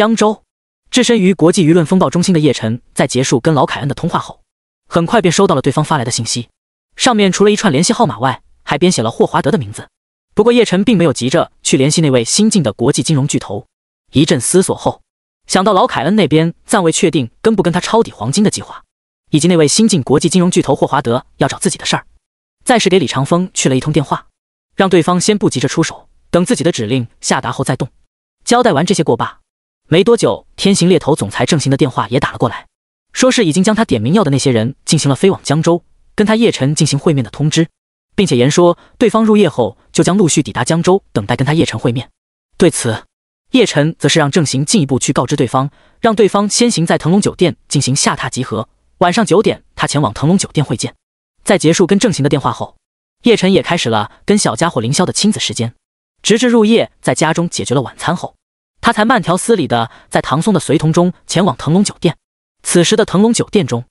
江州，置身于国际舆论风暴中心的叶晨，在结束跟老凯恩的通话后，很快便收到了对方发来的信息。上面除了一串联系号码外，还编写了霍华德的名字。不过叶晨并没有急着去联系那位新晋的国际金融巨头。一阵思索后，想到老凯恩那边暂未确定跟不跟他抄底黄金的计划，以及那位新晋国际金融巨头霍华德要找自己的事儿，再是给李长风去了一通电话，让对方先不急着出手，等自己的指令下达后再动。交代完这些过罢，没多久，天行猎头总裁郑行的电话也打了过来，说是已经将他点名要的那些人进行了飞往江州跟他叶晨进行会面的通知，并且言说对方入夜后就将陆续抵达江州，等待跟他叶晨会面。对此，叶晨则是让郑行进一步去告知对方，让对方先行在腾龙酒店进行下榻集合，晚上九点他前往腾龙酒店会见。在结束跟郑行的电话后，叶晨也开始了跟小家伙凌霄的亲子时间。直至入夜，在家中解决了晚餐后，他才慢条斯理的在唐松的随同中前往腾龙酒店。此时的腾龙酒店中，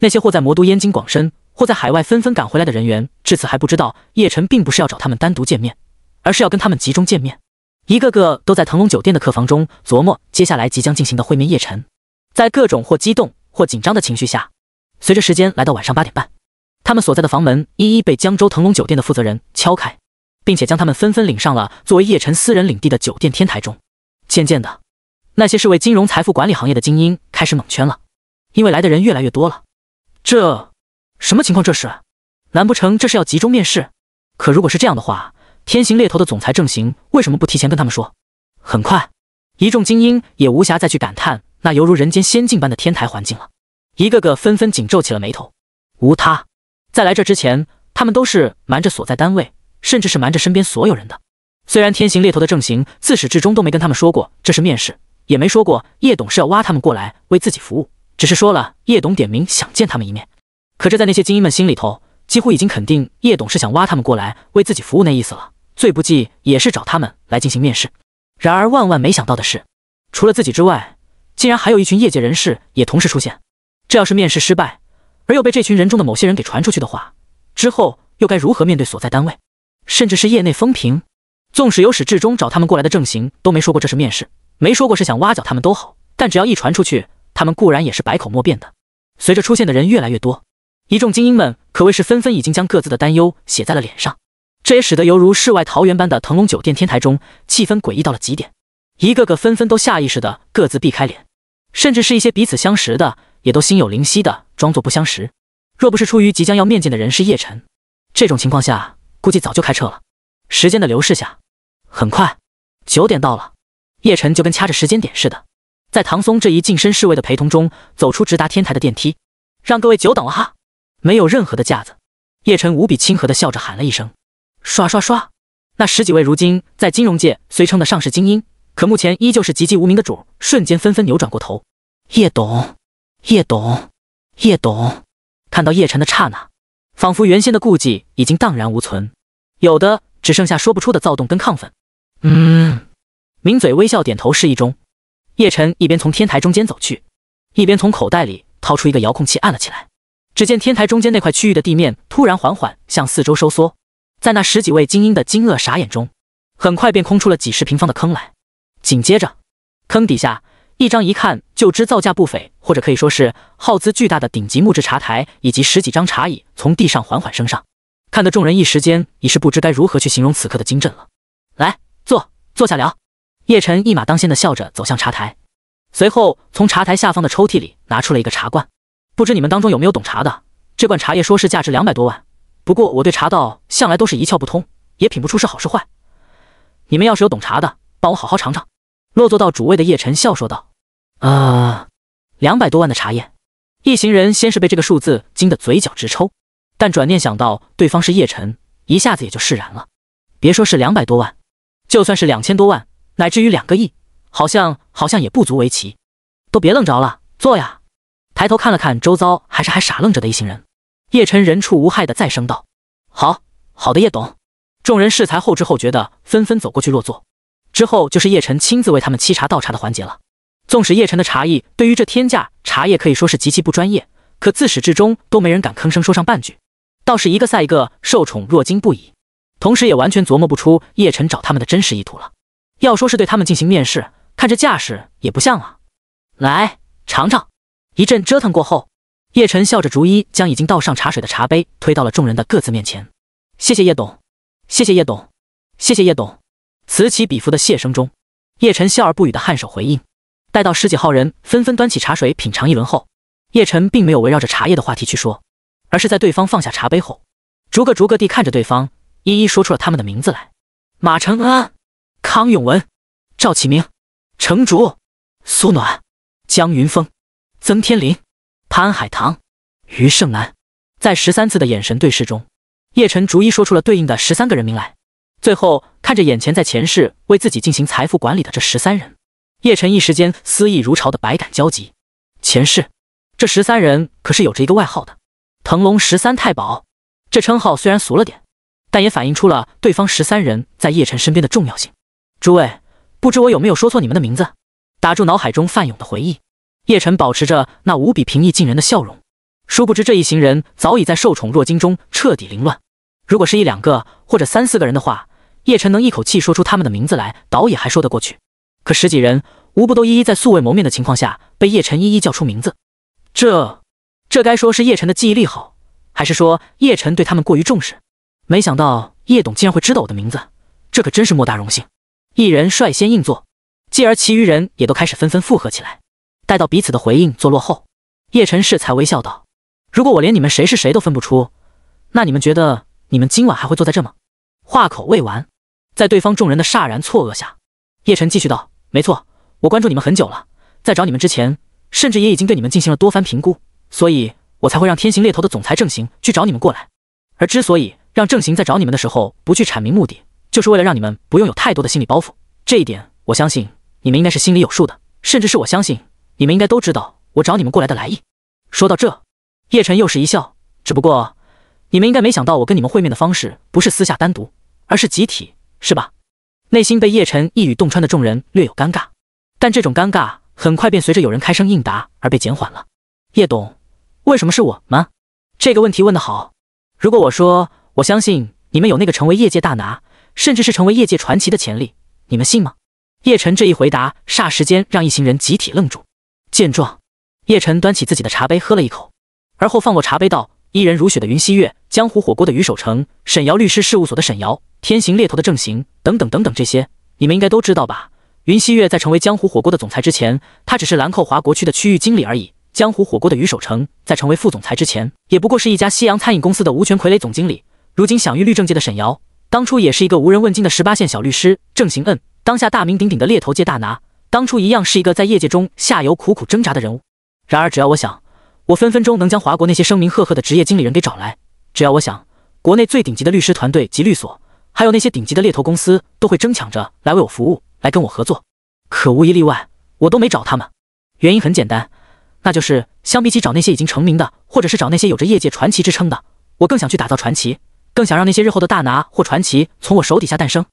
那些或在魔都燕京广深，或在海外纷纷赶回来的人员，至此还不知道叶晨并不是要找他们单独见面，而是要跟他们集中见面。一个个都在腾龙酒店的客房中琢磨接下来即将进行的会面。叶晨在各种或激动或紧张的情绪下，随着时间来到晚上八点半，他们所在的房门一一被江州腾龙酒店的负责人敲开。并且将他们纷纷领上了作为叶晨私人领地的酒店天台中。渐渐的，那些是为金融财富管理行业的精英开始蒙圈了，因为来的人越来越多了。这什么情况？这是？难不成这是要集中面试？可如果是这样的话，天行猎头的总裁郑行为什么不提前跟他们说？很快，一众精英也无暇再去感叹那犹如人间仙境般的天台环境了，一个个纷纷紧皱起了眉头。无他，在来这之前，他们都是瞒着所在单位。甚至是瞒着身边所有人的。虽然天行猎头的郑行自始至终都没跟他们说过这是面试，也没说过叶董是要挖他们过来为自己服务，只是说了叶董点名想见他们一面。可这在那些精英们心里头，几乎已经肯定叶董是想挖他们过来为自己服务那意思了。最不济也是找他们来进行面试。然而万万没想到的是，除了自己之外，竟然还有一群业界人士也同时出现。这要是面试失败，而又被这群人中的某些人给传出去的话，之后又该如何面对所在单位？甚至是业内风评，纵使由始至终找他们过来的郑行都没说过这是面试，没说过是想挖角他们都好，但只要一传出去，他们固然也是百口莫辩的。随着出现的人越来越多，一众精英们可谓是纷纷已经将各自的担忧写在了脸上，这也使得犹如世外桃源般的腾龙酒店天台中气氛诡异到了极点，一个个纷纷都下意识的各自避开脸，甚至是一些彼此相识的也都心有灵犀的装作不相识。若不是出于即将要面见的人是叶晨，这种情况下。估计早就开撤了。时间的流逝下，很快九点到了，叶晨就跟掐着时间点似的，在唐松这一近身侍卫的陪同中走出直达天台的电梯，让各位久等了哈。没有任何的架子，叶晨无比亲和的笑着喊了一声：“刷刷刷！”那十几位如今在金融界虽称得上是精英，可目前依旧是籍籍无名的主，瞬间纷纷扭转过头。叶董，叶董，叶董！看到叶晨的刹那，仿佛原先的顾忌已经荡然无存。有的只剩下说不出的躁动跟亢奋。嗯，抿嘴微笑点头示意中，叶晨一边从天台中间走去，一边从口袋里掏出一个遥控器按了起来。只见天台中间那块区域的地面突然缓缓向四周收缩，在那十几位精英的惊愕傻眼中，很快便空出了几十平方的坑来。紧接着，坑底下一张一看就知造价不菲，或者可以说是耗资巨大的顶级木质茶台，以及十几张茶椅从地上缓缓升上。看得众人一时间已是不知该如何去形容此刻的惊震了。来，坐，坐下聊。叶晨一马当先的笑着走向茶台，随后从茶台下方的抽屉里拿出了一个茶罐。不知你们当中有没有懂茶的？这罐茶叶说是价值两百多万，不过我对茶道向来都是一窍不通，也品不出是好是坏。你们要是有懂茶的，帮我好好尝尝。落座到主位的叶晨笑说道：“啊，两百多万的茶叶。”一行人先是被这个数字惊得嘴角直抽。但转念想到对方是叶晨，一下子也就释然了。别说是两百多万，就算是两千多万，乃至于两个亿，好像好像也不足为奇。都别愣着了，坐呀！抬头看了看周遭，还是还傻愣着的一行人。叶晨人畜无害的再声道：“好好的，叶董。”众人适才后知后觉的纷纷走过去落座。之后就是叶晨亲自为他们沏茶倒茶的环节了。纵使叶晨的茶艺对于这天价茶叶可以说是极其不专业，可自始至终都没人敢吭声说上半句。倒是一个赛一个受宠若惊不已，同时也完全琢磨不出叶晨找他们的真实意图了。要说是对他们进行面试，看这架势也不像啊。来尝尝。一阵折腾过后，叶晨笑着逐一将已经倒上茶水的茶杯推到了众人的各自面前。谢谢叶董，谢谢叶董，谢谢叶董。此起彼伏的谢声中，叶晨笑而不语的颔首回应。待到十几号人纷纷端起茶水品尝一轮后，叶晨并没有围绕着茶叶的话题去说，而是在对方放下茶杯后，逐个逐个地看着对方，一一说出了他们的名字来：马承安、康永文、赵启明、程竹、苏暖、江云峰。曾天林、潘海棠、于胜男，在十三次的眼神对视中，叶晨逐一说出了对应的十三个人名来。最后看着眼前在前世为自己进行财富管理的这十三人，叶晨一时间思忆如潮的百感交集。前世这十三人可是有着一个外号的“腾龙十三太保”，这称号虽然俗了点，但也反映出了对方十三人在叶晨身边的重要性。诸位，不知我有没有说错你们的名字？打住脑海中泛涌的回忆。叶晨保持着那无比平易近人的笑容，殊不知这一行人早已在受宠若惊中彻底凌乱。如果是一两个或者三四个人的话，叶晨能一口气说出他们的名字来，倒也还说得过去。可十几人，无不都一一在素未谋面的情况下被叶晨一一叫出名字。这，这该说是叶晨的记忆力好，还是说叶晨对他们过于重视？没想到叶董竟然会知道我的名字，这可真是莫大荣幸。一人率先应座，继而其余人也都开始纷纷附和起来。待到彼此的回应坐落后，叶晨适才微笑道：“如果我连你们谁是谁都分不出，那你们觉得你们今晚还会坐在这吗？”话口未完，在对方众人的煞然错愕下，叶晨继续道：“没错，我关注你们很久了，在找你们之前，甚至也已经对你们进行了多番评估，所以我才会让天行猎头的总裁郑行去找你们过来。而之所以让郑行在找你们的时候不去阐明目的，就是为了让你们不用有太多的心理包袱。这一点，我相信你们应该是心里有数的，甚至是我相信。”你们应该都知道我找你们过来的来意。说到这，叶晨又是一笑。只不过，你们应该没想到我跟你们会面的方式不是私下单独，而是集体，是吧？内心被叶晨一语洞穿的众人略有尴尬，但这种尴尬很快便随着有人开声应答而被减缓了。叶董，为什么是我吗？这个问题问得好。如果我说我相信你们有那个成为业界大拿，甚至是成为业界传奇的潜力，你们信吗？叶晨这一回答，霎时间让一行人集体愣住。见状，叶晨端起自己的茶杯喝了一口，而后放过茶杯道：“伊人如雪的云溪月，江湖火锅的于守成，沈瑶律师事务所的沈瑶，天行猎头的郑行，等等等等，这些你们应该都知道吧？云溪月在成为江湖火锅的总裁之前，他只是兰蔻华国区的区域经理而已。江湖火锅的于守成在成为副总裁之前，也不过是一家西洋餐饮公司的无权傀儡总经理。如今享誉律政界的沈瑶，当初也是一个无人问津的十八线小律师。郑行，恩，当下大名鼎鼎的猎头界大拿。”当初一样是一个在业界中下游苦苦挣扎的人物，然而只要我想，我分分钟能将华国那些声名赫赫的职业经理人给找来。只要我想，国内最顶级的律师团队及律所，还有那些顶级的猎头公司，都会争抢着来为我服务，来跟我合作。可无一例外，我都没找他们。原因很简单，那就是相比起找那些已经成名的，或者是找那些有着业界传奇之称的，我更想去打造传奇，更想让那些日后的大拿或传奇从我手底下诞生。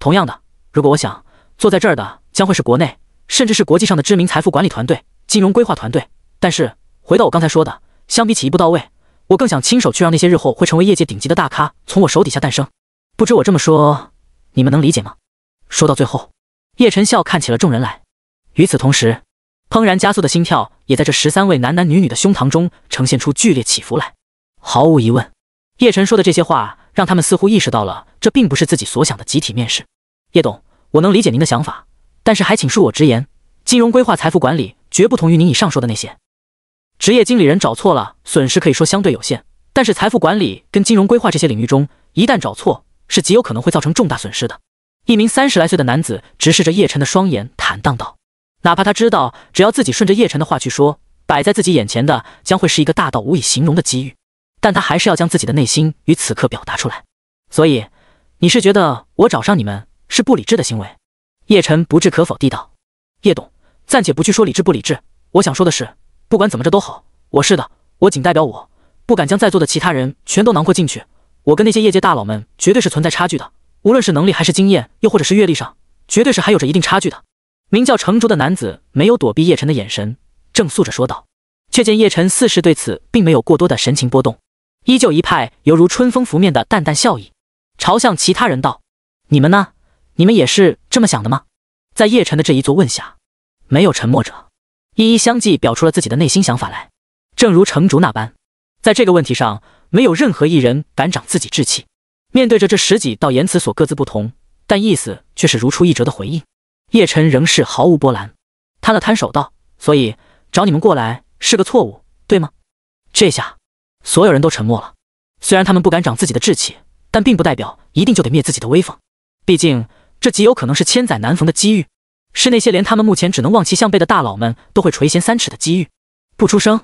同样的，如果我想坐在这儿的将会是国内。甚至是国际上的知名财富管理团队、金融规划团队。但是回到我刚才说的，相比起一步到位，我更想亲手去让那些日后会成为业界顶级的大咖从我手底下诞生。不知我这么说，你们能理解吗？说到最后，叶晨笑看起了众人来。与此同时，怦然加速的心跳也在这十三位男男女女的胸膛中呈现出剧烈起伏来。毫无疑问，叶晨说的这些话让他们似乎意识到了，这并不是自己所想的集体面试。叶董，我能理解您的想法。但是还请恕我直言，金融规划、财富管理绝不同于您以上说的那些。职业经理人找错了，损失可以说相对有限；但是财富管理跟金融规划这些领域中，一旦找错，是极有可能会造成重大损失的。一名三十来岁的男子直视着叶晨的双眼，坦荡道：“哪怕他知道，只要自己顺着叶晨的话去说，摆在自己眼前的将会是一个大到无以形容的机遇，但他还是要将自己的内心与此刻表达出来。所以，你是觉得我找上你们是不理智的行为？”叶晨不置可否地道：“叶董，暂且不去说理智不理智，我想说的是，不管怎么着都好，我是的，我仅代表我，不敢将在座的其他人全都囊括进去。我跟那些业界大佬们绝对是存在差距的，无论是能力还是经验，又或者是阅历上，绝对是还有着一定差距的。”名叫程竹的男子没有躲避叶晨的眼神，正肃着说道，却见叶晨似是对此并没有过多的神情波动，依旧一派犹如春风拂面的淡淡笑意，朝向其他人道：“你们呢？”你们也是这么想的吗？在叶晨的这一座问下，没有沉默者，一一相继表出了自己的内心想法来。正如程竹那般，在这个问题上，没有任何一人敢长自己志气。面对着这十几道言辞所各自不同，但意思却是如出一辙的回应，叶晨仍是毫无波澜，摊了摊手道：“所以找你们过来是个错误，对吗？”这下所有人都沉默了。虽然他们不敢长自己的志气，但并不代表一定就得灭自己的威风。毕竟这极有可能是千载难逢的机遇，是那些连他们目前只能望其项背的大佬们都会垂涎三尺的机遇。不出声，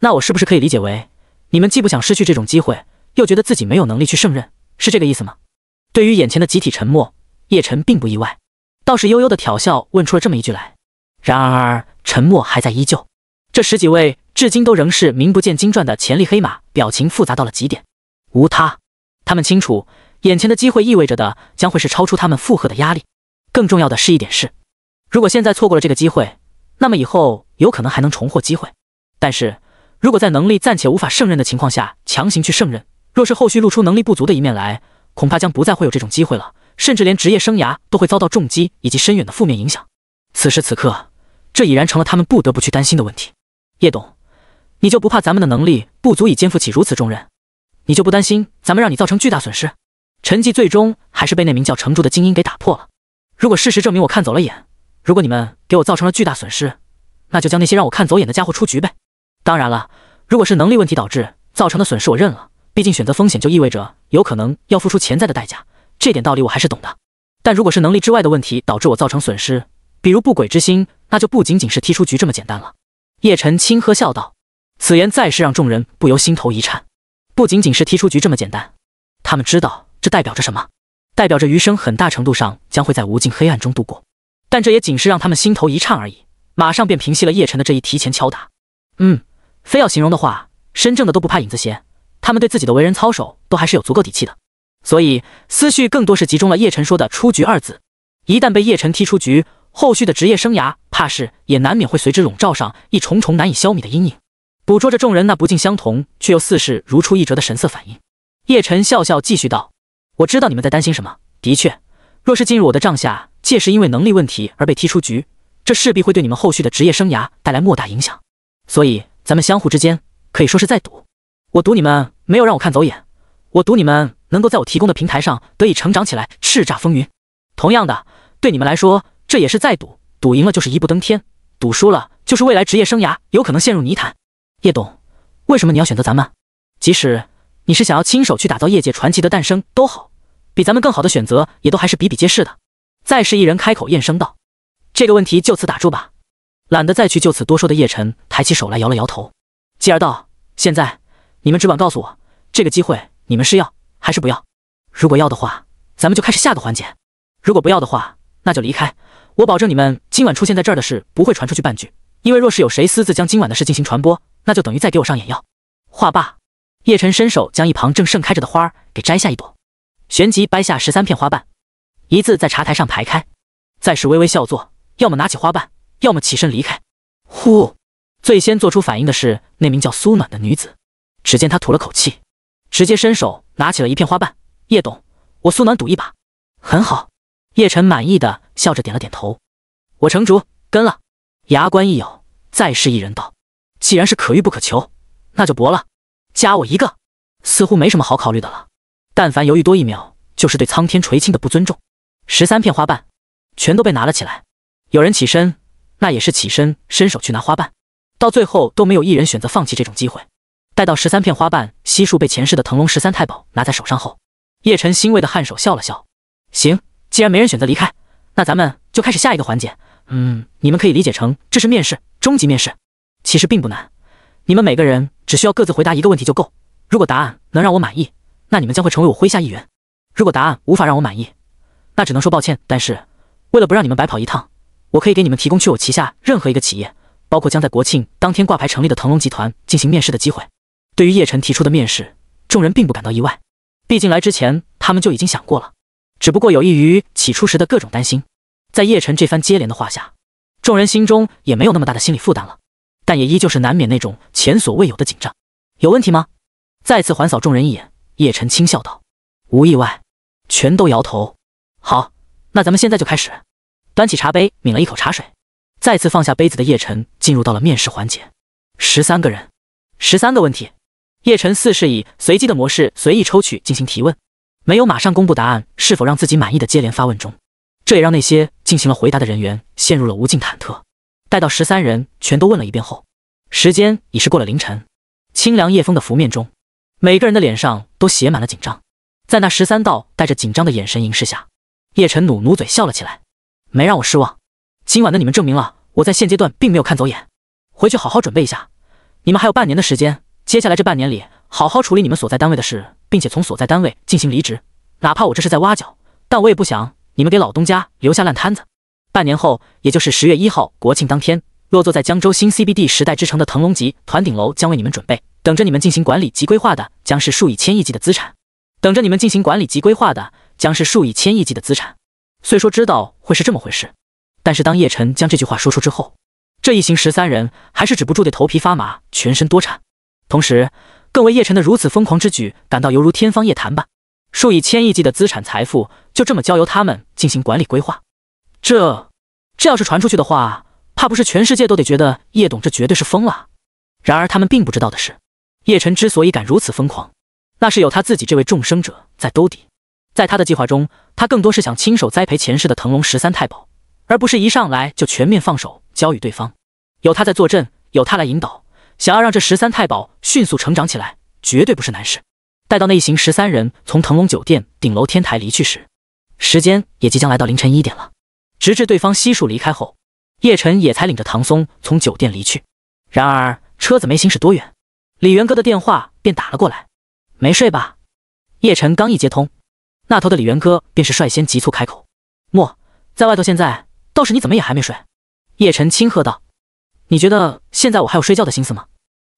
那我是不是可以理解为你们既不想失去这种机会，又觉得自己没有能力去胜任？是这个意思吗？对于眼前的集体沉默，叶晨并不意外，倒是悠悠的挑笑问出了这么一句来。然而沉默还在依旧，这十几位至今都仍是名不见经传的潜力黑马，表情复杂到了极点。无他，他们清楚眼前的机会意味着的将会是超出他们负荷的压力。更重要的是一点是，如果现在错过了这个机会，那么以后有可能还能重获机会。但是如果在能力暂且无法胜任的情况下强行去胜任，若是后续露出能力不足的一面来，恐怕将不再会有这种机会了，甚至连职业生涯都会遭到重击以及深远的负面影响。此时此刻，这已然成了他们不得不去担心的问题。叶董，你就不怕咱们的能力不足以肩负起如此重任？你就不担心咱们让你造成巨大损失？陈寂最终还是被那名叫程柱的精英给打破了。如果事实证明我看走了眼，如果你们给我造成了巨大损失，那就将那些让我看走眼的家伙出局呗。当然了，如果是能力问题导致造成的损失，我认了。毕竟选择风险就意味着有可能要付出潜在的代价，这点道理我还是懂的。但如果是能力之外的问题导致我造成损失，比如不轨之心，那就不仅仅是踢出局这么简单了。叶晨轻呵笑道，此言再是让众人不由心头一颤。不仅仅是踢出局这么简单，他们知道这代表着什么，代表着余生很大程度上将会在无尽黑暗中度过。但这也仅是让他们心头一颤而已，马上便平息了叶晨的这一提前敲打。嗯，非要形容的话，身正的都不怕影子斜。他们对自己的为人操守都还是有足够底气的，所以思绪更多是集中了叶晨说的“出局”二字。一旦被叶晨踢出局，后续的职业生涯怕是也难免会随之笼罩上一重重难以消弭的阴影。捕捉着众人那不尽相同却又似是如出一辙的神色反应，叶晨笑笑继续道：“我知道你们在担心什么。的确，若是进入我的帐下，届时因为能力问题而被踢出局，这势必会对你们后续的职业生涯带来莫大影响。所以咱们相互之间可以说是在赌。我赌你们。”没有让我看走眼，我赌你们能够在我提供的平台上得以成长起来，叱咤风云。同样的，对你们来说，这也是在赌，赌赢了就是一步登天，赌输了就是未来职业生涯有可能陷入泥潭。叶董，为什么你要选择咱们？即使你是想要亲手去打造业界传奇的诞生都好，比咱们更好的选择也都还是比比皆是的。再是一人开口，验声道：“这个问题就此打住吧。”懒得再去就此多说的叶晨抬起手来摇了摇头，继而道：“现在。”你们只管告诉我，这个机会你们是要还是不要？如果要的话，咱们就开始下个环节；如果不要的话，那就离开。我保证你们今晚出现在这儿的事不会传出去半句，因为若是有谁私自将今晚的事进行传播，那就等于在给我上眼药。话罢，叶晨伸手将一旁正盛开着的花儿给摘下一朵，旋即掰下十三片花瓣，一字在茶台上排开，再是微微笑作，要么拿起花瓣，要么起身离开。呼！最先做出反应的是那名叫苏暖的女子。只见她吐了口气，直接伸手拿起了一片花瓣。叶董，我苏暖赌一把，很好。叶晨满意的笑着点了点头。我成竹跟了。牙关一咬，再是一人道：“既然是可遇不可求，那就搏了。加我一个，似乎没什么好考虑的了。但凡犹豫多一秒，就是对苍天垂青的不尊重。”十三片花瓣全都被拿了起来。有人起身，那也是起身伸手去拿花瓣，到最后都没有一人选择放弃这种机会。待到十三片花瓣悉数被前世的腾龙十三太保拿在手上后，叶晨欣慰的颔首笑了笑。行，既然没人选择离开，那咱们就开始下一个环节。嗯，你们可以理解成这是面试，终极面试。其实并不难，你们每个人只需要各自回答一个问题就够。如果答案能让我满意，那你们将会成为我麾下一员；如果答案无法让我满意，那只能说抱歉。但是为了不让你们白跑一趟，我可以给你们提供去我旗下任何一个企业，包括将在国庆当天挂牌成立的腾龙集团进行面试的机会。对于叶晨提出的面试，众人并不感到意外，毕竟来之前他们就已经想过了。只不过有益于起初时的各种担心，在叶晨这番接连的话下，众人心中也没有那么大的心理负担了，但也依旧是难免那种前所未有的紧张。有问题吗？再次环扫众人一眼，叶晨轻笑道：“无意外。”全都摇头。好，那咱们现在就开始。端起茶杯抿了一口茶水，再次放下杯子的叶晨进入到了面试环节。十三个人，十三个问题。叶晨似是以随机的模式随意抽取进行提问，没有马上公布答案，是否让自己满意的接连发问中，这也让那些进行了回答的人员陷入了无尽忐忑。待到十三人全都问了一遍后，时间已是过了凌晨。清凉夜风的拂面中，每个人的脸上都写满了紧张。在那十三道带着紧张的眼神凝视下，叶晨努努嘴笑了起来，没让我失望。今晚的你们证明了我在现阶段并没有看走眼。回去好好准备一下，你们还有半年的时间。接下来这半年里，好好处理你们所在单位的事，并且从所在单位进行离职。哪怕我这是在挖角，但我也不想你们给老东家留下烂摊子。半年后，也就是十月一号国庆当天，落座在江州新 CBD 时代之城的腾龙集团顶楼将为你们准备，等着你们进行管理及规划的，将是数以千亿计的资产。等着你们进行管理及规划的，将是数以千亿计的资产。虽说知道会是这么回事，但是当叶晨将这句话说出之后，这一行十三人还是止不住的头皮发麻，全身多颤。同时，更为叶晨的如此疯狂之举感到犹如天方夜谭般。数以千亿计的资产财富就这么交由他们进行管理规划，这这要是传出去的话，怕不是全世界都得觉得叶董这绝对是疯了。然而他们并不知道的是，叶晨之所以敢如此疯狂，那是有他自己这位众生者在兜底。在他的计划中，他更多是想亲手栽培前世的腾龙十三太保，而不是一上来就全面放手交予对方。有他在坐镇，有他来引导。想要让这十三太保迅速成长起来，绝对不是难事。待到那一行十三人从腾龙酒店顶楼天台离去时，时间也即将来到凌晨一点了。直至对方悉数离开后，叶晨也才领着唐松从酒店离去。然而车子没行驶多远，李元哥的电话便打了过来。没睡吧？叶晨刚一接通，那头的李元哥便是率先急促开口：“莫，在外头现在倒是你怎么也还没睡？”叶晨轻喝道。你觉得现在我还有睡觉的心思吗？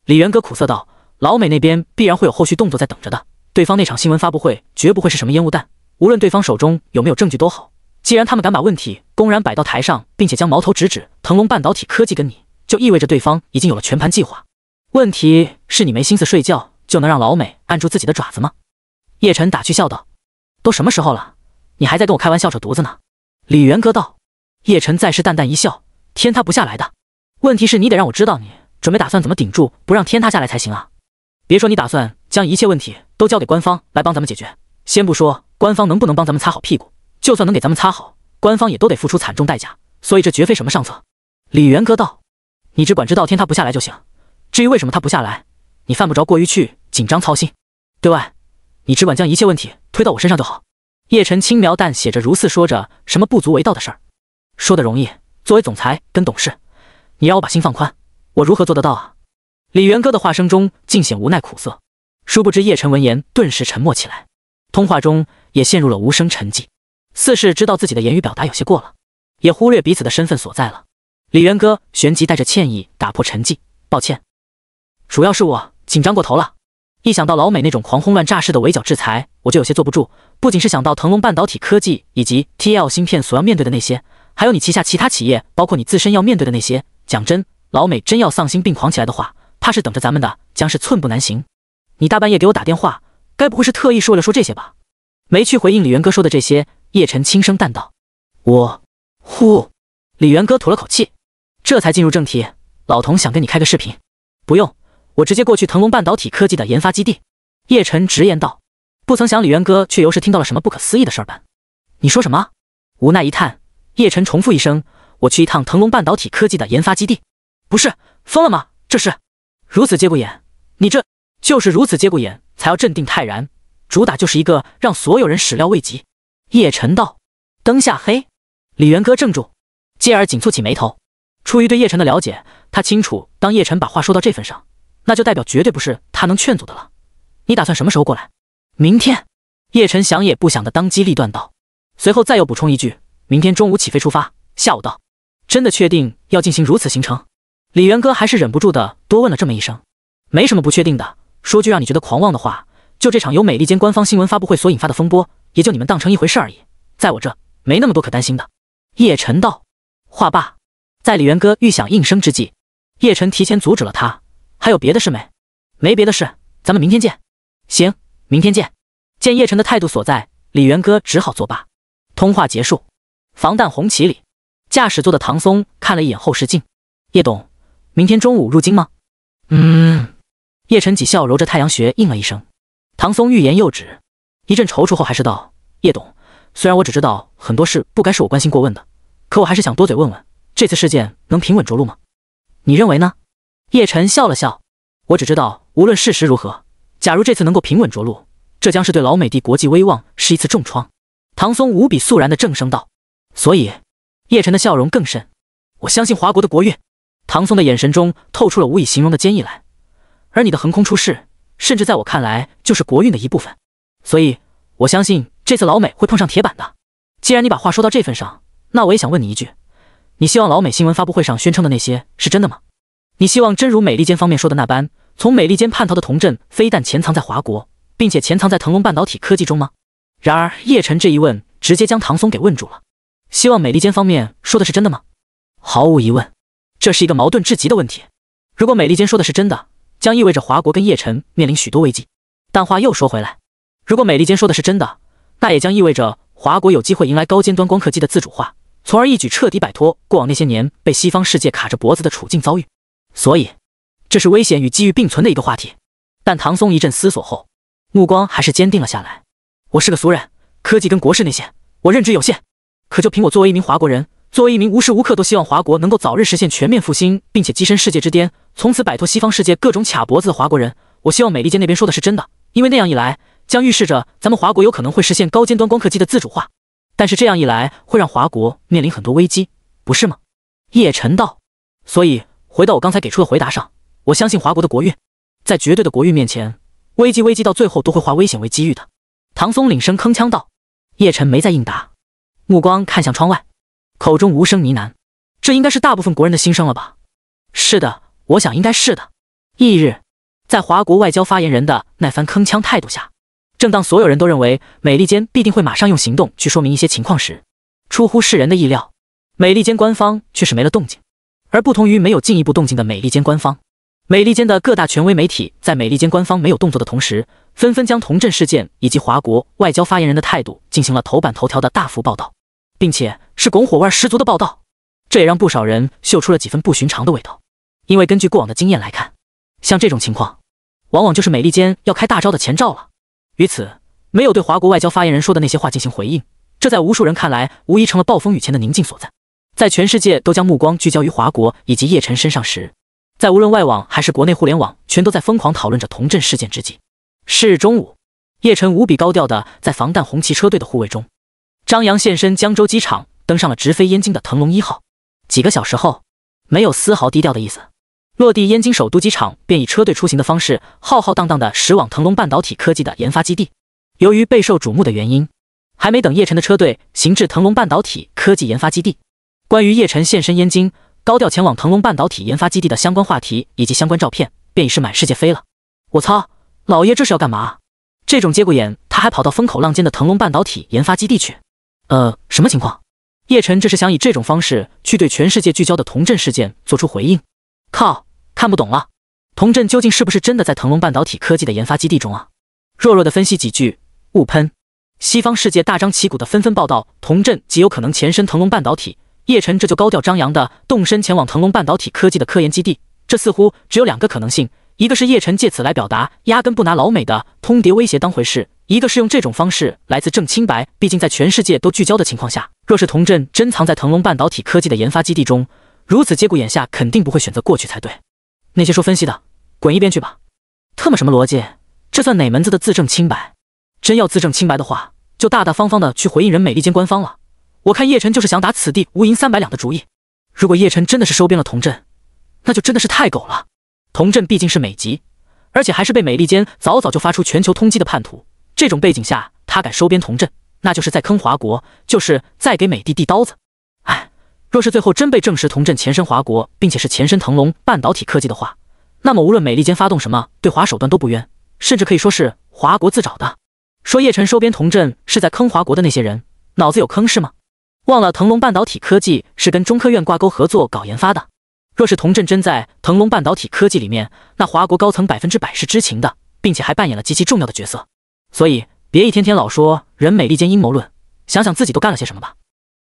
李元哥苦涩道：“老美那边必然会有后续动作在等着的，对方那场新闻发布会绝不会是什么烟雾弹。无论对方手中有没有证据都好，既然他们敢把问题公然摆到台上，并且将矛头直指腾龙半导体科技跟你，就意味着对方已经有了全盘计划。问题是你没心思睡觉，就能让老美按住自己的爪子吗？”叶晨打趣笑道：“都什么时候了，你还在跟我开玩笑扯犊子呢？”李元哥道。叶晨再是淡淡一笑：“天塌不下来的。”问题是你得让我知道你准备打算怎么顶住，不让天塌下来才行啊！别说你打算将一切问题都交给官方来帮咱们解决，先不说官方能不能帮咱们擦好屁股，就算能给咱们擦好，官方也都得付出惨重代价，所以这绝非什么上策。李元哥道：“你只管知道天塌不下来就行，至于为什么他不下来，你犯不着过于去紧张操心。对外，你只管将一切问题推到我身上就好。”叶晨轻描淡写着，如似说着什么不足为道的事儿，说的容易，作为总裁跟董事。你让我把心放宽，我如何做得到啊？李元哥的话声中尽显无奈苦涩。殊不知叶晨闻言顿时沉默起来，通话中也陷入了无声沉寂，似是知道自己的言语表达有些过了，也忽略彼此的身份所在了。李元哥旋即带着歉意打破沉寂，抱歉，主要是我紧张过头了。一想到老美那种狂轰乱炸式的围剿制裁，我就有些坐不住。不仅是想到腾龙半导体科技以及 TL 芯片所要面对的那些，还有你旗下其他企业，包括你自身要面对的那些。讲真，老美真要丧心病狂起来的话，怕是等着咱们的将是寸步难行。你大半夜给我打电话，该不会是特意是为了说这些吧？没去回应李元哥说的这些，叶晨轻声淡道：“我……呼。”李元哥吐了口气，这才进入正题：“老童想跟你开个视频，不用，我直接过去腾龙半导体科技的研发基地。”叶晨直言道。不曾想李元哥却犹是听到了什么不可思议的事儿般。你说什么？无奈一叹，叶晨重复一声。我去一趟腾龙半导体科技的研发基地，不是疯了吗？这是如此节骨眼，你这就是如此节骨眼才要镇定泰然，主打就是一个让所有人始料未及。叶晨道，灯下黑，李元哥怔住，继而紧蹙起眉头。出于对叶晨的了解，他清楚，当叶晨把话说到这份上，那就代表绝对不是他能劝阻的了。你打算什么时候过来？明天。叶晨想也不想的当机立断道，随后再又补充一句：明天中午起飞出发，下午到。真的确定要进行如此行程？李元哥还是忍不住的多问了这么一声。没什么不确定的，说句让你觉得狂妄的话，就这场由美利坚官方新闻发布会所引发的风波，也就你们当成一回事而已，在我这没那么多可担心的。叶晨道。话罢，在李元哥欲想应声之际，叶晨提前阻止了他。还有别的事没？没别的事，咱们明天见。行，明天见。见叶晨的态度所在，李元哥只好作罢。通话结束，防弹红旗里。驾驶座的唐松看了一眼后视镜，叶董，明天中午入京吗？嗯。叶晨几笑揉着太阳穴应了一声。唐松欲言又止，一阵踌躇后还是道：叶董，虽然我只知道很多事不该是我关心过问的，可我还是想多嘴问问，这次事件能平稳着陆吗？你认为呢？叶晨笑了笑，我只知道无论事实如何，假如这次能够平稳着陆。这将是对老美帝国际威望是一次重创。唐松无比肃然的正声道。所以，叶晨的笑容更甚。我相信华国的国运。唐松的眼神中透出了无以形容的坚毅来。而你的横空出世，甚至在我看来就是国运的一部分。所以，我相信这次老美会碰上铁板的。既然你把话说到这份上，那我也想问你一句：你希望老美新闻发布会上宣称的那些是真的吗？你希望真如美利坚方面说的那般，从美利坚叛逃的童振非但潜藏在华国？并且潜藏在腾龙半导体科技中吗？然而叶晨这一问，直接将唐松给问住了。希望美利坚方面说的是真的吗？毫无疑问，这是一个矛盾至极的问题。如果美利坚说的是真的，将意味着华国跟叶晨面临许多危机。但话又说回来，如果美利坚说的是真的，那也将意味着华国有机会迎来高尖端光刻机的自主化，从而一举彻底摆脱过往那些年被西方世界卡着脖子的处境遭遇。所以，这是危险与机遇并存的一个话题。但唐松一阵思索后。目光还是坚定了下来。我是个俗人，科技跟国事那些我认知有限。可就凭我作为一名华国人，作为一名无时无刻都希望华国能够早日实现全面复兴，并且跻身世界之巅，从此摆脱西方世界各种卡脖子的华国人，我希望美利坚那边说的是真的，因为那样一来，将预示着咱们华国有可能会实现高尖端光刻机的自主化。但是这样一来，会让华国面临很多危机，不是吗？叶晨道。所以回到我刚才给出的回答上，我相信华国的国运，在绝对的国运面前。危机危机到最后都会化危险为机遇的。唐松领声铿锵道。叶晨没再应答，目光看向窗外，口中无声呢喃：“这应该是大部分国人的心声了吧？”“是的，我想应该是的。”翌日，在华国外交发言人的那番铿锵态度下，正当所有人都认为美利坚必定会马上用行动去说明一些情况时，出乎世人的意料，美利坚官方却是没了动静。而不同于没有进一步动静的美利坚官方。美利坚的各大权威媒体在美利坚官方没有动作的同时，纷纷将童振事件以及华国外交发言人的态度进行了头版头条的大幅报道，并且是拱火味十足的报道。这也让不少人嗅出了几分不寻常的味道。因为根据过往的经验来看，像这种情况，往往就是美利坚要开大招的前兆了。于此，没有对华国外交发言人说的那些话进行回应，这在无数人看来，无疑成了暴风雨前的宁静所在。在全世界都将目光聚焦于华国以及叶晨身上时，在无论外网还是国内互联网全都在疯狂讨论着童振事件之际，是日中午，叶晨无比高调的在防弹红旗车队的护卫中，张扬现身江州机场，登上了直飞燕京的腾龙一号。几个小时后，没有丝毫低调的意思，落地燕京首都机场，便以车队出行的方式，浩浩荡荡的驶往腾龙半导体科技的研发基地。由于备受瞩目的原因，还没等叶晨的车队行至腾龙半导体科技研发基地，关于叶晨现身燕京。高调前往腾龙半导体研发基地的相关话题以及相关照片，便已是满世界飞了。我操，老爷这是要干嘛？这种节骨眼，他还跑到风口浪尖的腾龙半导体研发基地去？呃，什么情况？叶晨这是想以这种方式去对全世界聚焦的童振事件做出回应？靠，看不懂了。童振究竟是不是真的在腾龙半导体科技的研发基地中啊？弱弱的分析几句，勿喷。西方世界大张旗鼓的纷纷报道，童振极有可能前身腾龙半导体。叶晨这就高调张扬的动身前往腾龙半导体科技的科研基地，这似乎只有两个可能性：一个是叶晨借此来表达压根不拿老美的通牒威胁当回事；一个是用这种方式来自证清白。毕竟在全世界都聚焦的情况下，若是童振珍藏在腾龙半导体科技的研发基地中，如此节骨眼下肯定不会选择过去才对。那些说分析的，滚一边去吧！特么什么逻辑？这算哪门子的自证清白？真要自证清白的话，就大大方方的去回应人美利坚官方了。我看叶晨就是想打此地无银三百两的主意。如果叶晨真的是收编了童振，那就真的是太狗了。童振毕竟是美籍，而且还是被美利坚早早就发出全球通缉的叛徒。这种背景下，他敢收编童振，那就是在坑华国，就是在给美帝递刀子。哎，若是最后真被证实童振前身华国，并且是前身腾龙半导体科技的话，那么无论美利坚发动什么对华手段都不冤，甚至可以说是华国自找的。说叶晨收编童振是在坑华国的那些人，脑子有坑是吗？忘了腾龙半导体科技是跟中科院挂钩合作搞研发的。若是童振真在腾龙半导体科技里面，那华国高层百分之百是知情的，并且还扮演了极其重要的角色。所以别一天天老说人美利坚阴谋论，想想自己都干了些什么吧。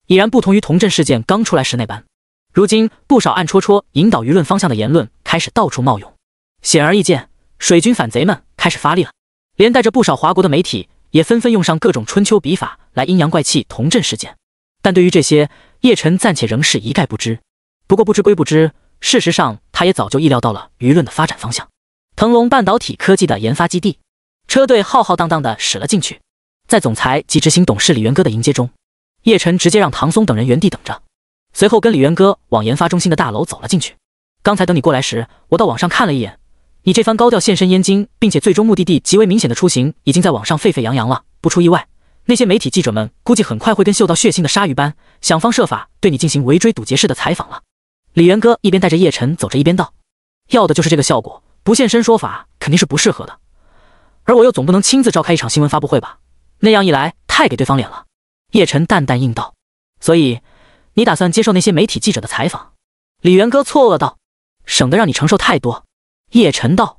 已然不同于童振事件刚出来时那般。如今，不少暗戳戳引导舆论方向的言论开始到处冒涌，显而易见，水军反贼们开始发力了。连带着不少华国的媒体也纷纷用上各种春秋笔法来阴阳怪气童振事件。但对于这些，叶晨暂且仍是一概不知。不过不知归不知，事实上他也早就意料到了舆论的发展方向。腾龙半导体科技的研发基地，车队浩浩荡荡的驶了进去。在总裁及执行董事李元歌的迎接中，叶晨直接让唐松等人原地等着，随后跟李元歌往研发中心的大楼走了进去。刚才等你过来时，我到网上看了一眼，你这番高调现身燕京，并且最终目的地极为明显的出行，已经在网上沸沸扬扬了。不出意外，那些媒体记者们估计很快会跟嗅到血腥的鲨鱼般，想方设法对你进行围追堵截式的采访了。李元歌一边带着叶晨走着，一边道：“要的就是这个效果，不现身说法肯定是不适合的，而我又总不能亲自召开一场新闻发布会吧？”那样一来，太给对方脸了。叶晨淡淡应道：“所以，你打算接受那些媒体记者的采访？”李元歌错愕道：“省得让你承受太多。”叶晨道：“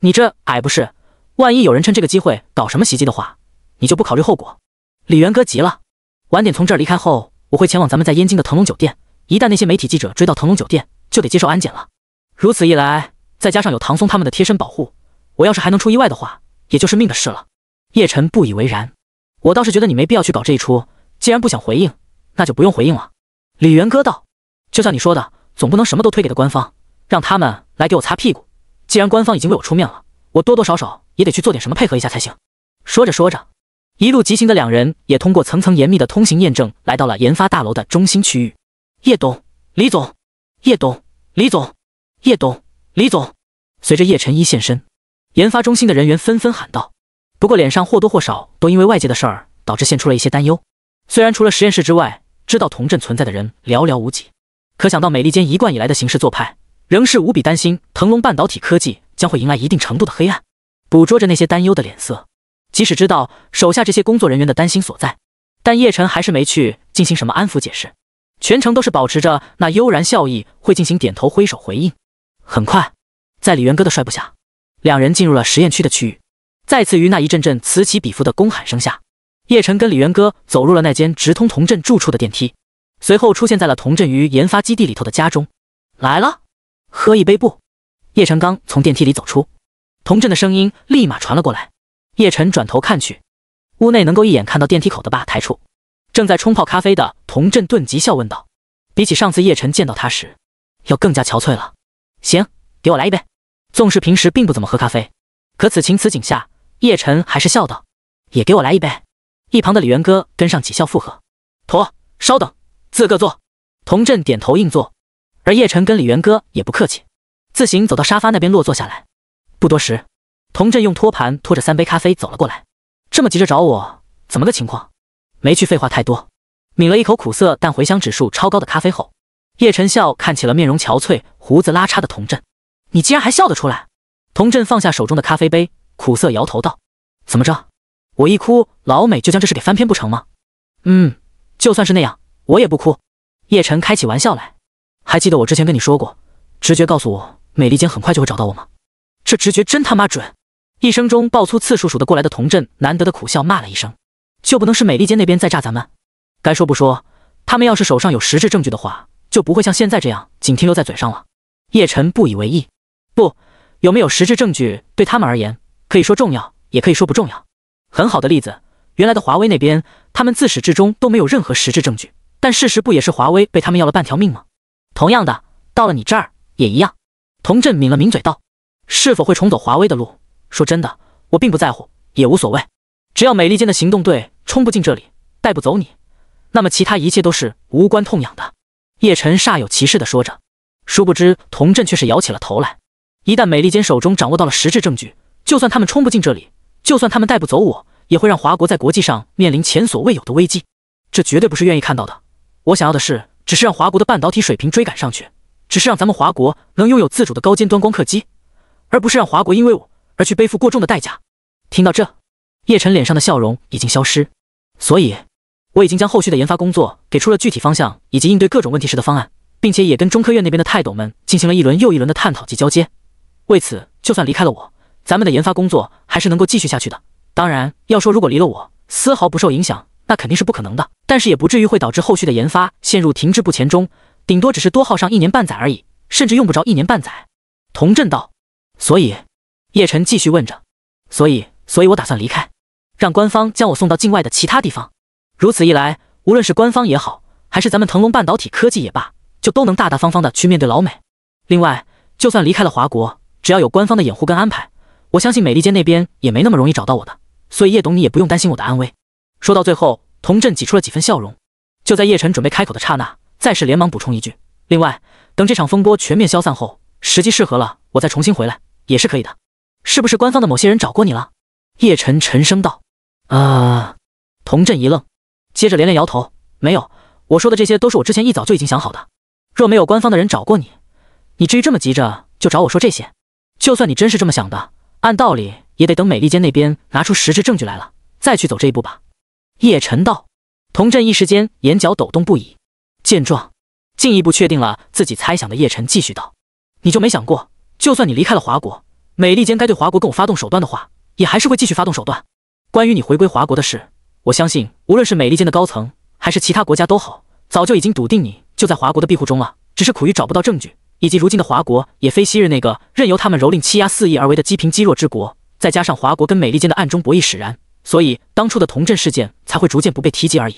你这矮不是？万一有人趁这个机会搞什么袭击的话，你就不考虑后果？”李元歌急了：“晚点从这儿离开后，我会前往咱们在燕京的腾龙酒店。一旦那些媒体记者追到腾龙酒店，就得接受安检了。如此一来，再加上有唐松他们的贴身保护，我要是还能出意外的话，也就是命的事了。”叶晨不以为然。我倒是觉得你没必要去搞这一出。既然不想回应，那就不用回应了。李元歌道：“就像你说的，总不能什么都推给的官方，让他们来给我擦屁股。既然官方已经为我出面了，我多多少少也得去做点什么配合一下才行。”说着说着，一路疾行的两人也通过层层严密的通行验证，来到了研发大楼的中心区域。叶董、李总，叶董、李总，叶董、李总。随着叶晨一现身，研发中心的人员纷纷喊道。不过脸上或多或少都因为外界的事儿导致现出了一些担忧。虽然除了实验室之外，知道童振存在的人寥寥无几，可想到美利坚一贯以来的行事做派，仍是无比担心腾龙半导体科技将会迎来一定程度的黑暗。捕捉着那些担忧的脸色，即使知道手下这些工作人员的担心所在，但叶晨还是没去进行什么安抚解释，全程都是保持着那悠然笑意，会进行点头挥手回应。很快，在李元歌的率部下，两人进入了实验区的区域。再次于那一阵阵此起彼伏的公喊声下，叶晨跟李元歌走入了那间直通童振住处的电梯，随后出现在了童振于研发基地里头的家中。来了，喝一杯不？叶晨刚从电梯里走出，童振的声音立马传了过来。叶晨转头看去，屋内能够一眼看到电梯口的吧台处，正在冲泡咖啡的童振顿即笑问道：“比起上次叶晨见到他时，要更加憔悴了。”行，给我来一杯。纵使平时并不怎么喝咖啡，可此情此景下。叶晨还是笑道：“也给我来一杯。”一旁的李元歌跟上几笑附和。妥，稍等，自个坐。童振点头应坐，而叶晨跟李元歌也不客气，自行走到沙发那边落坐下来。不多时，童振用托盘托着三杯咖啡走了过来。这么急着找我，怎么个情况？没去废话太多，抿了一口苦涩但回香指数超高的咖啡后，叶晨笑看起了面容憔悴、胡子拉碴的童振：“你竟然还笑得出来？”童振放下手中的咖啡杯。苦涩摇头道：“怎么着？我一哭，老美就将这事给翻篇不成吗？嗯，就算是那样，我也不哭。”叶晨开起玩笑来：“还记得我之前跟你说过，直觉告诉我美利坚很快就会找到我吗？这直觉真他妈准！”一生中爆粗次数数得过来的童振难得的苦笑骂了一声：“就不能是美利坚那边在炸咱们？该说不说，他们要是手上有实质证据的话，就不会像现在这样仅停留在嘴上了。”叶晨不以为意：“不，有没有实质证据对他们而言？”可以说重要，也可以说不重要。很好的例子，原来的华为那边，他们自始至终都没有任何实质证据，但事实不也是华为被他们要了半条命吗？同样的，到了你这儿也一样。童振抿了抿嘴道：“是否会重走华为的路？说真的，我并不在乎，也无所谓。只要美利坚的行动队冲不进这里，带不走你，那么其他一切都是无关痛痒的。”叶晨煞有其事地说着，殊不知童振却是摇起了头来。一旦美利坚手中掌握到了实质证据，就算他们冲不进这里，就算他们带不走我，也会让华国在国际上面临前所未有的危机。这绝对不是愿意看到的。我想要的是，只是让华国的半导体水平追赶上去，只是让咱们华国能拥有自主的高尖端光刻机，而不是让华国因为我而去背负过重的代价。听到这，叶晨脸上的笑容已经消失。所以，我已经将后续的研发工作给出了具体方向以及应对各种问题时的方案，并且也跟中科院那边的泰斗们进行了一轮又一轮的探讨及交接。为此，就算离开了我。咱们的研发工作还是能够继续下去的。当然，要说如果离了我，丝毫不受影响，那肯定是不可能的，但是也不至于会导致后续的研发陷入停滞不前中，顶多只是多耗上一年半载而已，甚至用不着一年半载。童振道，所以，叶晨继续问着，所以，所以我打算离开，让官方将我送到境外的其他地方。如此一来，无论是官方也好，还是咱们腾龙半导体科技也罢，就都能大大方方的去面对老美。另外，就算离开了华国，只要有官方的掩护跟安排，我相信美利坚那边也没那么容易找到我的。所以叶董，你也不用担心我的安危。说到最后，童振挤出了几分笑容。就在叶晨准备开口的刹那，再是连忙补充一句：“另外，等这场风波全面消散后，时机适合了，我再重新回来也是可以的。是不是官方的某些人找过你了？”叶晨沉声道：“啊。”童振一愣。接着连连摇头，没有，我说的这些都是我之前一早就已经想好的。若没有官方的人找过你，你至于这么急着就找我说这些？就算你真是这么想的，按道理也得等美利坚那边拿出实质证据来了，再去走这一步吧。叶晨道。童振一时间眼角抖动不已。见状，进一步确定了自己猜想的叶晨继续道：“你就没想过，就算你离开了华国，美利坚该对华国跟我发动手段的话，也还是会继续发动手段。关于你回归华国的事。”我相信，无论是美利坚的高层，还是其他国家都好，早就已经笃定你就在华国的庇护中了，只是苦于找不到证据，以及如今的华国也非昔日那个任由他们蹂躏欺压肆意而为的积贫积弱之国，再加上华国跟美利坚的暗中博弈使然，所以当初的同镇事件才会逐渐不被提及而已。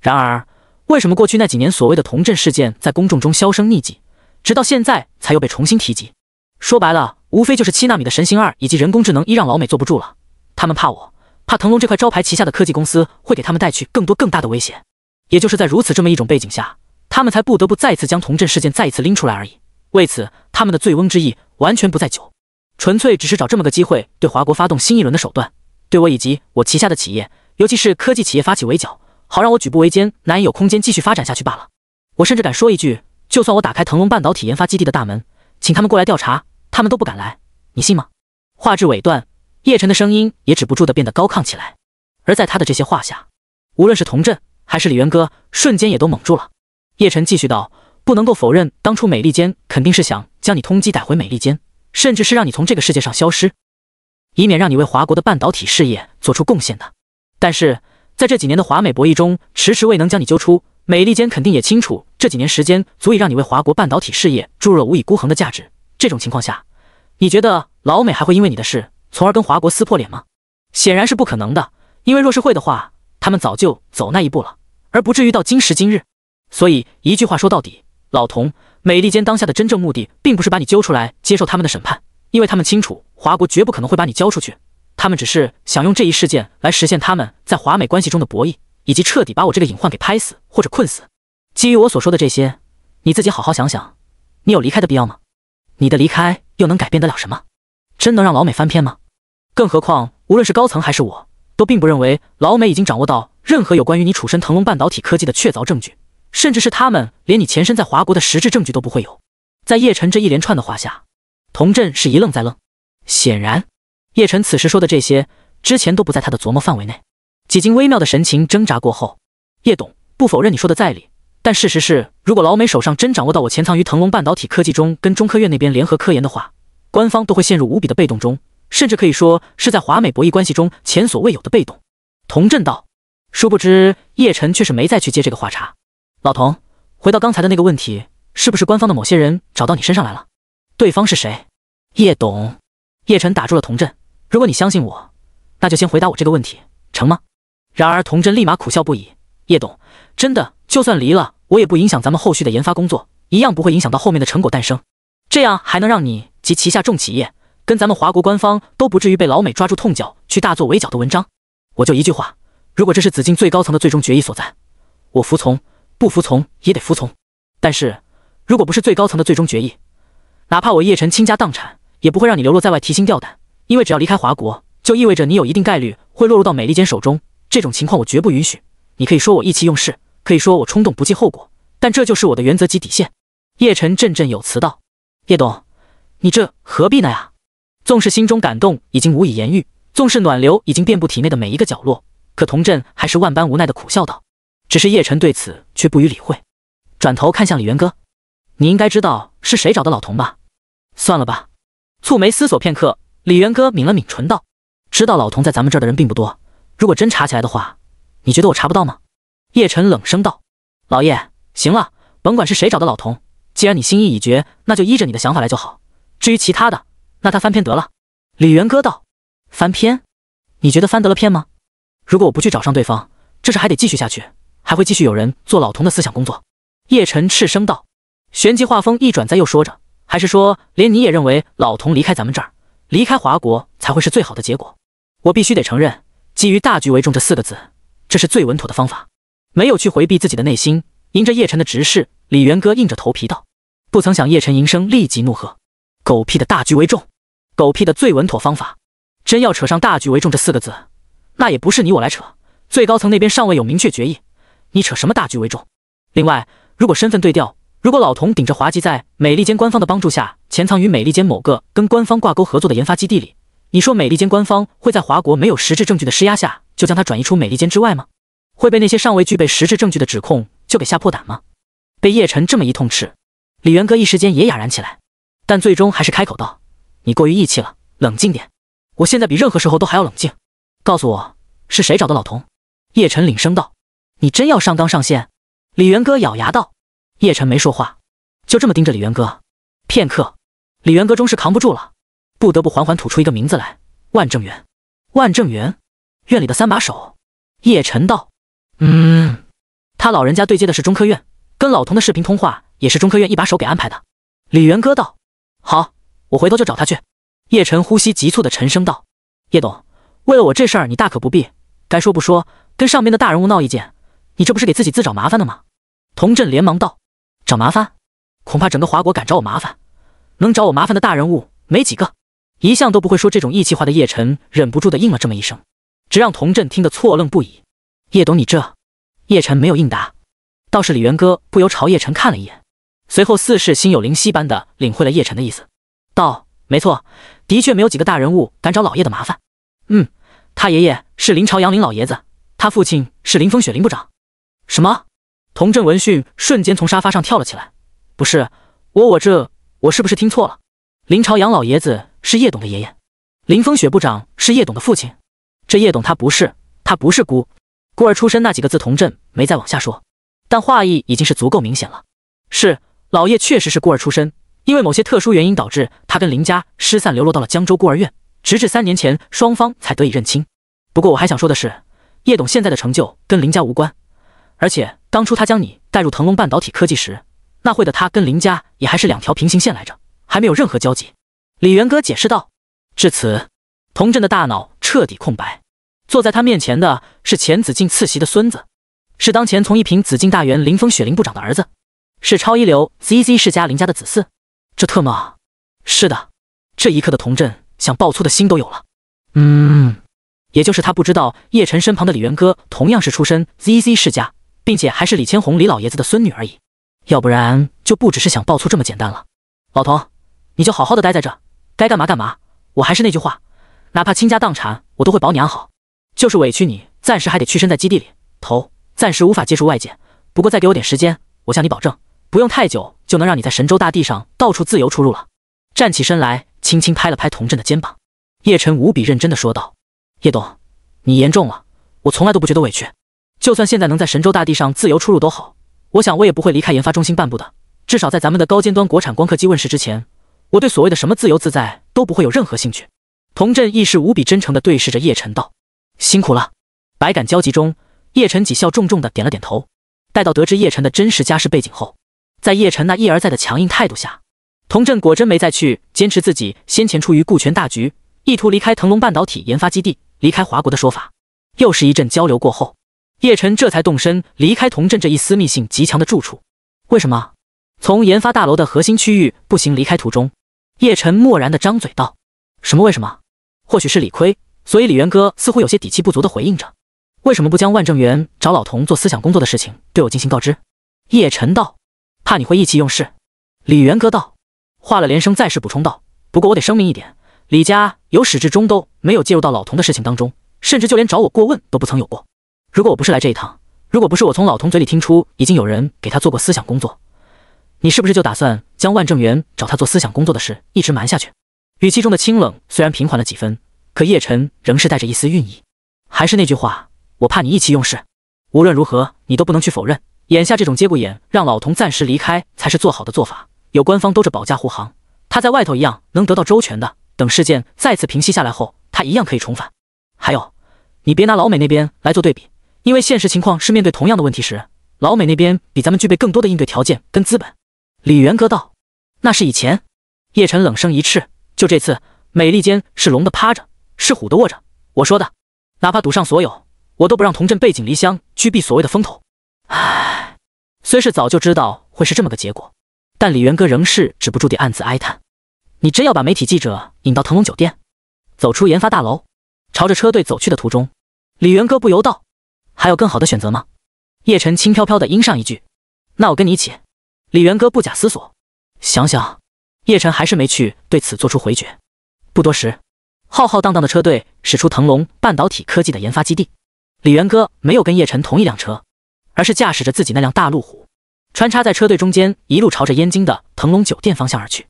然而，为什么过去那几年所谓的同镇事件在公众中销声匿迹，直到现在才又被重新提及？说白了，无非就是七纳米的神行二以及人工智能一让老美坐不住了，他们怕我。怕腾龙这块招牌旗下的科技公司会给他们带去更多更大的危险，也就是在如此这么一种背景下，他们才不得不再次将同镇事件再一次拎出来而已。为此，他们的醉翁之意完全不在酒，纯粹只是找这么个机会对华国发动新一轮的手段，对我以及我旗下的企业，尤其是科技企业发起围剿，好让我举步维艰，难以有空间继续发展下去罢了。我甚至敢说一句，就算我打开腾龙半导体研发基地的大门，请他们过来调查，他们都不敢来，你信吗？话至尾段。叶晨的声音也止不住的变得高亢起来，而在他的这些话下，无论是童振还是李元哥，瞬间也都懵住了。叶晨继续道：“不能够否认，当初美利坚肯定是想将你通缉带回美利坚，甚至是让你从这个世界上消失，以免让你为华国的半导体事业做出贡献的。但是在这几年的华美博弈中，迟迟未能将你揪出。美利坚肯定也清楚，这几年时间足以让你为华国半导体事业注入了无以估衡的价值。这种情况下，你觉得老美还会因为你的事？”从而跟华国撕破脸吗？显然是不可能的，因为若是会的话，他们早就走那一步了，而不至于到今时今日。所以一句话说到底，老童，美利坚当下的真正目的，并不是把你揪出来接受他们的审判，因为他们清楚华国绝不可能会把你交出去，他们只是想用这一事件来实现他们在华美关系中的博弈，以及彻底把我这个隐患给拍死或者困死。基于我所说的这些，你自己好好想想，你有离开的必要吗？你的离开又能改变得了什么？真能让老美翻篇吗？更何况，无论是高层还是我，都并不认为老美已经掌握到任何有关于你处身腾龙半导体科技的确凿证据，甚至是他们连你前身在华国的实质证据都不会有。在叶晨这一连串的话下，童振是一愣再愣。显然，叶晨此时说的这些，之前都不在他的琢磨范围内。几经微妙的神情挣扎过后，叶董不否认你说的在理，但事实是，如果老美手上真掌握到我潜藏于腾龙半导体科技中跟中科院那边联合科研的话，官方都会陷入无比的被动中。甚至可以说是在华美博弈关系中前所未有的被动。童振道，殊不知叶晨却是没再去接这个话茬。老童，回到刚才的那个问题，是不是官方的某些人找到你身上来了？对方是谁？叶董。叶晨打住了童振，如果你相信我，那就先回答我这个问题，成吗？然而童振立马苦笑不已。叶董，真的，就算离了，我也不影响咱们后续的研发工作，一样不会影响到后面的成果诞生。这样还能让你及旗下众企业。跟咱们华国官方都不至于被老美抓住痛脚去大做围剿的文章，我就一句话：如果这是紫禁最高层的最终决议所在，我服从；不服从也得服从。但是，如果不是最高层的最终决议，哪怕我叶晨倾家荡产，也不会让你流落在外提心吊胆。因为只要离开华国，就意味着你有一定概率会落入到美利坚手中。这种情况我绝不允许。你可以说我意气用事，可以说我冲动不计后果，但这就是我的原则及底线。叶晨振振有词道：“叶董，你这何必呢呀？”纵是心中感动已经无以言喻，纵是暖流已经遍布体内的每一个角落，可童振还是万般无奈的苦笑道：“只是叶晨对此却不予理会，转头看向李元哥，你应该知道是谁找的老童吧？算了吧。”蹙眉思索片刻，李元哥抿了抿唇道：“知道老童在咱们这儿的人并不多，如果真查起来的话，你觉得我查不到吗？叶晨冷声道。老叶，行了，甭管是谁找的老童，既然你心意已决，那就依着你的想法来就好。至于其他的，那他翻篇得了。李元歌道。翻篇？你觉得翻得了篇吗？如果我不去找上对方，这事还得继续下去，还会继续有人做老童的思想工作。叶晨斥声道。旋即话锋一转，再又说着，还是说连你也认为老童离开咱们这儿，离开华国才会是最好的结果？我必须得承认，基于大局为重这四个字，这是最稳妥的方法。没有去回避自己的内心，迎着叶晨的直视，李元歌硬着头皮道。不曾想叶晨迎声立即怒喝：“狗屁的大局为重，狗屁的最稳妥方法！真要扯上大局为重这四个字，那也不是你我来扯，最高层那边尚未有明确决议，你扯什么大局为重？另外，如果身份对调，如果老童顶着华籍在美利坚官方的帮助下潜藏于美利坚某个跟官方挂钩合作的研发基地里，你说美利坚官方会在华国没有实质证据的施压下就将他转移出美利坚之外吗？会被那些尚未具备实质证据的指控就给吓破胆吗？被叶晨这么一痛斥，李元歌一时间也哑然起来，但最终还是开口道：“你过于义气了，冷静点。我现在比任何时候都还要冷静。告诉我是谁找的老童？”叶晨领声道：“你真要上纲上线？”李元歌咬牙道。叶晨没说话，就这么盯着李元歌。片刻，李元歌终是扛不住了，不得不缓缓吐出一个名字来：万正元。万正元，院里的三把手。叶晨道。嗯，他老人家对接的是中科院，跟老童的视频通话也是中科院一把手给安排的。李元歌道：“好，我回头就找他去。”叶晨呼吸急促的沉声道：“叶董，为了我这事儿，你大可不必，该说不说，跟上面的大人物闹意见，你这不是给自己自找麻烦的吗？”童振连忙道：“找麻烦？恐怕整个华国敢找我麻烦，能找我麻烦的大人物没几个。”一向都不会说这种义气话的叶晨忍不住的应了这么一声，只让童振听得错愣不已。叶董，你这……叶晨没有应答，倒是李元歌不由朝叶晨看了一眼，随后似是心有灵犀般的领会了叶晨的意思，道：“没错，的确没有几个大人物敢找老叶的麻烦。嗯，他爷爷是林朝阳林老爷子，他父亲是林风雪林部长。什么？”童振闻讯，瞬间从沙发上跳了起来。不是我，我这我是不是听错了？林朝阳老爷子是叶董的爷爷，林风雪部长是叶董的父亲。这叶董他不是，他不是孤。孤儿出身那几个字，童振没再往下说，但话意已经是足够明显了。是老叶确实是孤儿出身，因为某些特殊原因导致他跟林家失散，流落到了江州孤儿院，直至三年前双方才得以认亲。不过我还想说的是，叶董现在的成就跟林家无关，而且当初他将你带入腾龙半导体科技时，那会的他跟林家也还是两条平行线来着，还没有任何交集。李元歌解释道。至此，童振的大脑彻底空白。坐在他面前的是钱子敬次席的孙子，是当前从一品紫禁大员林峰雪林部长的儿子，是超一流 ZZ 世家林家的子嗣。这特么，是的，这一刻的童振想爆粗的心都有了。嗯，也就是他不知道叶晨身旁的李元歌同样是出身 ZZ 世家，并且还是李千红李老爷子的孙女而已，要不然就不只是想爆粗这么简单了。老童，你就好好的待在这，该干嘛干嘛。我还是那句话，哪怕倾家荡产，我都会保你安好。就是委屈你，暂时还得屈身在基地里，头暂时无法接触外界。不过再给我点时间，我向你保证，不用太久就能让你在神州大地上到处自由出入了。站起身来，轻轻拍了拍童振的肩膀，叶晨无比认真的说道：“叶董，你言重了，我从来都不觉得委屈。就算现在能在神州大地上自由出入都好，我想我也不会离开研发中心半步的。至少在咱们的高尖端国产光刻机问世之前，我对所谓的什么自由自在都不会有任何兴趣。”童振亦是无比真诚的对视着叶晨道。辛苦了，百感交集中，叶晨几笑重重的点了点头。待到得知叶晨的真实家世背景后，在叶晨那一而再的强硬态度下，童振果真没再去坚持自己先前出于顾全大局，意图离开腾龙半导体研发基地、离开华国的说法。又是一阵交流过后，叶晨这才动身离开童振这一私密性极强的住处。为什么？从研发大楼的核心区域步行离开途中，叶晨漠然的张嘴道：“什么？为什么？或许是理亏。”所以李元哥似乎有些底气不足的回应着：“为什么不将万正元找老童做思想工作的事情对我进行告知？”叶晨道：“怕你会意气用事。”李元哥道：“话了连声，再是补充道：不过我得声明一点，李家由始至终都没有介入到老童的事情当中，甚至就连找我过问都不曾有过。如果我不是来这一趟，如果不是我从老童嘴里听出已经有人给他做过思想工作，你是不是就打算将万正元找他做思想工作的事一直瞒下去？”语气中的清冷虽然平缓了几分。可叶晨仍是带着一丝愠意，还是那句话，我怕你意气用事。无论如何，你都不能去否认，眼下这种节骨眼，让老童暂时离开才是做好的做法。有官方兜着保驾护航，他在外头一样能得到周全的。等事件再次平息下来后，他一样可以重返。还有，你别拿老美那边来做对比，因为现实情况是面对同样的问题时，老美那边比咱们具备更多的应对条件跟资本。李元哥道：“那是以前。”叶晨冷声一斥：“就这次，美利坚是龙的趴着，是虎的卧着。我说的，哪怕赌上所有。”我都不让童振背井离乡，居避所谓的风头。唉，虽是早就知道会是这么个结果，但李元哥仍是止不住地暗自哀叹。你真要把媒体记者引到腾龙酒店？走出研发大楼，朝着车队走去的途中，李元哥不由道：“还有更好的选择吗？”叶晨轻飘飘地应上一句：“那我跟你一起。”李元哥不假思索，想想，叶晨还是没去对此做出回绝。不多时，浩浩荡荡的车队驶出腾龙半导体科技的研发基地。李元哥没有跟叶晨同一辆车，而是驾驶着自己那辆大路虎，穿插在车队中间，一路朝着燕京的腾龙酒店方向而去。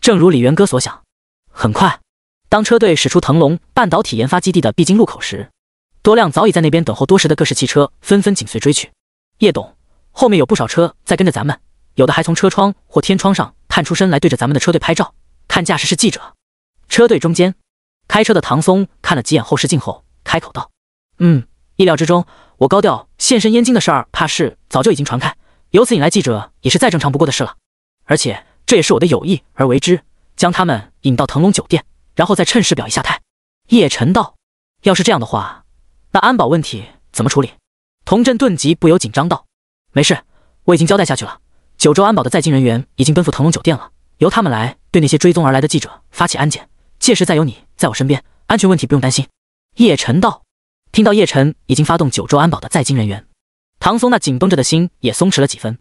正如李元哥所想，很快，当车队驶出腾龙半导体研发基地的必经路口时，多辆早已在那边等候多时的各式汽车纷纷紧随追去。叶董，后面有不少车在跟着咱们，有的还从车窗或天窗上探出身来，对着咱们的车队拍照。看驾驶是记者。车队中间，开车的唐松看了几眼后视镜后，开口道：“嗯。”意料之中，我高调现身燕京的事儿，怕是早就已经传开，由此引来记者，也是再正常不过的事了。而且这也是我的有意而为之，将他们引到腾龙酒店，然后再趁势表一下态。叶晨道：“要是这样的话，那安保问题怎么处理？”童振顿即不由紧张道：“没事，我已经交代下去了。九州安保的在京人员已经奔赴腾龙酒店了，由他们来对那些追踪而来的记者发起安检。届时再有你在我身边，安全问题不用担心。”叶晨道。听到叶晨已经发动九州安保的在京人员，唐松那紧绷着的心也松弛了几分。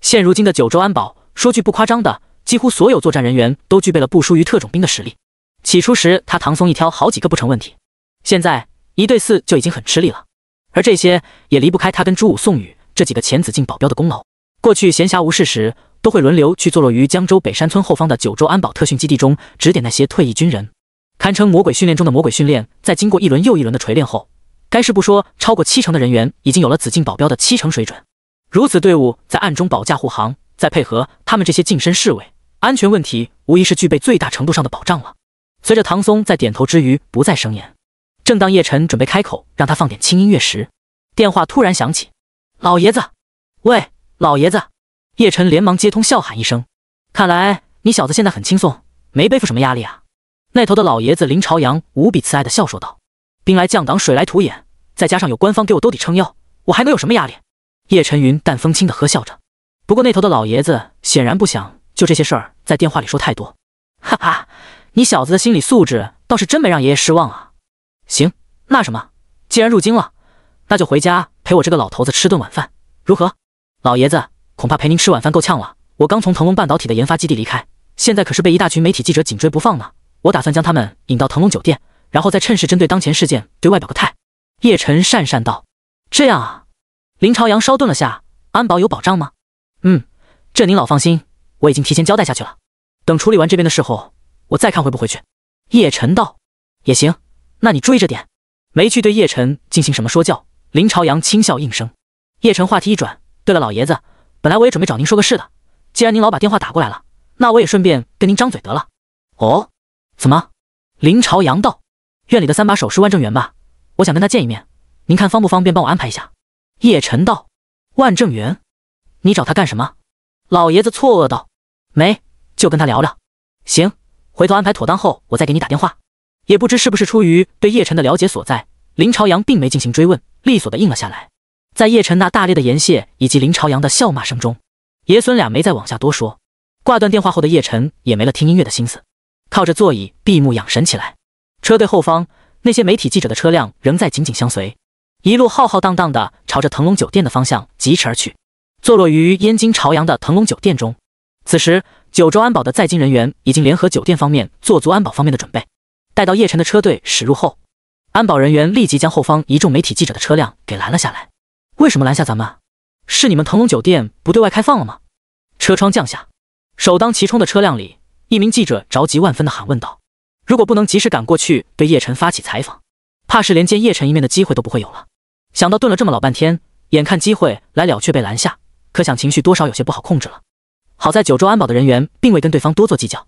现如今的九州安保，说句不夸张的，几乎所有作战人员都具备了不输于特种兵的实力。起初时，他唐松一挑好几个不成问题，现在一对四就已经很吃力了。而这些也离不开他跟朱武、宋宇这几个前子进保镖的功劳。过去闲暇无事时，都会轮流去坐落于江州北山村后方的九州安保特训基地中，指点那些退役军人，堪称魔鬼训练中的魔鬼训练。在经过一轮又一轮的锤炼后，该是不说，超过七成的人员已经有了紫禁保镖的七成水准。如此队伍在暗中保驾护航，再配合他们这些近身侍卫，安全问题无疑是具备最大程度上的保障了。随着唐松在点头之余不再声言，正当叶晨准备开口让他放点轻音乐时，电话突然响起：“老爷子，喂，老爷子！”叶晨连忙接通，笑喊一声：“看来你小子现在很轻松，没背负什么压力啊。”那头的老爷子林朝阳无比慈爱的笑说道。兵来将挡，水来土掩，再加上有官方给我兜底撑腰，我还能有什么压力？叶晨云淡风轻的呵笑着。不过那头的老爷子显然不想就这些事儿在电话里说太多。哈哈，你小子的心理素质倒是真没让爷爷失望啊。行，那什么，既然入京了，那就回家陪我这个老头子吃顿晚饭，如何？老爷子，恐怕陪您吃晚饭够呛了。我刚从腾龙半导体的研发基地离开，现在可是被一大群媒体记者紧追不放呢。我打算将他们引到腾龙酒店。然后再趁势针对当前事件对外表个态。叶晨讪讪道：“这样啊。”林朝阳稍顿了下：“安保有保障吗？”“嗯，这您老放心，我已经提前交代下去了。等处理完这边的事后，我再看回不回去。”叶晨道：“也行，那你追着点，没去对叶晨进行什么说教。”林朝阳轻笑应声。叶晨话题一转：“对了，老爷子，本来我也准备找您说个事的。既然您老把电话打过来了，那我也顺便跟您张嘴得了。”“哦，怎么？”林朝阳道。院里的三把手是万正元吧？我想跟他见一面，您看方不方便帮我安排一下？叶晨道：“万正元，你找他干什么？”老爷子错愕道：“没，就跟他聊聊。行，回头安排妥当后，我再给你打电话。”也不知是不是出于对叶晨的了解所在，林朝阳并没进行追问，利索的应了下来。在叶晨那大咧的言谢以及林朝阳的笑骂声中，爷孙俩没再往下多说。挂断电话后的叶晨也没了听音乐的心思，靠着座椅闭目养神起来。车队后方，那些媒体记者的车辆仍在紧紧相随，一路浩浩荡荡的朝着腾龙酒店的方向疾驰而去。坐落于燕京朝阳的腾龙酒店中，此时九州安保的在京人员已经联合酒店方面做足安保方面的准备。待到叶晨的车队驶入后，安保人员立即将后方一众媒体记者的车辆给拦了下来。为什么拦下咱们？是你们腾龙酒店不对外开放了吗？车窗降下，首当其冲的车辆里，一名记者着急万分的喊问道。如果不能及时赶过去对叶晨发起采访，怕是连见叶晨一面的机会都不会有了。想到顿了这么老半天，眼看机会来了，却被拦下，可想情绪多少有些不好控制了。好在九州安保的人员并未跟对方多做计较，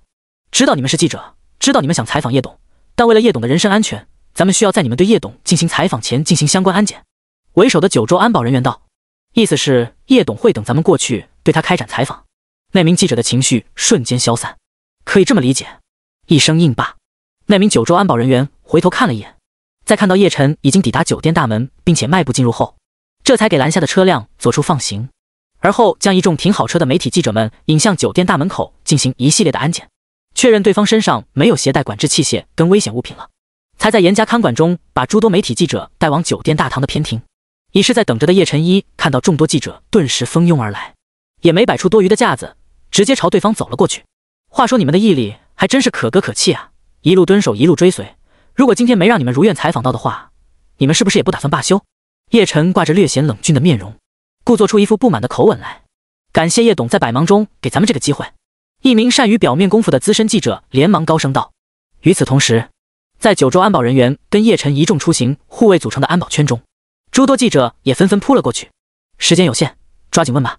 知道你们是记者，知道你们想采访叶董，但为了叶董的人身安全，咱们需要在你们对叶董进行采访前进行相关安检。为首的九州安保人员道：“意思是叶董会等咱们过去对他开展采访。”那名记者的情绪瞬间消散，可以这么理解。一声应罢，那名九州安保人员回头看了一眼，在看到叶晨已经抵达酒店大门，并且迈步进入后。这才给拦下的车辆做出放行，而后将一众停好车的媒体记者们引向酒店大门口进行一系列的安检，确认对方身上没有携带管制器械跟危险物品了，才在严加看管中把诸多媒体记者带往酒店大堂的偏厅。已是在等着的叶晨一看到众多记者顿时蜂拥而来，也没摆出多余的架子，直接朝对方走了过去。话说你们的毅力还真是可歌可泣啊，一路蹲守一路追随。如果今天没让你们如愿采访到的话，你们是不是也不打算罢休？叶晨挂着略显冷峻的面容，故作出一副不满的口吻来。感谢叶董在百忙中给咱们这个机会。一名善于表面功夫的资深记者连忙高声道。与此同时，在九州安保人员跟叶晨一众出行护卫组成的安保圈中，诸多记者也纷纷扑了过去。时间有限，抓紧问吧。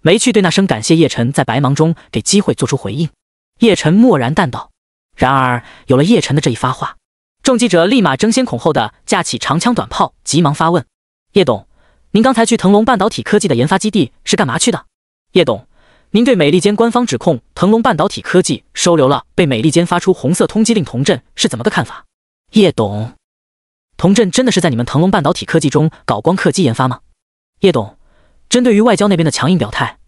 没去对那声感谢叶晨在白忙中给机会做出回应。叶晨默然淡道。然而有了叶晨的这一发话，众记者立马争先恐后的架起长枪短炮，急忙发问。叶董，您刚才去腾龙半导体科技的研发基地是干嘛去的？叶董，您对美利坚官方指控腾龙半导体科技收留了被美利坚发出红色通缉令童振是怎么个看法？叶董，童振真的是在你们腾龙半导体科技中搞光刻机研发吗？叶董，针对于外交那边的强硬表态，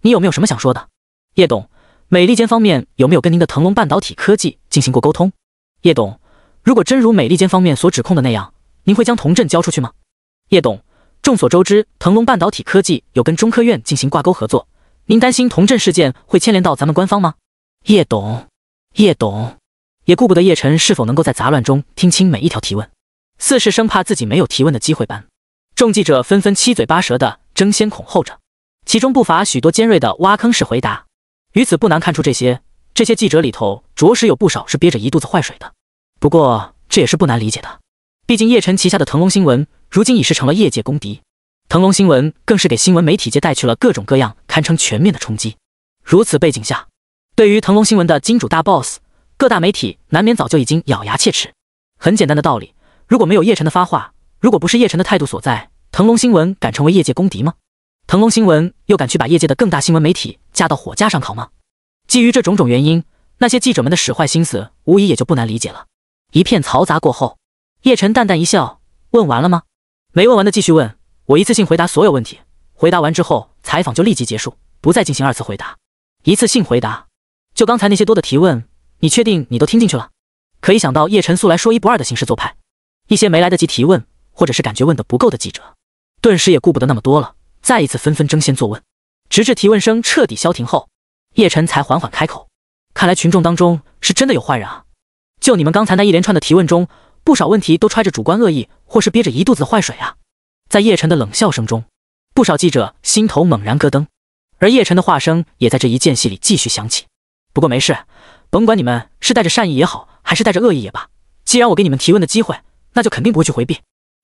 你有没有什么想说的？叶董，美利坚方面有没有跟您的腾龙半导体科技进行过沟通？叶董，如果真如美利坚方面所指控的那样，您会将童振交出去吗？叶董，众所周知，腾龙半导体科技有跟中科院进行挂钩合作，您担心童振事件会牵连到咱们官方吗？叶董，叶董，也顾不得叶晨是否能够在杂乱中听清每一条提问，似是生怕自己没有提问的机会般。众记者纷纷七嘴八舌的争先恐后着，其中不乏许多尖锐的挖坑式回答。于此不难看出，这些这些记者里头着实有不少是憋着一肚子坏水的。不过这也是不难理解的，毕竟叶晨旗下的腾龙新闻。如今已是成了业界公敌，腾龙新闻更是给新闻媒体界带去了各种各样堪称全面的冲击。如此背景下，对于腾龙新闻的金主大 boss，各大媒体难免早就已经咬牙切齿。很简单的道理，如果没有叶晨的发话，如果不是叶晨的态度所在，腾龙新闻敢成为业界公敌吗？腾龙新闻又敢去把业界的更大新闻媒体架到火架上烤吗？基于这种种原因，那些记者们的使坏心思无疑也就不难理解了。一片嘈杂过后，叶晨淡淡一笑，问完了吗？没问完的继续问，我一次性回答所有问题。回答完之后，采访就立即结束，不再进行二次回答。一次性回答，就刚才那些多的提问，你确定你都听进去了？可以想到叶晨素来说一不二的行事做派，一些没来得及提问，或者是感觉问的不够的记者，顿时也顾不得那么多了，再一次纷纷争先作问，直至提问声彻底消停后，叶晨才缓缓开口。看来群众当中是真的有坏人啊！就你们刚才那一连串的提问中。不少问题都揣着主观恶意，或是憋着一肚子的坏水啊！在叶晨的冷笑声中，不少记者心头猛然咯噔，而叶晨的话声也在这一间隙里继续响起。不过没事，甭管你们是带着善意也好，还是带着恶意也罢，既然我给你们提问的机会，那就肯定不会去回避。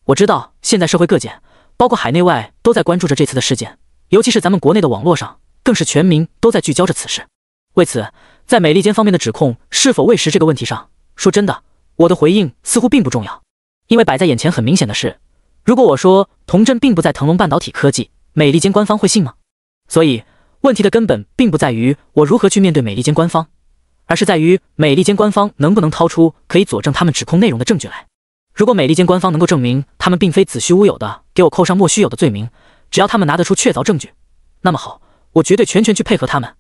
我知道现在社会各界，包括海内外，都在关注着这次的事件，尤其是咱们国内的网络上，更是全民都在聚焦着此事。为此，在美利坚方面的指控是否未实这个问题上，说真的。我的回应似乎并不重要，因为摆在眼前很明显的是，如果我说童振并不在腾龙半导体科技，美利坚官方会信吗？所以问题的根本并不在于我如何去面对美利坚官方，而是在于美利坚官方能不能掏出可以佐证他们指控内容的证据来。如果美利坚官方能够证明他们并非子虚乌有的给我扣上莫须有的罪名，只要他们拿得出确凿证据，那么好，我绝对全权去配合他们，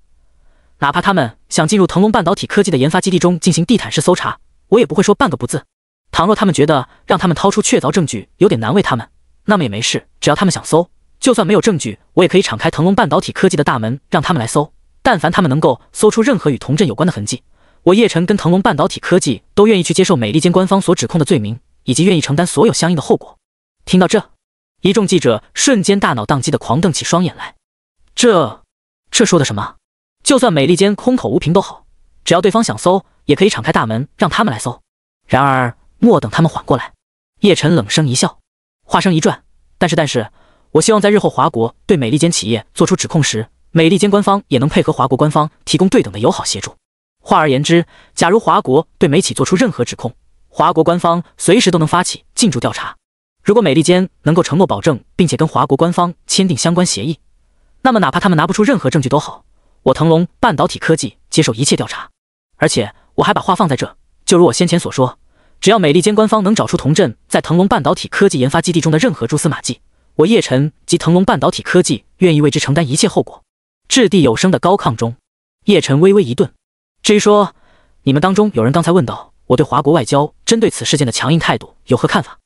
哪怕他们想进入腾龙半导体科技的研发基地中进行地毯式搜查。我也不会说半个不字。倘若他们觉得让他们掏出确凿证据有点难为他们，那么也没事。只要他们想搜，就算没有证据，我也可以敞开腾龙半导体科技的大门，让他们来搜。但凡他们能够搜出任何与童振有关的痕迹，我叶晨跟腾龙半导体科技都愿意去接受美利坚官方所指控的罪名，以及愿意承担所有相应的后果。听到这，一众记者瞬间大脑宕机的狂瞪起双眼来。这，这说的什么？就算美利坚空口无凭都好，只要对方想搜。也可以敞开大门，让他们来搜。然而，莫等他们缓过来，叶晨冷声一笑，话声一转：“但是，但是，我希望在日后华国对美利坚企业做出指控时，美利坚官方也能配合华国官方提供对等的友好协助。换而言之，假如华国对美企做出任何指控，华国官方随时都能发起进驻调查。如果美利坚能够承诺保证，并且跟华国官方签订相关协议，那么哪怕他们拿不出任何证据都好，我腾龙半导体科技接受一切调查。而且我还把话放在这，就如我先前所说，只要美利坚官方能找出童振在腾龙半导体科技研发基地中的任何蛛丝马迹，我叶晨及腾龙半导体科技愿意为之承担一切后果。掷地有声的高亢中，叶晨微微一顿。至于说你们当中有人刚才问到我对华国外交针对此事件的强硬态度有何看法？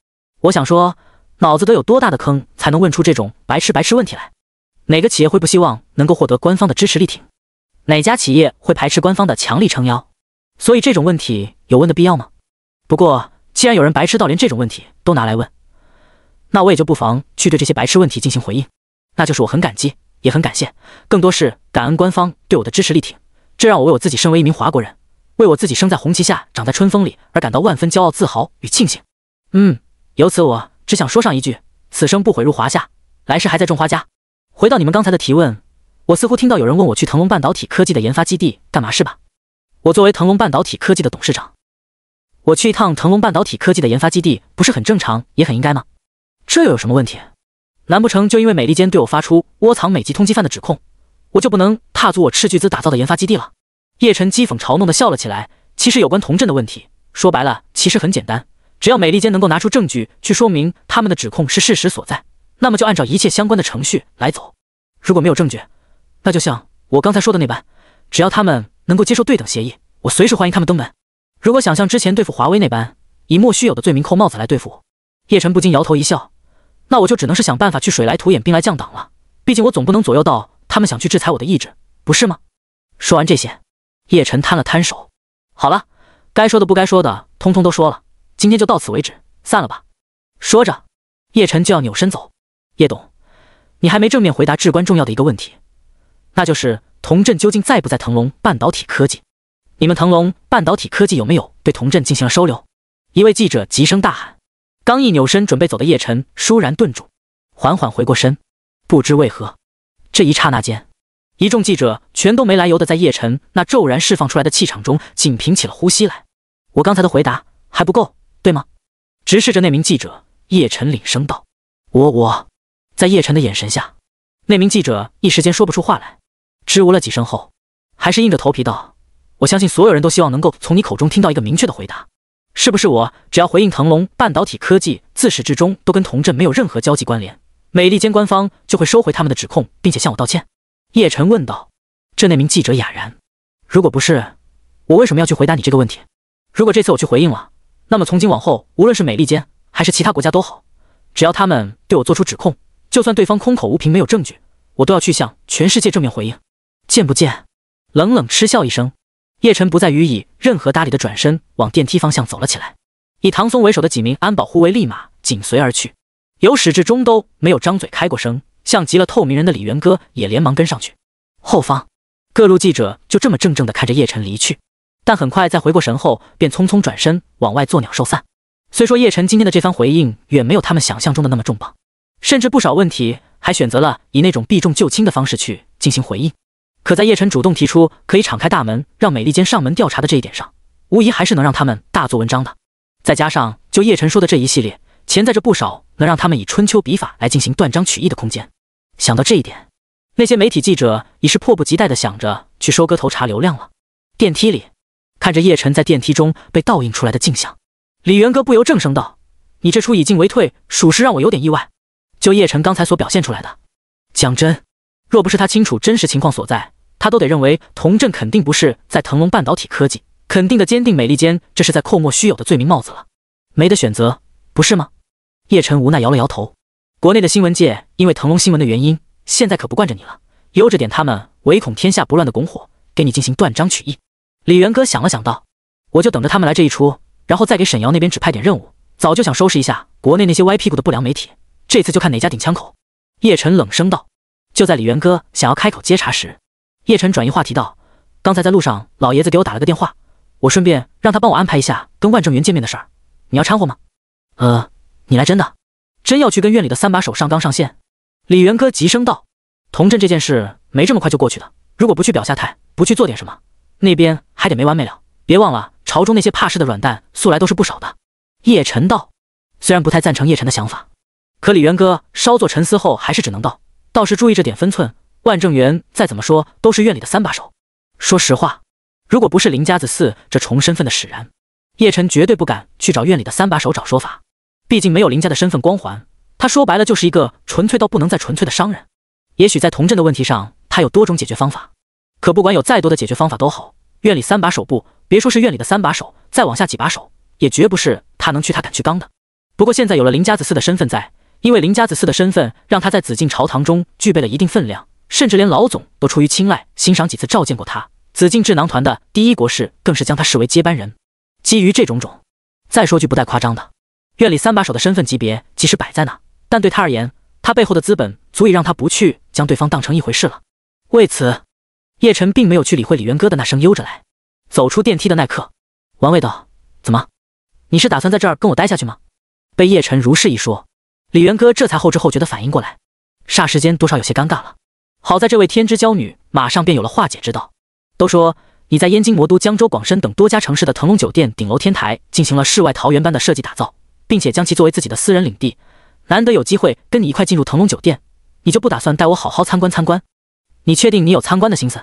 我想说，脑子得有多大的坑，才能问出这种白痴白痴问题来？哪个企业会不希望能够获得官方的支持力挺？哪家企业会排斥官方的强力撑腰？所以这种问题有问的必要吗？不过既然有人白痴到连这种问题都拿来问，那我也就不妨去对这些白痴问题进行回应。那就是我很感激，也很感谢，更多是感恩官方对我的支持力挺，这让我为我自己身为一名华国人，为我自己生在红旗下，长在春风里而感到万分骄傲、自豪与庆幸。嗯。由此，我只想说上一句：此生不悔入华夏，来世还在种花家。回到你们刚才的提问，我似乎听到有人问我去腾龙半导体科技的研发基地干嘛是吧？我作为腾龙半导体科技的董事长，我去一趟腾龙半导体科技的研发基地，不是很正常，也很应该吗？这又有什么问题？难不成就因为美利坚对我发出窝藏美籍通缉犯的指控，我就不能踏足我斥巨资打造的研发基地了？叶晨讥讽嘲弄的笑了起来。其实有关童振的问题，说白了，其实很简单。只要美利坚能够拿出证据去说明他们的指控是事实所在，那么就按照一切相关的程序来走。如果没有证据，那就像我刚才说的那般，只要他们能够接受对等协议，我随时欢迎他们登门。如果想像之前对付华为那般，以莫须有的罪名扣帽子来对付我，叶晨不禁摇头一笑。那我就只能是想办法去水来土掩，兵来将挡了。毕竟我总不能左右到他们想去制裁我的意志，不是吗？说完这些，叶晨摊了摊手。好了，该说的不该说的，通通都说了。今天就到此为止，散了吧。说着，叶晨就要扭身走。叶董，你还没正面回答至关重要的一个问题，那就是童振究竟在不在腾龙半导体科技？你们腾龙半导体科技有没有对童振进行了收留？一位记者急声大喊。刚一扭身准备走的叶晨倏然顿住，缓缓回过身。不知为何，这一刹那间，一众记者全都没来由的在叶晨那骤然释放出来的气场中紧屏起了呼吸来。我刚才的回答还不够。对吗？直视着那名记者，叶晨领声道：“我我。”在叶晨的眼神下，那名记者一时间说不出话来，支吾了几声后，还是硬着头皮道：“我相信所有人都希望能够从你口中听到一个明确的回答，是不是我只要回应腾龙半导体科技自始至终都跟童振没有任何交集关联，美利坚官方就会收回他们的指控，并且向我道歉？”叶晨问道。这那名记者哑然：“如果不是，我为什么要去回答你这个问题？如果这次我去回应了？”那么从今往后，无论是美利坚还是其他国家都好，只要他们对我做出指控，就算对方空口无凭没有证据，我都要去向全世界正面回应，见不见？冷冷嗤笑一声，叶晨不再予以任何搭理的转身往电梯方向走了起来。以唐松为首的几名安保护卫立马紧随而去，由始至终都没有张嘴开过声，像极了透明人的李元歌也连忙跟上去。后方各路记者就这么怔怔地看着叶晨离去。但很快在回过神后，便匆匆转身往外做鸟兽散。虽说叶晨今天的这番回应远没有他们想象中的那么重磅，甚至不少问题还选择了以那种避重就轻的方式去进行回应，可在叶晨主动提出可以敞开大门让美利坚上门调查的这一点上，无疑还是能让他们大做文章的。再加上就叶晨说的这一系列，潜在着不少能让他们以春秋笔法来进行断章取义的空间。想到这一点，那些媒体记者已是迫不及待地想着去收割头查流量了。电梯里。看着叶晨在电梯中被倒映出来的镜像，李元哥不由正声道：“你这出以进为退，属实让我有点意外。就叶晨刚才所表现出来的，讲真，若不是他清楚真实情况所在，他都得认为童振肯定不是在腾龙半导体科技，肯定的坚定美利坚这是在扣莫须有的罪名帽子了，没得选择，不是吗？”叶晨无奈摇了摇头。国内的新闻界因为腾龙新闻的原因，现在可不惯着你了，悠着点他们，唯恐天下不乱的拱火，给你进行断章取义。李元哥想了想道：“我就等着他们来这一出，然后再给沈瑶那边指派点任务。早就想收拾一下国内那些歪屁股的不良媒体，这次就看哪家顶枪口。”叶晨冷声道。就在李元哥想要开口接茬时，叶晨转移话题道：“刚才在路上，老爷子给我打了个电话，我顺便让他帮我安排一下跟万正元见面的事儿，你要掺和吗？”“呃，你来真的？真要去跟院里的三把手上纲上线？”李元歌急声道：“童振这件事没这么快就过去的，如果不去表下态，不去做点什么，那边还得没完没了。别忘了，朝中那些怕事的软蛋，素来都是不少的。”叶晨道：“虽然不太赞成叶晨的想法，可李元歌稍作沉思后，还是只能道：倒是注意着点分寸。万正元再怎么说都是院里的三把手。说实话，如果不是林家子嗣这重身份的使然，叶晨绝对不敢去找院里的三把手找说法。毕竟没有林家的身份光环。”他说白了就是一个纯粹到不能再纯粹的商人。也许在童镇的问题上，他有多种解决方法。可不管有再多的解决方法都好，院里三把手不，别说是院里的三把手，再往下几把手，也绝不是他能去他敢去刚的。不过现在有了林家子嗣的身份在，因为林家子嗣的身份，让他在紫禁朝堂中具备了一定分量，甚至连老总都出于青睐，欣赏几次召见过他。紫禁智囊团的第一国士更是将他视为接班人。基于这种种，再说句不带夸张的，院里三把手的身份级别，即使摆在那。但对他而言，他背后的资本足以让他不去将对方当成一回事了。为此，叶晨并没有去理会李元歌的那声悠着来。走出电梯的那刻，王卫道：“怎么，你是打算在这儿跟我待下去吗？”被叶晨如是一说，李元歌这才后知后觉的反应过来，霎时间多少有些尴尬了。好在这位天之娇女马上便有了化解之道。都说你在燕京、魔都、江州、广深等多家城市的腾龙酒店顶楼天台进行了世外桃源般的设计打造，并且将其作为自己的私人领地。难得有机会跟你一块进入腾龙酒店，你就不打算带我好好参观参观？你确定你有参观的心思？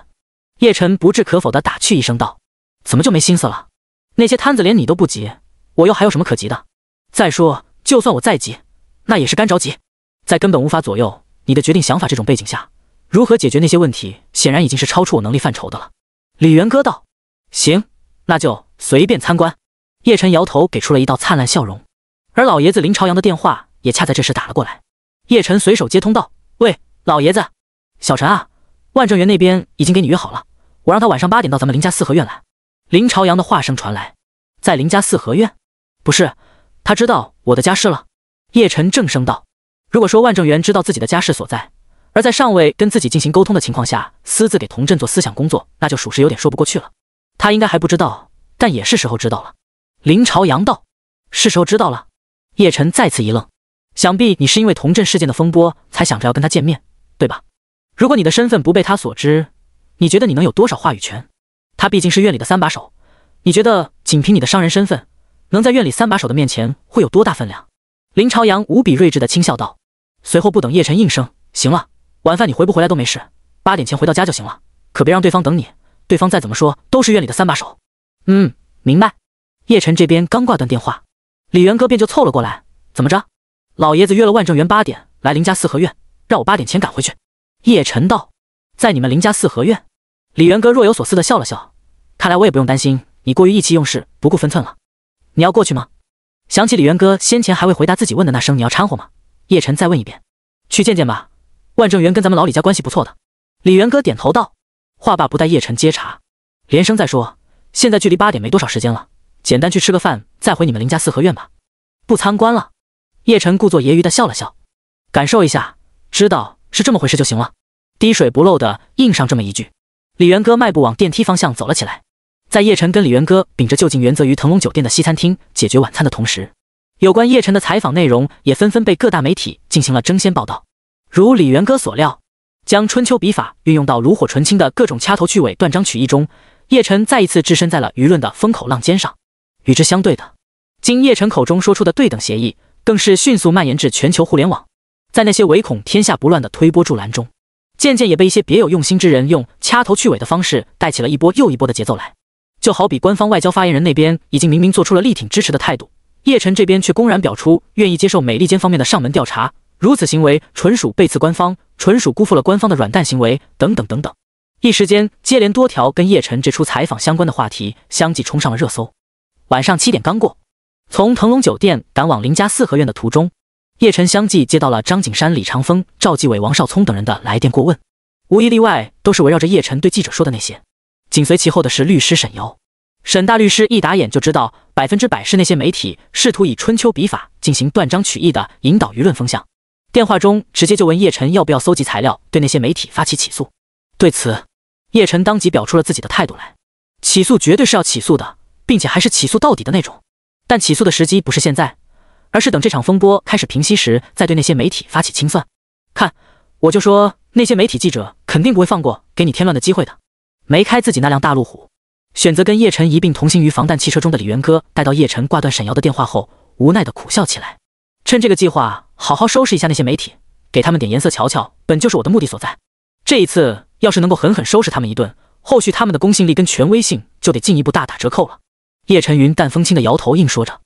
叶晨不置可否的打趣一声道：“怎么就没心思了？那些摊子连你都不急，我又还有什么可急的？再说，就算我再急，那也是干着急，在根本无法左右你的决定想法这种背景下，如何解决那些问题，显然已经是超出我能力范畴的了。”李元歌道：“行，那就随便参观。”叶晨摇头，给出了一道灿烂笑容，而老爷子林朝阳的电话。也恰在这时打了过来，叶晨随手接通道：“喂，老爷子，小陈啊，万正元那边已经给你约好了，我让他晚上八点到咱们林家四合院来。”林朝阳的话声传来：“在林家四合院？不是，他知道我的家室了。”叶晨正声道：“如果说万正元知道自己的家室所在，而在尚未跟自己进行沟通的情况下，私自给童振做思想工作，那就属实有点说不过去了。他应该还不知道，但也是时候知道了。”林朝阳道：“是时候知道了。”叶晨再次一愣。想必你是因为童振事件的风波才想着要跟他见面，对吧？如果你的身份不被他所知，你觉得你能有多少话语权？他毕竟是院里的三把手，你觉得仅凭你的商人身份，能在院里三把手的面前会有多大分量？林朝阳无比睿智的轻笑道，随后不等叶晨应声，行了，晚饭你回不回来都没事，八点前回到家就行了，可别让对方等你。对方再怎么说都是院里的三把手。嗯，明白。叶晨这边刚挂断电话，李元哥便就凑了过来，怎么着？老爷子约了万正元八点来林家四合院，让我八点前赶回去。叶晨道，在你们林家四合院。李元哥若有所思的笑了笑，看来我也不用担心你过于意气用事，不顾分寸了。你要过去吗？想起李元哥先前还未回答自己问的那声你要掺和吗？叶晨再问一遍，去见见吧。万正元跟咱们老李家关系不错的。李元哥点头道，话罢不待叶晨接茬，连声再说，现在距离八点没多少时间了，简单去吃个饭，再回你们林家四合院吧。不参观了。叶晨故作揶揄的笑了笑，感受一下，知道是这么回事就行了。滴水不漏的应上这么一句。李元歌迈步往电梯方向走了起来。在叶晨跟李元歌秉着就近原则于腾龙酒店的西餐厅解决晚餐的同时，有关叶晨的采访内容也纷纷被各大媒体进行了争先报道。如李元歌所料，将春秋笔法运用到炉火纯青的各种掐头去尾、断章取义中，叶晨再一次置身在了舆论的风口浪尖上。与之相对的，经叶晨口中说出的对等协议。更是迅速蔓延至全球互联网，在那些唯恐天下不乱的推波助澜中，渐渐也被一些别有用心之人用掐头去尾的方式带起了一波又一波的节奏来。就好比官方外交发言人那边已经明明做出了力挺支持的态度，叶晨这边却公然表出愿意接受美利坚方面的上门调查，如此行为纯属背刺官方，纯属辜负了官方的软蛋行为，等等等等。一时间，接连多条跟叶晨这出采访相关的话题相继冲上了热搜。晚上七点刚过。从腾龙酒店赶往林家四合院的途中，叶晨相继接到了张景山、李长风、赵继伟、王少聪等人的来电过问，无一例外都是围绕着叶晨对记者说的那些。紧随其后的是律师沈瑶，沈大律师一打眼就知道百分之百是那些媒体试图以春秋笔法进行断章取义的引导舆论风向。电话中直接就问叶晨要不要搜集材料对那些媒体发起起诉。对此，叶晨当即表出了自己的态度来：起诉绝对是要起诉的，并且还是起诉到底的那种。但起诉的时机不是现在，而是等这场风波开始平息时，再对那些媒体发起清算。看我就说那些媒体记者肯定不会放过给你添乱的机会的。没开自己那辆大路虎，选择跟叶晨一并同行于防弹汽车中的李元哥，待到叶晨挂断沈瑶的电话后，无奈的苦笑起来。趁这个计划，好好收拾一下那些媒体，给他们点颜色瞧瞧，本就是我的目的所在。这一次要是能够狠狠收拾他们一顿，后续他们的公信力跟权威性就得进一步大打折扣了。叶晨云淡风轻的摇头，硬说着。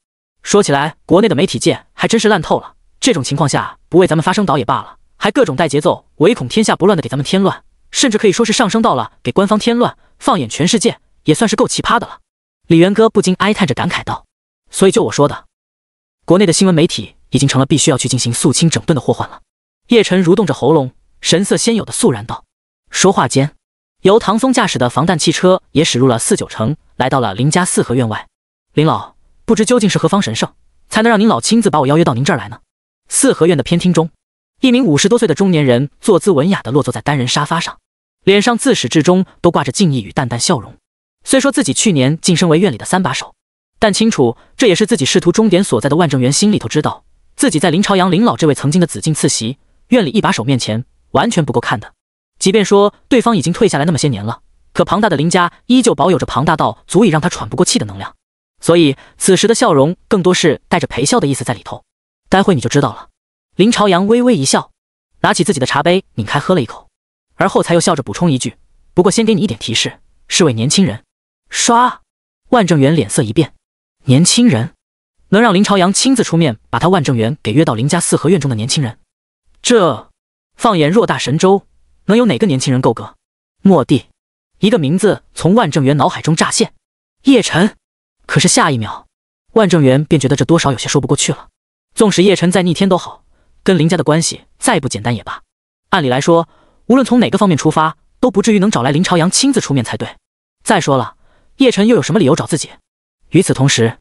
说起来，国内的媒体界还真是烂透了。这种情况下，不为咱们发声倒也罢了，还各种带节奏，唯恐天下不乱的给咱们添乱，甚至可以说是上升到了给官方添乱。放眼全世界，也算是够奇葩的了。李元哥不禁哀叹着感慨道：“所以就我说的，国内的新闻媒体已经成了必须要去进行肃清整顿的祸患了。”叶晨蠕动着喉咙，神色先有的肃然道。说话间，由唐松驾驶的防弹汽车也驶入了四九城，来到了林家四合院外。林老。不知究竟是何方神圣，才能让您老亲自把我邀约到您这儿来呢？四合院的偏厅中，一名五十多岁的中年人坐姿文雅地落坐在单人沙发上，脸上自始至终都挂着敬意与淡淡笑容。虽说自己去年晋升为院里的三把手，但清楚这也是自己仕途终点所在的万正元心里头知道，自己在林朝阳林老这位曾经的紫禁次席、院里一把手面前完全不够看的。即便说对方已经退下来那么些年了，可庞大的林家依旧保有着庞大到足以让他喘不过气的能量。所以此时的笑容更多是带着陪笑的意思在里头，待会你就知道了。林朝阳微微一笑，拿起自己的茶杯，拧开喝了一口，而后才又笑着补充一句：“不过先给你一点提示，是位年轻人。”唰，万正元脸色一变，年轻人能让林朝阳亲自出面把他万正元给约到林家四合院中的年轻人，这放眼偌大神州，能有哪个年轻人够格？蓦地，一个名字从万正元脑海中乍现：叶晨。可是下一秒，万正元便觉得这多少有些说不过去了。纵使叶晨再逆天都好，跟林家的关系再不简单也罢。按理来说，无论从哪个方面出发，都不至于能找来林朝阳亲自出面才对。再说了，叶晨又有什么理由找自己？与此同时，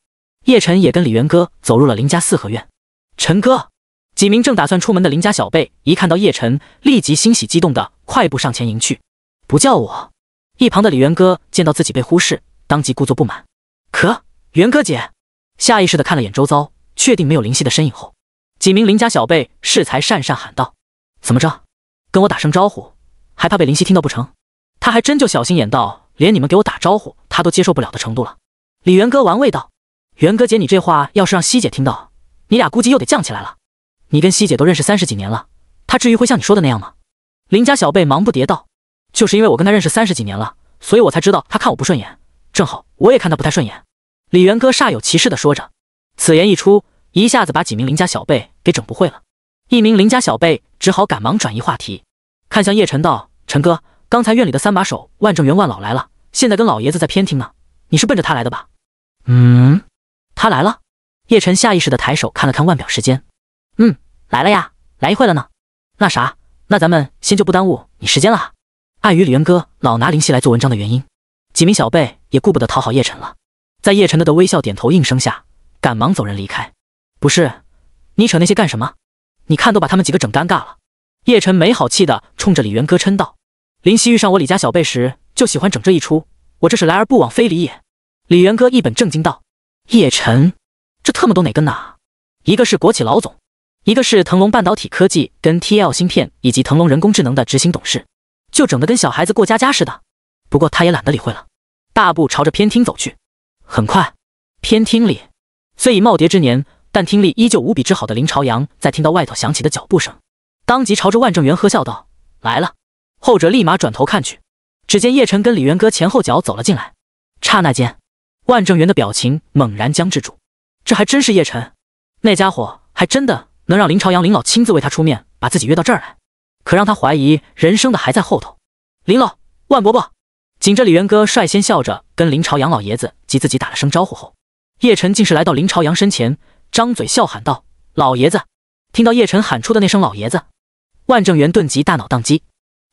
叶晨也跟李元哥走入了林家四合院。陈哥，几名正打算出门的林家小辈一看到叶晨，立即欣喜激动的快步上前迎去。不叫我。一旁的李元哥见到自己被忽视，当即故作不满。可元哥姐，下意识的看了眼周遭，确定没有林夕的身影后，几名林家小辈适才讪讪喊道：“怎么着，跟我打声招呼，还怕被林夕听到不成？他还真就小心眼到连你们给我打招呼他都接受不了的程度了。”李元哥玩味道：“元哥姐，你这话要是让希姐听到，你俩估计又得犟起来了。你跟希姐都认识三十几年了，她至于会像你说的那样吗？”林家小辈忙不迭道：“就是因为我跟她认识三十几年了，所以我才知道她看我不顺眼。”正好我也看他不太顺眼，李元哥煞有其事的说着。此言一出，一下子把几名林家小辈给整不会了。一名林家小辈只好赶忙转移话题，看向叶晨道：“陈哥，刚才院里的三把手万正元万老来了，现在跟老爷子在偏厅呢。你是奔着他来的吧？”“嗯，他来了。”叶晨下意识的抬手看了看腕表时间，“嗯，来了呀，来一会了呢。那啥，那咱们先就不耽误你时间了。”碍于李元哥老拿林夕来做文章的原因。几名小辈也顾不得讨好叶晨了，在叶晨的的微笑点头应声下，赶忙走人离开。不是，你扯那些干什么？你看都把他们几个整尴尬了。叶晨没好气的冲着李元歌嗔道：“林夕遇上我李家小辈时，就喜欢整这一出，我这是来而不往非礼也。”李元歌一本正经道：“叶晨，这特么都哪根哪？一个是国企老总，一个是腾龙半导体科技跟 TL 芯片以及腾龙人工智能的执行董事，就整得跟小孩子过家家似的。”不过他也懒得理会了，大步朝着偏厅走去。很快，偏厅里虽已耄耋之年，但听力依旧无比之好的林朝阳，在听到外头响起的脚步声，当即朝着万正元呵笑道：“来了。”后者立马转头看去，只见叶晨跟李元哥前后脚走了进来。刹那间，万正元的表情猛然僵滞住。这还真是叶晨，那家伙还真的能让林朝阳林老亲自为他出面，把自己约到这儿来。可让他怀疑人生的还在后头。林老，万伯伯。紧着李元哥率先笑着跟林朝阳老爷子及自己打了声招呼后，叶晨竟是来到林朝阳身前，张嘴笑喊道：“老爷子！”听到叶晨喊出的那声“老爷子”，万正元顿即大脑宕机。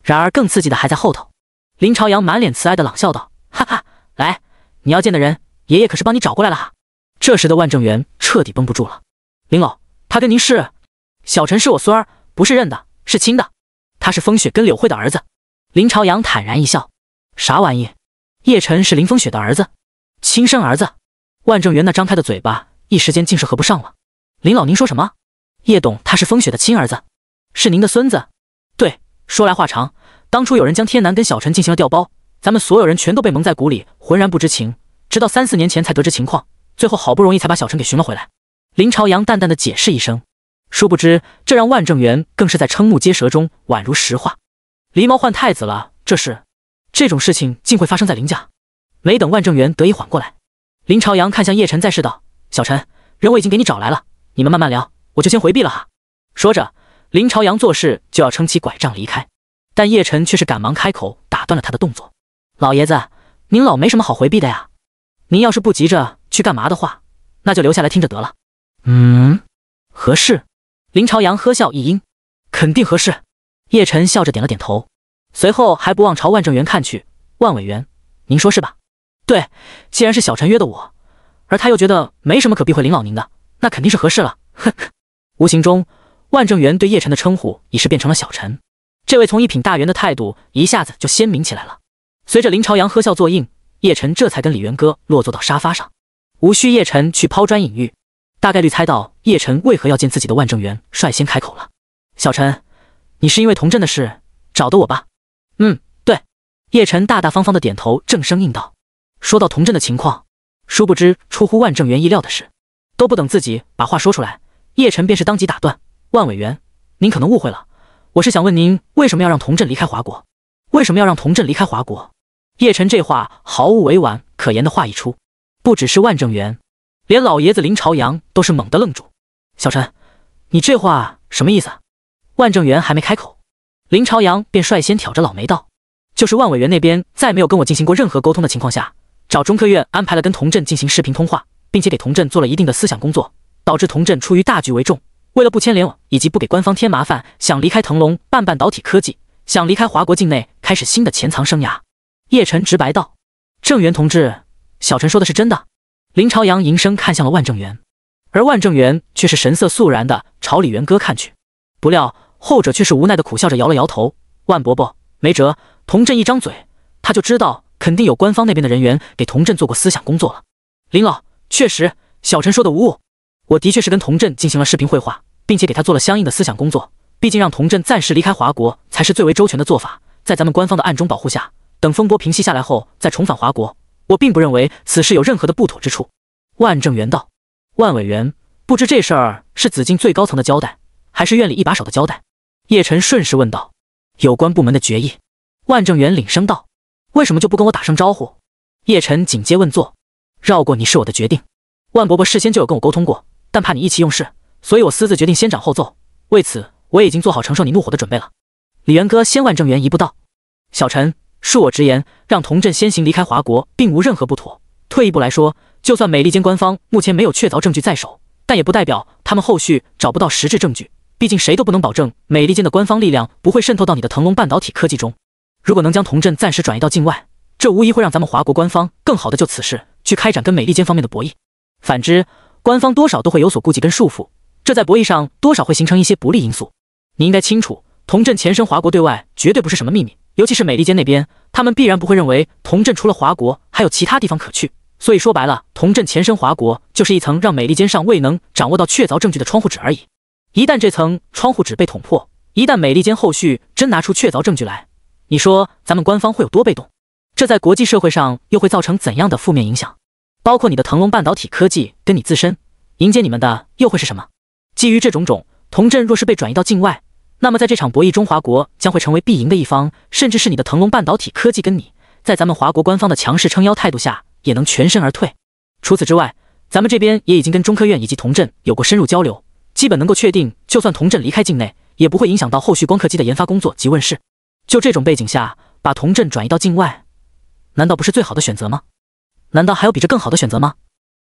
然而更刺激的还在后头。林朝阳满脸慈爱的冷笑道：“哈哈，来，你要见的人，爷爷可是帮你找过来了哈。”这时的万正元彻底绷不住了：“林老，他跟您是？小陈是我孙儿，不是认的，是亲的。他是风雪跟柳慧的儿子。”林朝阳坦然一笑。啥玩意？叶晨是林风雪的儿子，亲生儿子。万正元那张开的嘴巴，一时间竟是合不上了。林老，您说什么？叶董他是风雪的亲儿子，是您的孙子？对，说来话长，当初有人将天南跟小陈进行了调包，咱们所有人全都被蒙在鼓里，浑然不知情，直到三四年前才得知情况，最后好不容易才把小陈给寻了回来。林朝阳淡淡的解释一声，殊不知这让万正元更是在瞠目结舌中宛如石化。狸猫换太子了，这是？这种事情竟会发生在林家？没等万正元得以缓过来，林朝阳看向叶晨，再世道：“小陈，人我已经给你找来了，你们慢慢聊，我就先回避了哈。”说着，林朝阳做事就要撑起拐杖离开，但叶晨却是赶忙开口打断了他的动作：“老爷子，您老没什么好回避的呀，您要是不急着去干嘛的话，那就留下来听着得了。”嗯，合适。林朝阳呵笑一应，肯定合适。叶晨笑着点了点头，随后还不忘朝万正元看去：“万委员，您说是吧？”“对，既然是小陈约的我，而他又觉得没什么可避讳林老您的，那肯定是合适了。”呵呵。无形中，万正元对叶晨的称呼已是变成了小陈。这位从一品大员的态度一下子就鲜明起来了。随着林朝阳呵笑作应，叶晨这才跟李元哥落座到沙发上，无需叶晨去抛砖引玉。大概率猜到叶晨为何要见自己的万正元，率先开口了：“小陈，你是因为童振的事找的我吧？”“嗯，对。”叶晨大大方方的点头，正声应道。说到童振的情况，殊不知出乎万正元意料的是，都不等自己把话说出来，叶晨便是当即打断：“万委员，您可能误会了，我是想问您为什么要让童振离开华国？为什么要让童振离开华国？”叶晨这话毫无委婉可言的话一出，不只是万正元。连老爷子林朝阳都是猛地愣住，小陈，你这话什么意思？万正元还没开口，林朝阳便率先挑着老眉道：“就是万委员那边在没有跟我进行过任何沟通的情况下，找中科院安排了跟童振进行视频通话，并且给童振做了一定的思想工作，导致童振出于大局为重，为了不牵连我以及不给官方添麻烦，想离开腾龙办半导体科技，想离开华国境内开始新的潜藏生涯。”叶晨直白道：“郑源同志，小陈说的是真的。”林朝阳迎声看向了万正元，而万正元却是神色肃然的朝李元哥看去，不料后者却是无奈的苦笑着摇了摇头。万伯伯，没辙，童振一张嘴，他就知道肯定有官方那边的人员给童振做过思想工作了。林老，确实，小陈说的无误，我的确是跟童振进行了视频会话，并且给他做了相应的思想工作。毕竟让童振暂时离开华国才是最为周全的做法，在咱们官方的暗中保护下，等风波平息下来后再重返华国。我并不认为此事有任何的不妥之处。万正元道：“万委员，不知这事儿是紫禁最高层的交代，还是院里一把手的交代？”叶晨顺势问道：“有关部门的决议。”万正元领声道：“为什么就不跟我打声招呼？”叶晨紧接问坐：“绕过你是我的决定。万伯伯事先就有跟我沟通过，但怕你意气用事，所以我私自决定先斩后奏。为此，我已经做好承受你怒火的准备了。”李元哥先万正元一步道：“小陈。”恕我直言，让童振先行离开华国，并无任何不妥。退一步来说，就算美利坚官方目前没有确凿证据在手，但也不代表他们后续找不到实质证据。毕竟谁都不能保证美利坚的官方力量不会渗透到你的腾龙半导体科技中。如果能将童振暂时转移到境外，这无疑会让咱们华国官方更好的就此事去开展跟美利坚方面的博弈。反之，官方多少都会有所顾忌跟束缚，这在博弈上多少会形成一些不利因素。你应该清楚，童振前身华国对外绝对不是什么秘密。尤其是美利坚那边，他们必然不会认为童振除了华国还有其他地方可去。所以说白了，童振前身华国就是一层让美利坚尚未能掌握到确凿证据的窗户纸而已。一旦这层窗户纸被捅破，一旦美利坚后续真拿出确凿证据来，你说咱们官方会有多被动？这在国际社会上又会造成怎样的负面影响？包括你的腾龙半导体科技跟你自身，迎接你们的又会是什么？基于这种种，童振若是被转移到境外，那么，在这场博弈中，华国将会成为必赢的一方，甚至是你的腾龙半导体科技跟你在咱们华国官方的强势撑腰态度下，也能全身而退。除此之外，咱们这边也已经跟中科院以及童振有过深入交流，基本能够确定，就算童振离开境内，也不会影响到后续光刻机的研发工作及问世。就这种背景下，把童振转移到境外，难道不是最好的选择吗？难道还有比这更好的选择吗？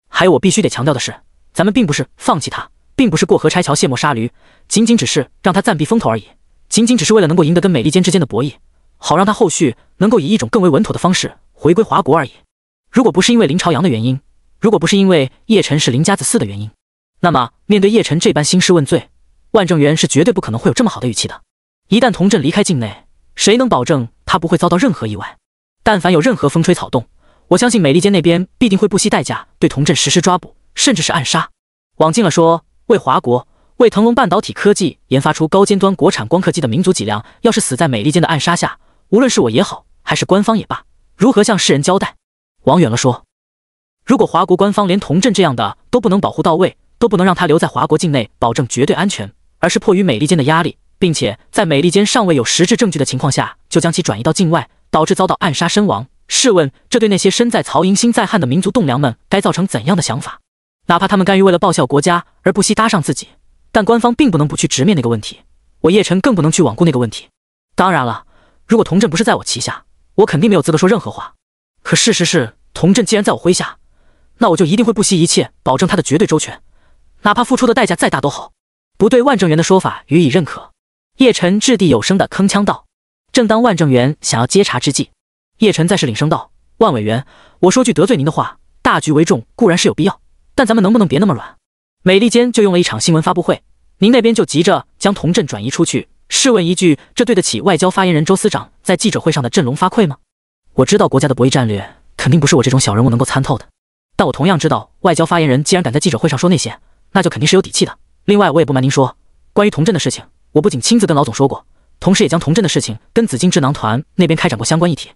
还有，我必须得强调的是，咱们并不是放弃他。并不是过河拆桥、卸磨杀驴，仅仅只是让他暂避风头而已。仅仅只是为了能够赢得跟美利坚之间的博弈，好让他后续能够以一种更为稳妥的方式回归华国而已。如果不是因为林朝阳的原因，如果不是因为叶晨是林家子嗣的原因，那么面对叶晨这般兴师问罪，万正元是绝对不可能会有这么好的语气的。一旦童振离开境内，谁能保证他不会遭到任何意外？但凡有任何风吹草动，我相信美利坚那边必定会不惜代价对童振实施抓捕，甚至是暗杀。往近了说。为华国，为腾龙半导体科技研发出高尖端国产光刻机的民族脊梁，要是死在美利坚的暗杀下，无论是我也好，还是官方也罢，如何向世人交代？往远了说，如果华国官方连童振这样的都不能保护到位，都不能让他留在华国境内保证绝对安全，而是迫于美利坚的压力，并且在美利坚尚未有实质证据的情况下，就将其转移到境外，导致遭到暗杀身亡。试问，这对那些身在曹营心在汉的民族栋梁们该造成怎样的想法？哪怕他们甘于为了报效国家而不惜搭上自己。但官方并不能不去直面那个问题，我叶晨更不能去罔顾那个问题。当然了，如果童振不是在我旗下，我肯定没有资格说任何话。可事实是，童振既然在我麾下，那我就一定会不惜一切保证他的绝对周全，哪怕付出的代价再大都好。不对万正元的说法予以认可，叶晨掷地有声的铿锵道。正当万正元想要接茬之际，叶晨再是领声道：“万委员，我说句得罪您的话，大局为重固然是有必要，但咱们能不能别那么软？”美利坚就用了一场新闻发布会，您那边就急着将童振转移出去。试问一句，这对得起外交发言人周司长在记者会上的振聋发聩吗？我知道国家的博弈战略肯定不是我这种小人物能够参透的，但我同样知道，外交发言人既然敢在记者会上说那些，那就肯定是有底气的。另外，我也不瞒您说，关于童振的事情，我不仅亲自跟老总说过，同时也将童振的事情跟紫金智囊团那边开展过相关议题。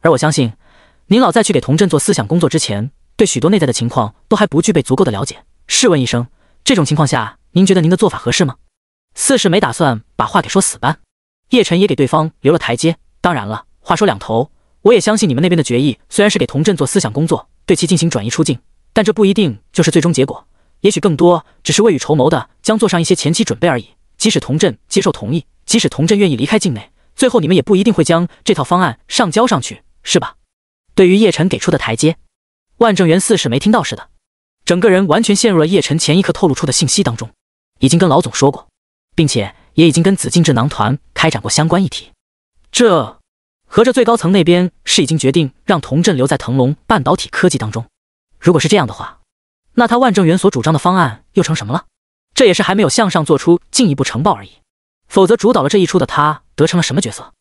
而我相信，您老在去给童振做思想工作之前，对许多内在的情况都还不具备足够的了解。试问一声，这种情况下，您觉得您的做法合适吗？四是没打算把话给说死般，叶晨也给对方留了台阶。当然了，话说两头，我也相信你们那边的决议，虽然是给童振做思想工作，对其进行转移出境，但这不一定就是最终结果，也许更多只是未雨绸缪的将做上一些前期准备而已。即使童振接受同意，即使童振愿意离开境内，最后你们也不一定会将这套方案上交上去，是吧？对于叶晨给出的台阶，万正元似是没听到似的。整个人完全陷入了叶晨前一刻透露出的信息当中，已经跟老总说过，并且也已经跟紫禁智囊团开展过相关议题。这合着最高层那边是已经决定让童振留在腾龙半导体科技当中。如果是这样的话，那他万正元所主张的方案又成什么了？这也是还没有向上做出进一步呈报而已。否则主导了这一出的他得成了什么角色？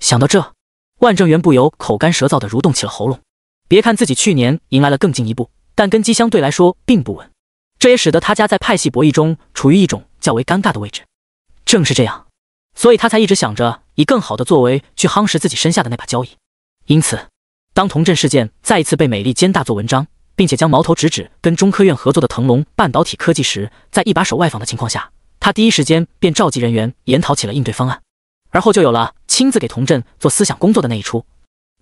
想到这，万正元不由口干舌燥的蠕动起了喉咙。别看自己去年迎来了更进一步。但根基相对来说并不稳，这也使得他家在派系博弈中处于一种较为尴尬的位置。正是这样，所以他才一直想着以更好的作为去夯实自己身下的那把交椅。因此，当同镇事件再一次被美利坚大做文章，并且将矛头直指跟中科院合作的腾龙半导体科技时，在一把手外访的情况下，他第一时间便召集人员研讨起了应对方案，而后就有了亲自给同镇做思想工作的那一出。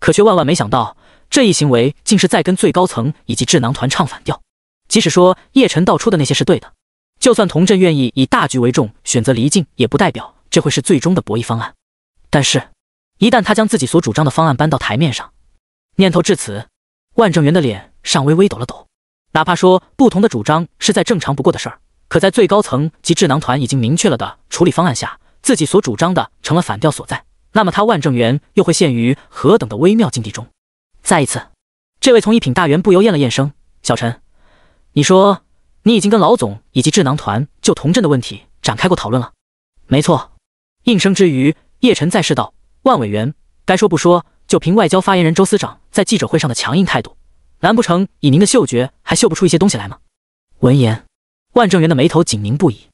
可却万万没想到。这一行为竟是在跟最高层以及智囊团唱反调。即使说叶晨道出的那些是对的，就算童振愿意以大局为重选择离境，也不代表这会是最终的博弈方案。但是，一旦他将自己所主张的方案搬到台面上，念头至此，万正元的脸上微微抖了抖。哪怕说不同的主张是再正常不过的事儿，可在最高层及智囊团已经明确了的处理方案下，自己所主张的成了反调所在，那么他万正元又会陷于何等的微妙境地中？再一次，这位从一品大员不由咽了咽声：“小陈，你说你已经跟老总以及智囊团就童振的问题展开过讨论了？”“没错。”应声之余，叶晨再试道：“万委员，该说不说，就凭外交发言人周司长在记者会上的强硬态度，难不成以您的嗅觉还嗅不出一些东西来吗？”闻言，万正元的眉头紧凝不已。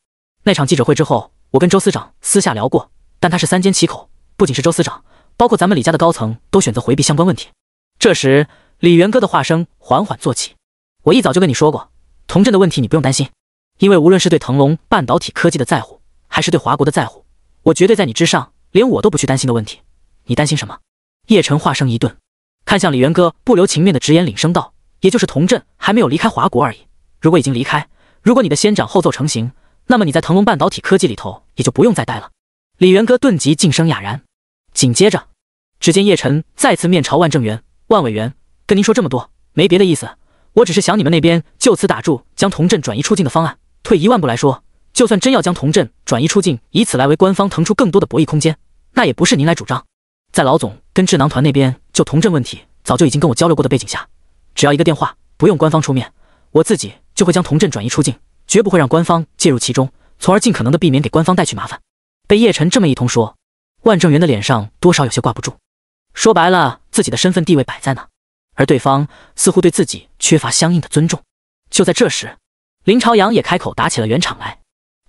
那场记者会之后，我跟周司长私下聊过，但他是三缄其口，不仅是周司长，包括咱们李家的高层都选择回避相关问题。这时，李元哥的话声缓缓坐起：“我一早就跟你说过，童振的问题你不用担心，因为无论是对腾龙半导体科技的在乎，还是对华国的在乎，我绝对在你之上，连我都不去担心的问题。你担心什么？”叶晨话声一顿，看向李元哥，不留情面的直言领声道：“也就是童振还没有离开华国而已。如果已经离开，如果你的先斩后奏成型，那么你在腾龙半导体科技里头也就不用再待了。”李元哥顿即噤声哑然，紧接着，只见叶晨再次面朝万正元。万委员，跟您说这么多，没别的意思，我只是想你们那边就此打住，将童振转移出境的方案。退一万步来说，就算真要将童振转移出境，以此来为官方腾出更多的博弈空间，那也不是您来主张。在老总跟智囊团那边就童振问题早就已经跟我交流过的背景下，只要一个电话，不用官方出面，我自己就会将童振转移出境，绝不会让官方介入其中，从而尽可能的避免给官方带去麻烦。被叶晨这么一通说，万正元的脸上多少有些挂不住。说白了，自己的身份地位摆在那，而对方似乎对自己缺乏相应的尊重。就在这时，林朝阳也开口打起了圆场来。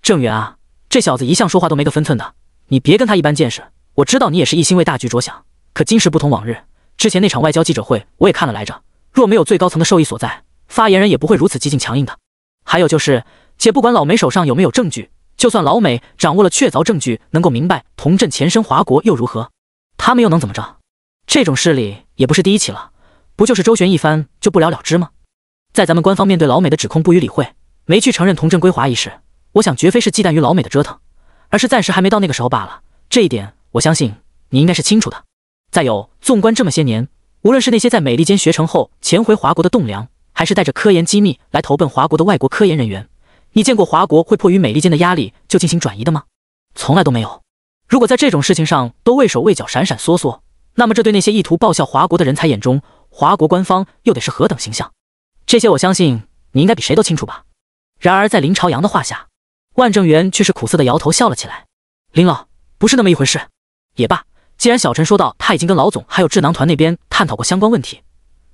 郑源啊，这小子一向说话都没个分寸的，你别跟他一般见识。我知道你也是一心为大局着想，可今时不同往日。之前那场外交记者会我也看了来着，若没有最高层的授意所在，发言人也不会如此激进强硬的。还有就是，且不管老梅手上有没有证据，就算老美掌握了确凿证据，能够明白童振前身华国又如何？他们又能怎么着？这种事例也不是第一起了，不就是周旋一番就不了了之吗？在咱们官方面对老美的指控不予理会，没去承认童振归华一事，我想绝非是忌惮于老美的折腾，而是暂时还没到那个时候罢了。这一点，我相信你应该是清楚的。再有，纵观这么些年，无论是那些在美利坚学成后潜回华国的栋梁，还是带着科研机密来投奔华国的外国科研人员，你见过华国会迫于美利坚的压力就进行转移的吗？从来都没有。如果在这种事情上都畏手畏脚、闪闪缩缩，那么这对那些意图报效华国的人才眼中，华国官方又得是何等形象？这些我相信你应该比谁都清楚吧。然而在林朝阳的话下，万正元却是苦涩的摇头笑了起来。林老，不是那么一回事。也罢，既然小陈说到他已经跟老总还有智囊团那边探讨过相关问题，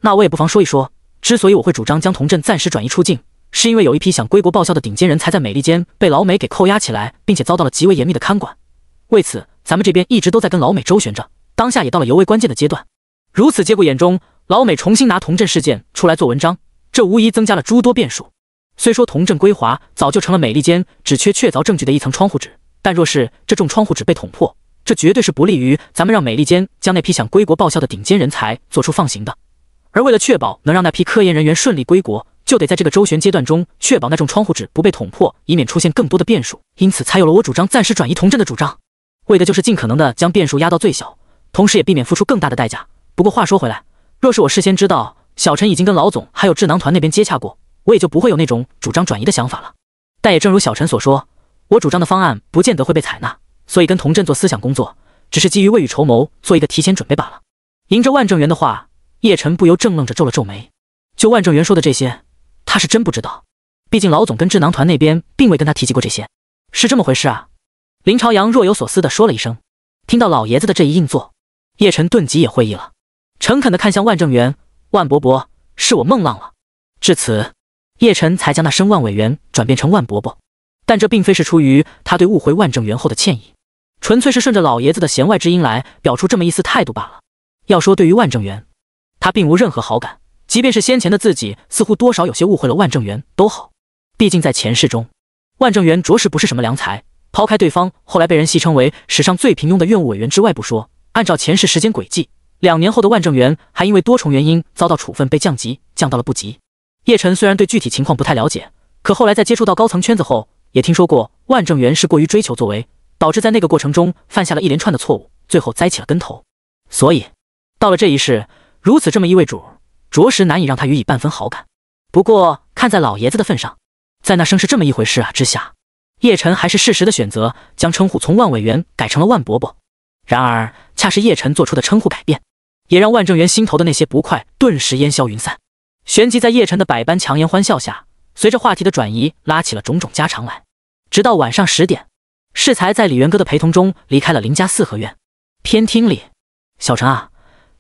那我也不妨说一说。之所以我会主张将童振暂时转移出境，是因为有一批想归国报效的顶尖人才在美利坚被老美给扣押起来，并且遭到了极为严密的看管。为此，咱们这边一直都在跟老美周旋着，当下也到了尤为关键的阶段。如此节骨眼中，老美重新拿童振事件出来做文章，这无疑增加了诸多变数。虽说童振归华早就成了美利坚只缺确凿证据的一层窗户纸，但若是这重窗户纸被捅破，这绝对是不利于咱们让美利坚将那批想归国报效的顶尖人才做出放行的。而为了确保能让那批科研人员顺利归国，就得在这个周旋阶段中确保那种窗户纸不被捅破，以免出现更多的变数。因此，才有了我主张暂时转移童振的主张。为的就是尽可能的将变数压到最小，同时也避免付出更大的代价。不过话说回来，若是我事先知道小陈已经跟老总还有智囊团那边接洽过，我也就不会有那种主张转移的想法了。但也正如小陈所说，我主张的方案不见得会被采纳，所以跟童振做思想工作，只是基于未雨绸缪，做一个提前准备罢了。迎着万正元的话，叶晨不由怔愣着皱了皱眉。就万正元说的这些，他是真不知道，毕竟老总跟智囊团那边并未跟他提及过这些，是这么回事啊。林朝阳若有所思地说了一声，听到老爷子的这一应作，叶晨顿即也会意了，诚恳地看向万正元：“万伯伯，是我孟浪了。”至此，叶晨才将那声万委员转变成万伯伯，但这并非是出于他对误会万正元后的歉意，纯粹是顺着老爷子的弦外之音来表出这么一丝态度罢了。要说对于万正元，他并无任何好感，即便是先前的自己似乎多少有些误会了万正元都好，毕竟在前世中，万正元着实不是什么良才。抛开对方后来被人戏称为史上最平庸的院务委员之外不说，按照前世时间轨迹，两年后的万正元还因为多重原因遭到处分，被降级降到了部级。叶晨虽然对具体情况不太了解，可后来在接触到高层圈子后，也听说过万正元是过于追求作为，导致在那个过程中犯下了一连串的错误，最后栽起了跟头。所以到了这一世，如此这么一位主，着实难以让他予以半分好感。不过看在老爷子的份上，在那生是这么一回事啊之下。叶晨还是适时的选择将称呼从万委员改成了万伯伯，然而恰是叶晨做出的称呼改变，也让万正元心头的那些不快顿时烟消云散。旋即在叶晨的百般强颜欢笑下，随着话题的转移，拉起了种种家常来。直到晚上十点，适才在李元哥的陪同中离开了林家四合院。偏厅里，小陈啊，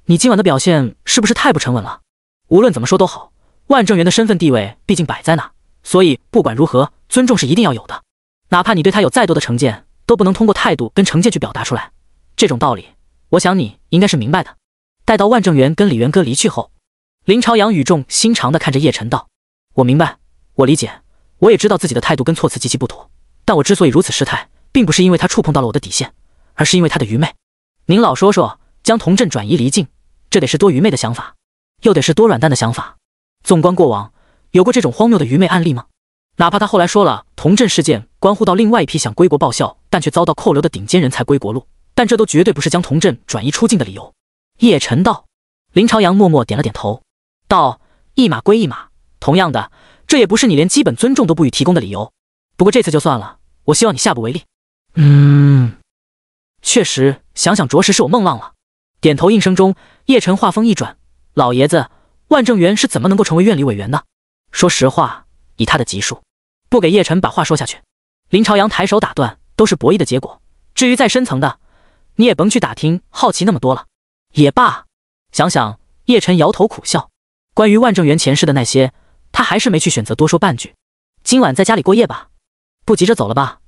你今晚的表现是不是太不沉稳了？无论怎么说都好，万正元的身份地位毕竟摆在那，所以不管如何，尊重是一定要有的。哪怕你对他有再多的成见，都不能通过态度跟成见去表达出来。这种道理，我想你应该是明白的。待到万正元跟李元哥离去后，林朝阳语重心长地看着叶晨道：“我明白，我理解，我也知道自己的态度跟措辞极其不妥。但我之所以如此失态，并不是因为他触碰到了我的底线，而是因为他的愚昧。您老说说，将童振转移离境，这得是多愚昧的想法，又得是多软蛋的想法。纵观过往，有过这种荒谬的愚昧案例吗？”哪怕他后来说了童振事件关乎到另外一批想归国报效但却遭到扣留的顶尖人才归国路，但这都绝对不是将童振转移出境的理由。叶晨道，林朝阳默默点了点头，道：“一码归一码，同样的，这也不是你连基本尊重都不予提供的理由。不过这次就算了，我希望你下不为例。”嗯，确实，想想着实是我孟浪了。点头应声中，叶晨话锋一转：“老爷子，万正元是怎么能够成为院里委员的？说实话，以他的级数。”不给叶晨把话说下去，林朝阳抬手打断，都是博弈的结果。至于再深层的，你也甭去打听，好奇那么多了。也罢，想想叶晨摇头苦笑。关于万正元前世的那些，他还是没去选择多说半句。今晚在家里过夜吧，不急着走了吧？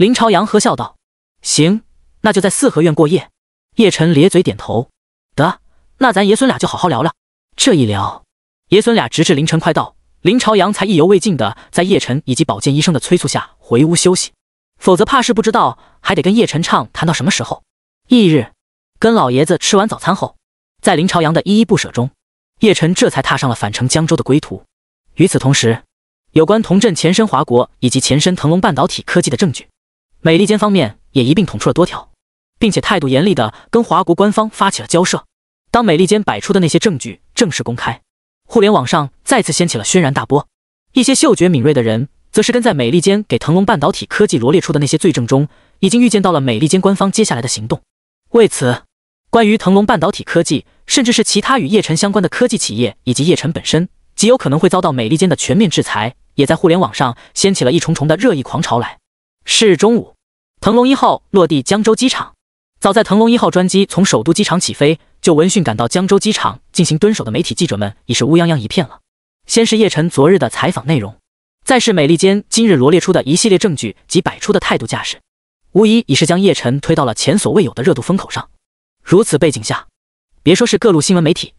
林朝阳呵笑道：“行，那就在四合院过夜。”叶晨咧嘴点头：“得，那咱爷孙俩就好好聊聊。”这一聊，爷孙俩直至凌晨快到，林朝阳才意犹未尽的在叶晨以及保健医生的催促下回屋休息，否则怕是不知道还得跟叶晨畅谈到什么时候。翌日，跟老爷子吃完早餐后，在林朝阳的依依不舍中，叶晨这才踏上了返程江州的归途。与此同时，有关童振前身华国以及前身腾龙半导体科技的证据，美利坚方面也一并捅出了多条，并且态度严厉的跟华国官方发起了交涉。当美利坚摆出的那些证据正式公开，互联网上再次掀起了轩然大波。一些嗅觉敏锐的人，则是跟在美利坚给腾龙半导体科技罗列出的那些罪证中，已经预见到了美利坚官方接下来的行动。为此，关于腾龙半导体科技，甚至是其他与叶辰相关的科技企业以及叶辰本身，极有可能会遭到美利坚的全面制裁。也在互联网上掀起了一重重的热议狂潮来。是日中午，腾龙一号落地江州机场。早在腾龙一号专机从首都机场起飞，就闻讯赶到江州机场进行蹲守的媒体记者们已是乌泱泱一片了。先是叶晨昨日的采访内容，再是美利坚今日罗列出的一系列证据及摆出的态度架势，无疑已是将叶晨推到了前所未有的热度风口上。如此背景下，别说是各路新闻媒体，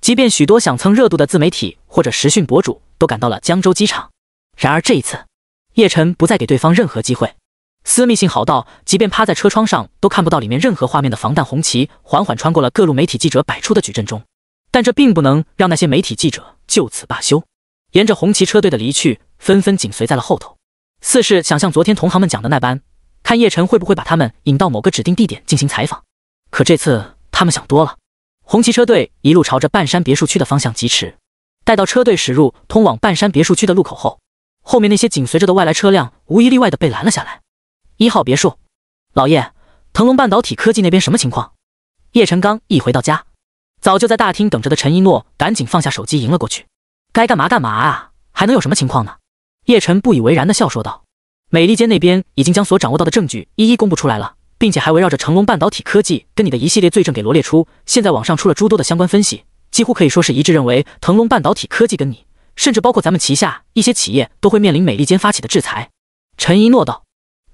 即便许多想蹭热度的自媒体或者实讯博主，都赶到了江州机场。然而这一次，叶晨不再给对方任何机会，私密性好到即便趴在车窗上都看不到里面任何画面的防弹红旗，缓缓穿过了各路媒体记者摆出的矩阵中。但这并不能让那些媒体记者就此罢休，沿着红旗车队的离去，纷纷紧随在了后头，似是想像昨天同行们讲的那般，看叶晨会不会把他们引到某个指定地点进行采访。可这次他们想多了，红旗车队一路朝着半山别墅区的方向疾驰，待到车队驶入通往半山别墅区的路口后。后面那些紧随着的外来车辆无一例外的被拦了下来。一号别墅，老叶，腾龙半导体科技那边什么情况？叶晨刚一回到家，早就在大厅等着的陈一诺赶紧放下手机迎了过去。该干嘛干嘛啊，还能有什么情况呢？叶晨不以为然的笑说道。美利坚那边已经将所掌握到的证据一一公布出来了，并且还围绕着成龙半导体科技跟你的一系列罪证给罗列出。现在网上出了诸多的相关分析，几乎可以说是一致认为腾龙半导体科技跟你。甚至包括咱们旗下一些企业都会面临美利坚发起的制裁。陈一诺道。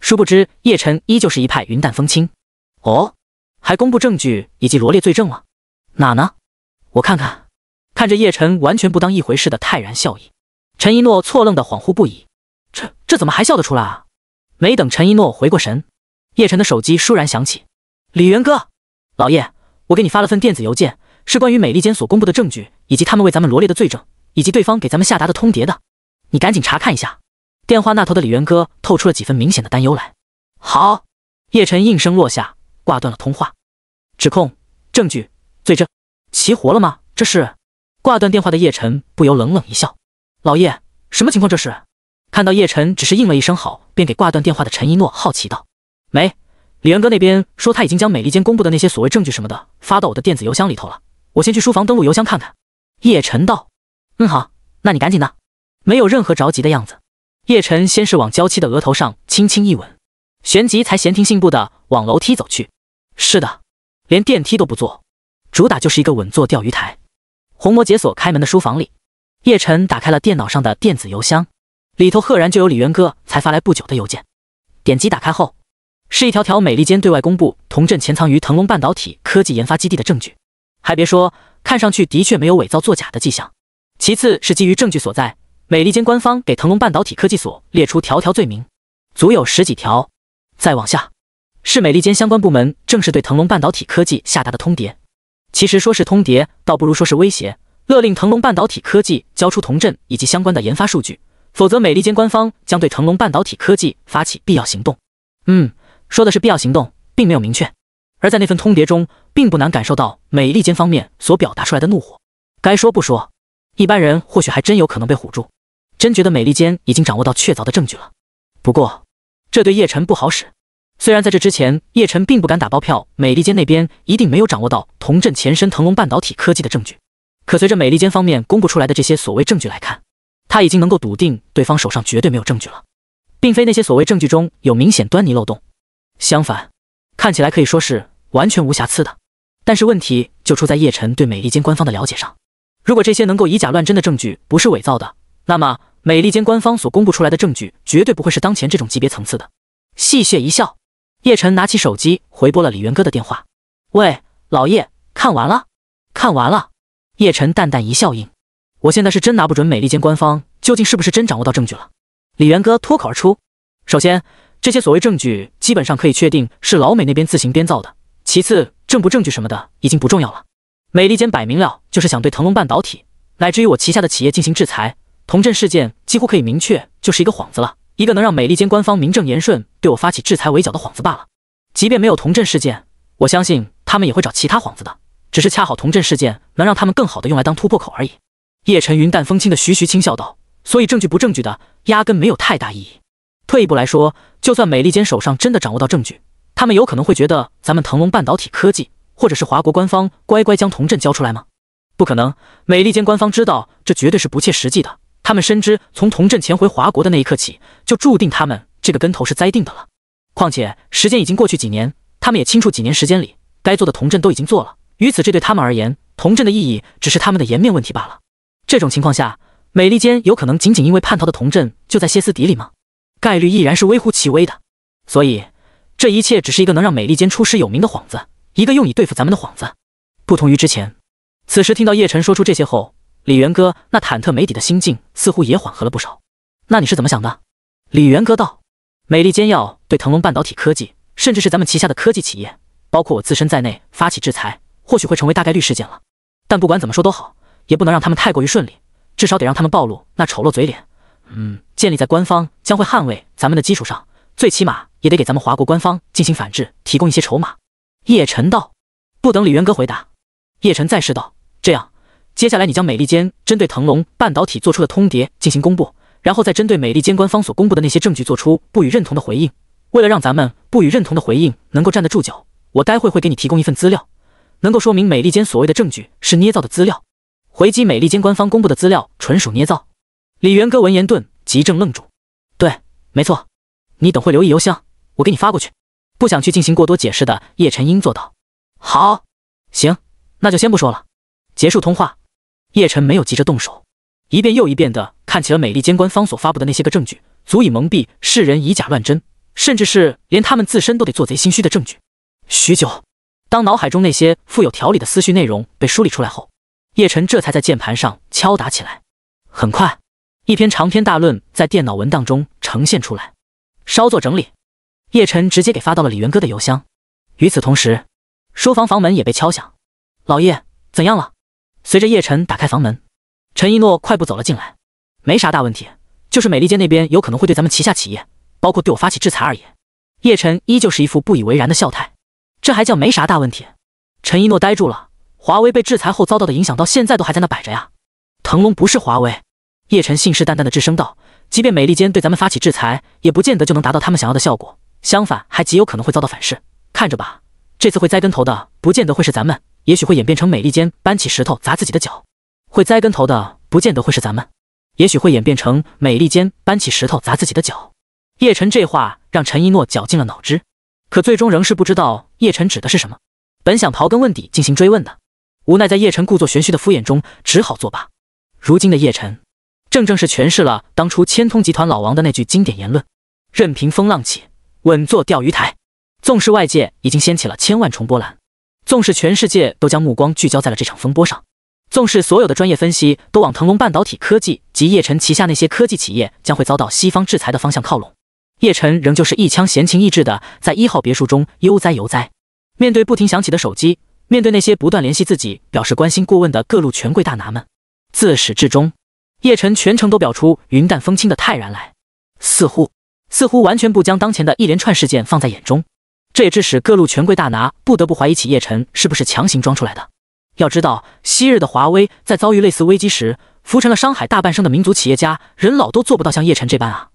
殊不知叶晨依旧是一派云淡风轻。哦，还公布证据以及罗列罪证了？哪呢？我看看。看着叶晨完全不当一回事的泰然笑意，陈一诺错愣的恍惚不已。这这怎么还笑得出来啊？没等陈一诺回过神，叶晨的手机倏然响起。李元哥，老叶，我给你发了份电子邮件，是关于美利坚所公布的证据以及他们为咱们罗列的罪证。以及对方给咱们下达的通牒的，你赶紧查看一下。电话那头的李元哥透出了几分明显的担忧来。好，叶晨应声落下，挂断了通话。指控、证据、罪证，齐活了吗？这是？挂断电话的叶晨不由冷冷一笑。老叶，什么情况？这是？看到叶晨只是应了一声好，便给挂断电话的陈一诺好奇道：“没，李元哥那边说他已经将美利坚公布的那些所谓证据什么的发到我的电子邮箱里头了。我先去书房登录邮箱看看。”叶晨道。嗯好，那你赶紧的，没有任何着急的样子。叶晨先是往娇妻的额头上轻轻一吻，旋即才闲庭信步的往楼梯走去。是的，连电梯都不坐，主打就是一个稳坐钓鱼台。红魔解锁开门的书房里，叶晨打开了电脑上的电子邮箱，里头赫然就有李元哥才发来不久的邮件。点击打开后，是一条条美利坚对外公布童振潜藏于腾龙半导体科技研发基地的证据。还别说，看上去的确没有伪造作假的迹象。其次是基于证据所在，美利坚官方给腾龙半导体科技所列出条条罪名，足有十几条。再往下，是美利坚相关部门正式对腾龙半导体科技下达的通牒。其实说是通牒，倒不如说是威胁，勒令腾龙半导体科技交出童振以及相关的研发数据，否则美利坚官方将对腾龙半导体科技发起必要行动。嗯，说的是必要行动，并没有明确。而在那份通牒中，并不难感受到美利坚方面所表达出来的怒火。该说不说。一般人或许还真有可能被唬住，真觉得美利坚已经掌握到确凿的证据了。不过，这对叶晨不好使。虽然在这之前，叶晨并不敢打包票，美利坚那边一定没有掌握到同振前身腾龙半导体科技的证据。可随着美利坚方面公布出来的这些所谓证据来看，他已经能够笃定对方手上绝对没有证据了，并非那些所谓证据中有明显端倪漏洞。相反，看起来可以说是完全无瑕疵的。但是问题就出在叶晨对美利坚官方的了解上。如果这些能够以假乱真的证据不是伪造的，那么美利坚官方所公布出来的证据绝对不会是当前这种级别层次的。戏谑一笑。叶晨拿起手机回拨了李元哥的电话：“喂，老叶，看完了？看完了。”叶晨淡淡一笑应：“我现在是真拿不准美利坚官方究竟是不是真掌握到证据了。”李元哥脱口而出：“首先，这些所谓证据基本上可以确定是老美那边自行编造的；其次，证不证据什么的已经不重要了。美利坚摆明了就是想对腾龙半导体乃至于我旗下的企业进行制裁。同镇事件几乎可以明确就是一个幌子了，一个能让美利坚官方名正言顺对我发起制裁围剿的幌子罢了。即便没有同镇事件，我相信他们也会找其他幌子的，只是恰好同镇事件能让他们更好的用来当突破口而已。”叶晨云淡风轻的徐徐轻笑道。所以证据不证据的，压根没有太大意义。退一步来说，就算美利坚手上真的掌握到证据，他们有可能会觉得咱们腾龙半导体科技或者是华国官方乖乖将铜镇交出来吗？不可能。美利坚官方知道这绝对是不切实际的，他们深知从童镇潜回华国的那一刻起，就注定他们这个跟头是栽定的了。况且时间已经过去几年，他们也清楚几年时间里该做的童镇都已经做了，于此这对他们而言，童镇的意义只是他们的颜面问题罢了。这种情况下。美利坚有可能仅仅因为叛逃的童镇就在歇斯底里吗？概率依然是微乎其微的。所以，这一切只是一个能让美利坚出师有名的幌子，一个用以对付咱们的幌子。不同于之前，此时听到叶晨说出这些后，李元哥那忐忑没底的心境似乎也缓和了不少。那你是怎么想的？李元哥道：“美利坚要对腾龙半导体科技，甚至是咱们旗下的科技企业，包括我自身在内发起制裁，或许会成为大概率事件了。但不管怎么说都好，也不能让他们太过于顺利。”至少得让他们暴露那丑陋嘴脸。嗯，建立在官方将会捍卫咱们的基础上，最起码也得给咱们华国官方进行反制提供一些筹码。叶晨道。不等李元哥回答，叶晨再试道：“这样，接下来你将美利坚针对腾龙半导体做出的通牒进行公布，然后再针对美利坚官方所公布的那些证据做出不予认同的回应。为了让咱们不予认同的回应能够站得住脚，我待会会给你提供一份资料，能够说明美利坚所谓的证据是捏造的资料。”回击美利坚官方公布的资料纯属捏造。李元哥闻言顿即正愣住。对，没错，你等会留意邮箱，我给你发过去。不想去进行过多解释的叶晨英做道。好，行，那就先不说了。结束通话，叶晨没有急着动手，一遍又一遍的看起了美利坚官方所发布的那些个证据，足以蒙蔽世人以假乱真，甚至是连他们自身都得做贼心虚的证据。许久，当脑海中那些富有条理的思绪内容被梳理出来后。叶晨这才在键盘上敲打起来。很快，一篇长篇大论在电脑文档中呈现出来。稍作整理，叶晨直接给发到了李元哥的邮箱。与此同时，书房房门也被敲响。老叶，怎样了？随着叶晨打开房门，陈一诺快步走了进来。没啥大问题，就是美利坚那边有可能会对咱们旗下企业，包括对我发起制裁而已。叶晨依旧是一副不以为然的笑态。这还叫没啥大问题？陈一诺呆住了。华为被制裁后遭到的影响，到现在都还在那摆着呀。腾龙不是华为，叶晨信誓旦旦的吱声道：“即便美利坚对咱们发起制裁，也不见得就能达到他们想要的效果，相反，还极有可能会遭到反噬。看着吧，这次会栽跟头的，不见得会是咱们，也许会演变成美利坚搬起石头砸自己的脚。会栽跟头的，不见得会是咱们，也许会演变成美利坚搬起石头砸自己的脚。”叶晨这话让陈一诺绞尽了脑汁，可最终仍是不知道叶晨指的是什么。本想刨根问底进行追问的。无奈在叶晨故作玄虚的敷衍中，只好作罢。如今的叶晨，正正是诠释了当初千通集团老王的那句经典言论：任凭风浪起，稳坐钓鱼台。纵使外界已经掀起了千万重波澜，纵使全世界都将目光聚焦在了这场风波上，纵使所有的专业分析都往腾龙半导体科技及叶晨旗下那些科技企业将会遭到西方制裁的方向靠拢，叶晨仍旧是一腔闲情逸致的在一号别墅中悠哉悠哉。面对不停响起的手机。面对那些不断联系自己、表示关心、过问的各路权贵大拿们，自始至终，叶晨全程都表出云淡风轻的泰然来，似乎似乎完全不将当前的一连串事件放在眼中。这也致使各路权贵大拿不得不怀疑起叶晨是不是强行装出来的。要知道，昔日的华为在遭遇类似危机时，浮沉了商海大半生的民族企业家，人老都做不到像叶晨这般啊。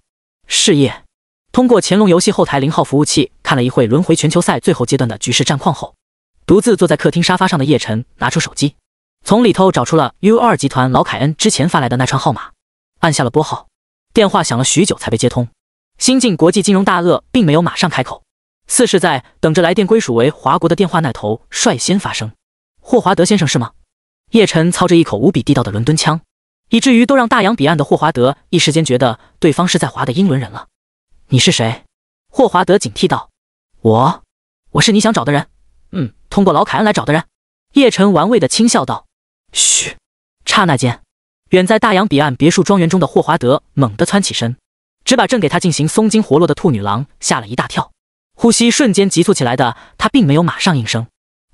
事业通过乾隆游戏后台零号服务器看了一会轮回全球赛最后阶段的局势战况后。独自坐在客厅沙发上的叶晨拿出手机，从里头找出了 U 二集团老凯恩之前发来的那串号码，按下了拨号。电话响了许久才被接通。新晋国际金融大鳄并没有马上开口，似是在等着来电归属为华国的电话那头率先发声。霍华德先生是吗？叶晨操着一口无比地道的伦敦腔，以至于都让大洋彼岸的霍华德一时间觉得对方是在华的英伦人了。你是谁？霍华德警惕道：“我，我是你想找的人。嗯，通过老凯恩来找的人。”叶晨玩味的轻笑道：“嘘。”刹那间，远在大洋彼岸别墅庄园中的霍华德猛地蹿起身，只把正给他进行松筋活络的兔女郎吓了一大跳，呼吸瞬间急促起来的他并没有马上应声，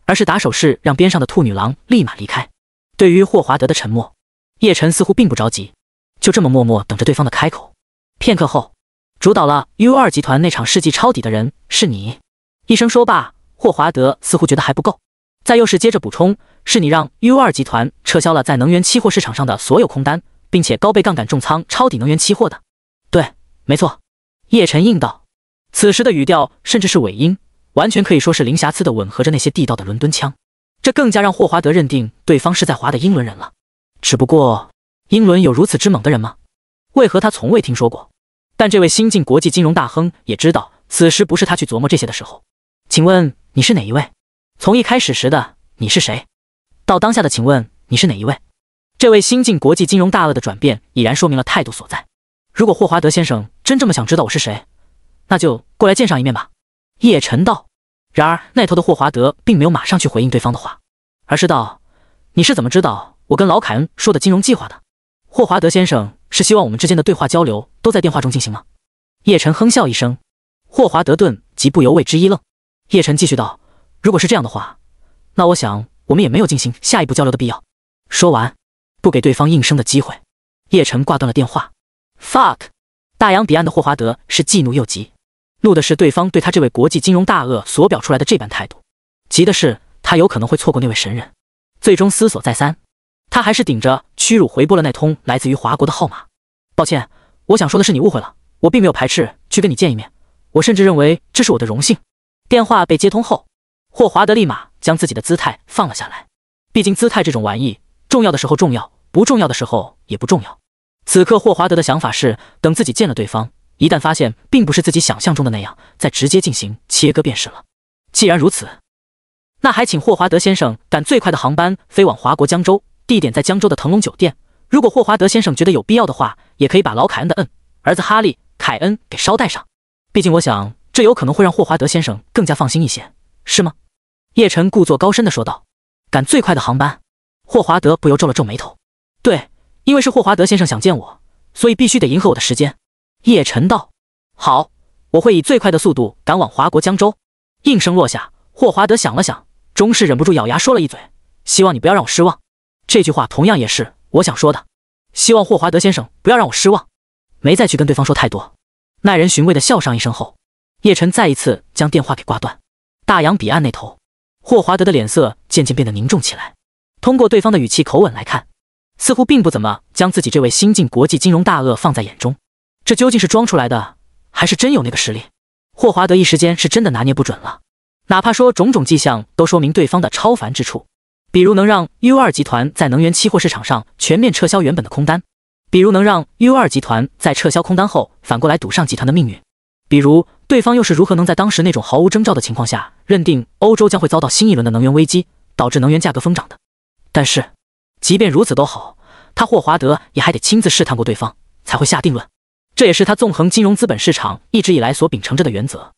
而是打手势让边上的兔女郎立马离开。对于霍华德的沉默，叶晨似乎并不着急，就这么默默等着对方的开口。片刻后，主导了 U 二集团那场世纪抄底的人是你。一声说罢，霍华德似乎觉得还不够，再又是接着补充：“是你让 U 二集团撤销了在能源期货市场上的所有空单，并且高倍杠杆重仓抄底能源期货的。”没错。叶晨应道，此时的语调甚至是尾音，完全可以说是零瑕疵的吻合着那些地道的伦敦腔。这更加让霍华德认定对方是在华的英伦人了。只不过，英伦有如此之猛的人吗？为何他从未听说过？但这位新晋国际金融大亨也知道，此时不是他去琢磨这些的时候。请问你是哪一位？从一开始时的你是谁，到当下的请问你是哪一位？这位新晋国际金融大鳄的转变，已然说明了态度所在。如果霍华德先生真这么想知道我是谁，那就过来见上一面吧。叶晨道。然而那头的霍华德并没有马上去回应对方的话，而是道：“你是怎么知道我跟老凯恩说的金融计划的？”霍华德先生是希望我们之间的对话交流都在电话中进行吗？叶晨哼笑一声，霍华德顿即不由为之一愣。叶晨继续道：“如果是这样的话，那我想我们也没有进行下一步交流的必要。”说完，不给对方应声的机会，叶晨挂断了电话。Fuck！大洋彼岸的霍华德是既怒又急。怒的是对方对他这位国际金融大鳄所表出来的这般态度，急的是他有可能会错过那位神人。最终思索再三，他还是顶着屈辱回拨了那通来自于华国的号码。抱歉，我想说的是你误会了，我并没有排斥去跟你见一面，我甚至认为这是我的荣幸。电话被接通后，霍华德立马将自己的姿态放了下来。毕竟姿态这种玩意，重要的时候重要，不重要的时候也不重要。此刻霍华德的想法是，等自己见了对方。一旦发现并不是自己想象中的那样，再直接进行切割便是了。既然如此，那还请霍华德先生赶最快的航班飞往华国江州，地点在江州的腾龙酒店。如果霍华德先生觉得有必要的话，也可以把老凯恩的恩儿子哈利·凯恩给捎带上。毕竟我想这有可能会让霍华德先生更加放心一些，是吗？叶晨故作高深的说道。赶最快的航班，霍华德不由皱了皱眉头。对，因为是霍华德先生想见我，所以必须得迎合我的时间。叶晨道：“好，我会以最快的速度赶往华国江州。”应声落下，霍华德想了想，终是忍不住咬牙说了一嘴：“希望你不要让我失望。”这句话同样也是我想说的，希望霍华德先生不要让我失望。没再去跟对方说太多，耐人寻味的笑上一声后，叶晨再一次将电话给挂断。大洋彼岸那头，霍华德的脸色渐渐变得凝重起来。通过对方的语气口吻来看，似乎并不怎么将自己这位新晋国际金融大鳄放在眼中。这究竟是装出来的，还是真有那个实力？霍华德一时间是真的拿捏不准了。哪怕说种种迹象都说明对方的超凡之处，比如能让 U 二集团在能源期货市场上全面撤销原本的空单，比如能让 U 二集团在撤销空单后反过来赌上集团的命运，比如对方又是如何能在当时那种毫无征兆的情况下认定欧洲将会遭到新一轮的能源危机，导致能源价格疯涨的？但是，即便如此都好，他霍华德也还得亲自试探过对方才会下定论。这也是他纵横金融资本市场一直以来所秉承着的原则。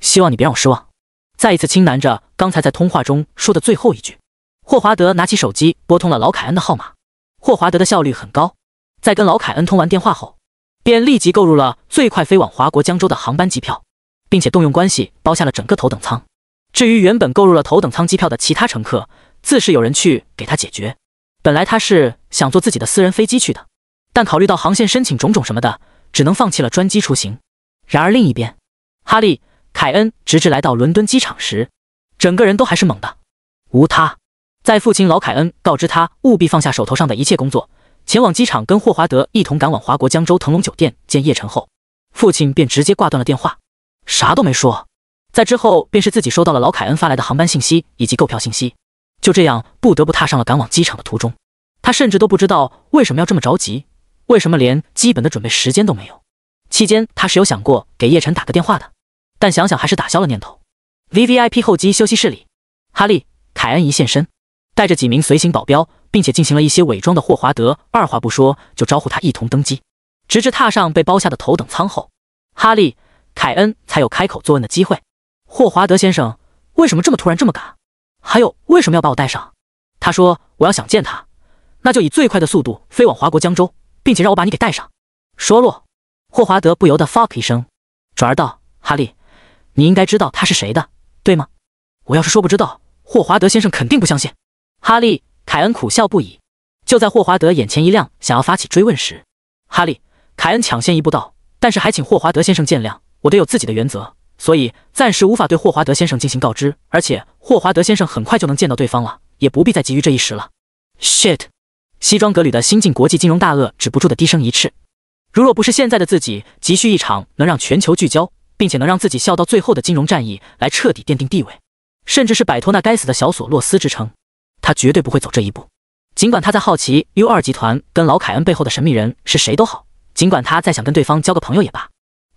希望你别让我失望。再一次轻喃着刚才在通话中说的最后一句，霍华德拿起手机拨通了老凯恩的号码。霍华德的效率很高，在跟老凯恩通完电话后，便立即购入了最快飞往华国江州的航班机票，并且动用关系包下了整个头等舱。至于原本购入了头等舱机票的其他乘客，自是有人去给他解决。本来他是想坐自己的私人飞机去的，但考虑到航线申请种种什么的。只能放弃了专机出行。然而另一边，哈利·凯恩直至来到伦敦机场时，整个人都还是懵的。无他，在父亲老凯恩告知他务必放下手头上的一切工作，前往机场跟霍华德一同赶往华国江州腾龙酒店见叶晨后，父亲便直接挂断了电话，啥都没说。在之后便是自己收到了老凯恩发来的航班信息以及购票信息，就这样不得不踏上了赶往机场的途中。他甚至都不知道为什么要这么着急。为什么连基本的准备时间都没有？期间他是有想过给叶晨打个电话的，但想想还是打消了念头。V V I P 候机休息室里，哈利·凯恩一现身，带着几名随行保镖，并且进行了一些伪装的霍华德，二话不说就招呼他一同登机。直至踏上被包下的头等舱后，哈利·凯恩才有开口作问的机会。霍华德先生，为什么这么突然这么赶？还有，为什么要把我带上？他说我要想见他，那就以最快的速度飞往华国江州，并且让我把你给带上。说落，霍华德不由得 fuck 一声，转而道：“哈利，你应该知道他是谁的，对吗？我要是说不知道，霍华德先生肯定不相信。”哈利，凯恩苦笑不已。就在霍华德眼前一亮，想要发起追问时，哈利，凯恩抢先一步道：“但是还请霍华德先生见谅，我得有自己的原则，所以暂时无法对霍华德先生进行告知。而且霍华德先生很快就能见到对方了。”也不必再急于这一时了。Shit！西装革履的新晋国际金融大鳄止不住的低声一斥。如若不是现在的自己急需一场能让全球聚焦，并且能让自己笑到最后的金融战役来彻底奠定地位，甚至是摆脱那该死的小索洛斯之称，他绝对不会走这一步。尽管他在好奇 U 二集团跟老凯恩背后的神秘人是谁都好，尽管他再想跟对方交个朋友也罢，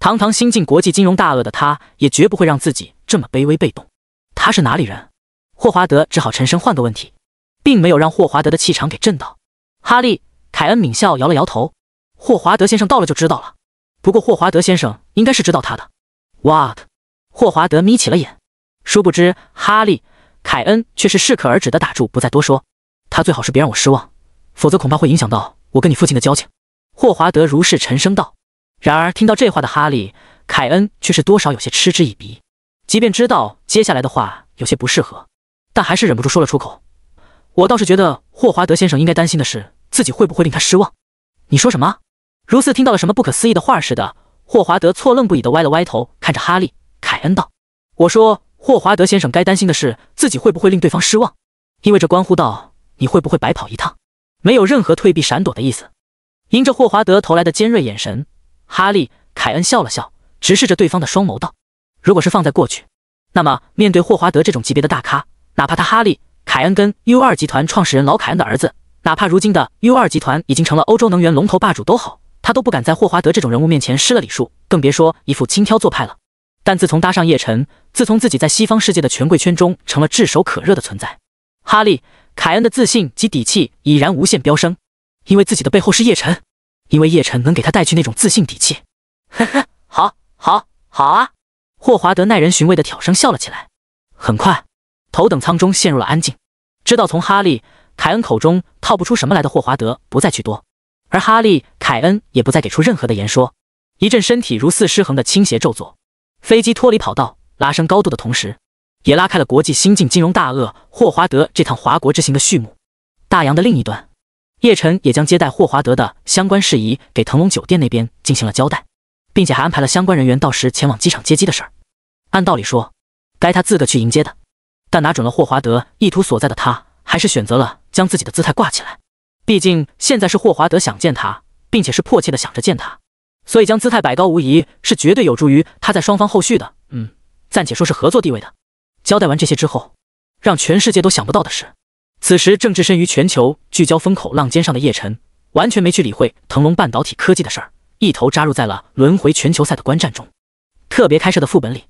堂堂新晋国际金融大鳄的他，也绝不会让自己这么卑微被动。他是哪里人？霍华德只好沉声换个问题，并没有让霍华德的气场给震到。哈利·凯恩抿笑摇了摇头：“霍华德先生到了就知道了。不过霍华德先生应该是知道他的。” What？霍华德眯起了眼，殊不知哈利·凯恩却是适可而止的打住，不再多说。他最好是别让我失望，否则恐怕会影响到我跟你父亲的交情。霍华德如是沉声道。然而听到这话的哈利·凯恩却是多少有些嗤之以鼻，即便知道接下来的话有些不适合。但还是忍不住说了出口。我倒是觉得霍华德先生应该担心的是自己会不会令他失望。你说什么？如似听到了什么不可思议的话似的，霍华德错愣不已的歪了歪头，看着哈利·凯恩道：“我说，霍华德先生该担心的是自己会不会令对方失望，因为这关乎到你会不会白跑一趟。”没有任何退避闪躲的意思。迎着霍华德投来的尖锐眼神，哈利·凯恩笑了笑，直视着对方的双眸道：“如果是放在过去，那么面对霍华德这种级别的大咖。”哪怕他哈利·凯恩跟 U 二集团创始人老凯恩的儿子，哪怕如今的 U 二集团已经成了欧洲能源龙头霸主都好，他都不敢在霍华德这种人物面前失了礼数，更别说一副轻佻做派了。但自从搭上叶晨，自从自己在西方世界的权贵圈中成了炙手可热的存在，哈利·凯恩的自信及底气已然无限飙升。因为自己的背后是叶晨，因为叶晨能给他带去那种自信底气。呵呵，好，好，好啊！霍华德耐人寻味的挑声笑了起来。很快。头等舱中陷入了安静，知道从哈利·凯恩口中套不出什么来的霍华德不再去多，而哈利·凯恩也不再给出任何的言说。一阵身体如似失衡的倾斜骤作，飞机脱离跑道，拉升高度的同时，也拉开了国际新晋金融大鳄霍华德这趟华国之行的序幕。大洋的另一端，叶晨也将接待霍华德的相关事宜给腾龙酒店那边进行了交代，并且还安排了相关人员到时前往机场接机的事儿。按道理说，该他自个去迎接的。但拿准了霍华德意图所在的他，还是选择了将自己的姿态挂起来。毕竟现在是霍华德想见他，并且是迫切的想着见他，所以将姿态摆高，无疑是绝对有助于他在双方后续的，嗯，暂且说是合作地位的。交代完这些之后，让全世界都想不到的是，此时正置身于全球聚焦风口浪尖上的叶晨，完全没去理会腾龙半导体科技的事儿，一头扎入在了轮回全球赛的观战中。特别开设的副本里。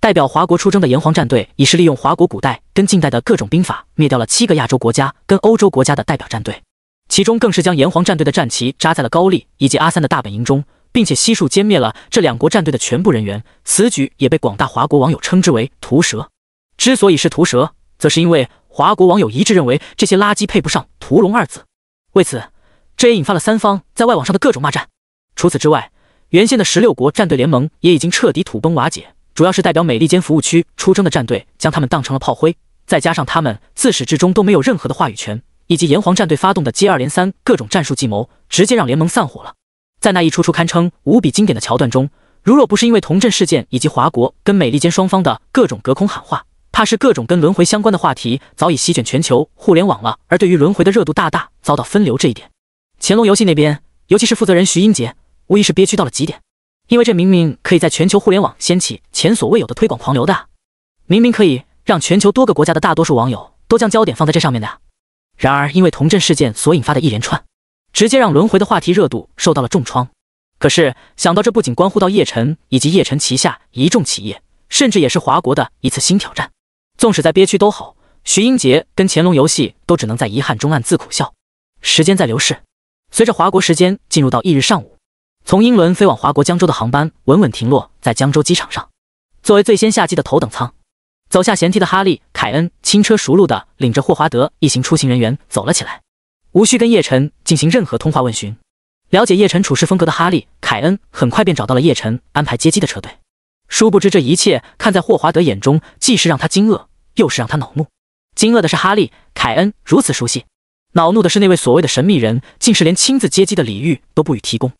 代表华国出征的炎黄战队，已是利用华国古代跟近代的各种兵法，灭掉了七个亚洲国家跟欧洲国家的代表战队，其中更是将炎黄战队的战旗扎在了高丽以及阿三的大本营中，并且悉数歼灭了这两国战队的全部人员。此举也被广大华国网友称之为“屠蛇”。之所以是屠蛇，则是因为华国网友一致认为这些垃圾配不上“屠龙”二字。为此，这也引发了三方在外网上的各种骂战。除此之外，原先的十六国战队联盟也已经彻底土崩瓦解。主要是代表美利坚服务区出征的战队将他们当成了炮灰，再加上他们自始至终都没有任何的话语权，以及炎黄战队发动的接二连三各种战术计谋，直接让联盟散伙了。在那一出出堪称无比经典的桥段中，如若不是因为同镇事件以及华国跟美利坚双方的各种隔空喊话，怕是各种跟轮回相关的话题早已席卷全球互联网了。而对于轮回的热度大大遭到分流这一点，乾隆游戏那边，尤其是负责人徐英杰，无疑是憋屈到了极点。因为这明明可以在全球互联网掀起前所未有的推广狂流的，明明可以让全球多个国家的大多数网友都将焦点放在这上面的呀。然而因为童镇事件所引发的一连串，直接让轮回的话题热度受到了重创。可是想到这不仅关乎到叶晨以及叶晨旗下一众企业，甚至也是华国的一次新挑战，纵使再憋屈都好，徐英杰跟乾隆游戏都只能在遗憾中暗自苦笑。时间在流逝，随着华国时间进入到翌日上午。从英伦飞往华国江州的航班稳稳停落在江州机场上。作为最先下机的头等舱，走下舷梯的哈利·凯恩轻车熟路地领着霍华德一行出行人员走了起来，无需跟叶晨进行任何通话问询。了解叶晨处事风格的哈利·凯恩很快便找到了叶晨安排接机的车队。殊不知这一切看在霍华德眼中，既是让他惊愕，又是让他恼怒。惊愕的是哈利·凯恩如此熟悉，恼怒的是那位所谓的神秘人竟是连亲自接机的礼遇都不予提供。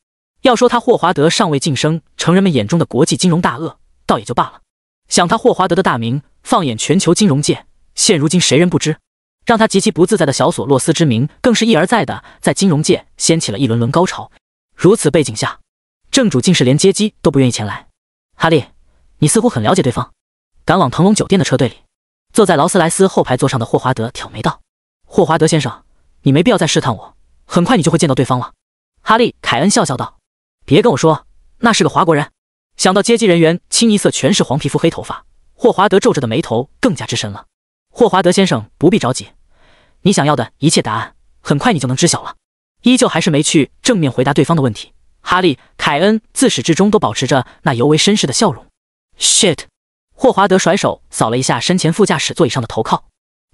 要说他霍华德尚未晋升成人们眼中的国际金融大鳄，倒也就罢了。想他霍华德的大名，放眼全球金融界，现如今谁人不知？让他极其不自在的小索洛斯之名，更是一而再的在金融界掀起了一轮轮高潮。如此背景下，正主竟是连接机都不愿意前来。哈利，你似乎很了解对方。赶往腾龙酒店的车队里，坐在劳斯莱斯后排座上的霍华德挑眉道：“霍华德先生，你没必要再试探我，很快你就会见到对方了。”哈利·凯恩笑笑道。别跟我说那是个华国人。想到接机人员清一色全是黄皮肤黑头发，霍华德皱着的眉头更加之深了。霍华德先生不必着急，你想要的一切答案很快你就能知晓了。依旧还是没去正面回答对方的问题。哈利·凯恩自始至终都保持着那尤为绅士的笑容。Shit！霍华德甩手扫了一下身前副驾驶座椅上的头靠，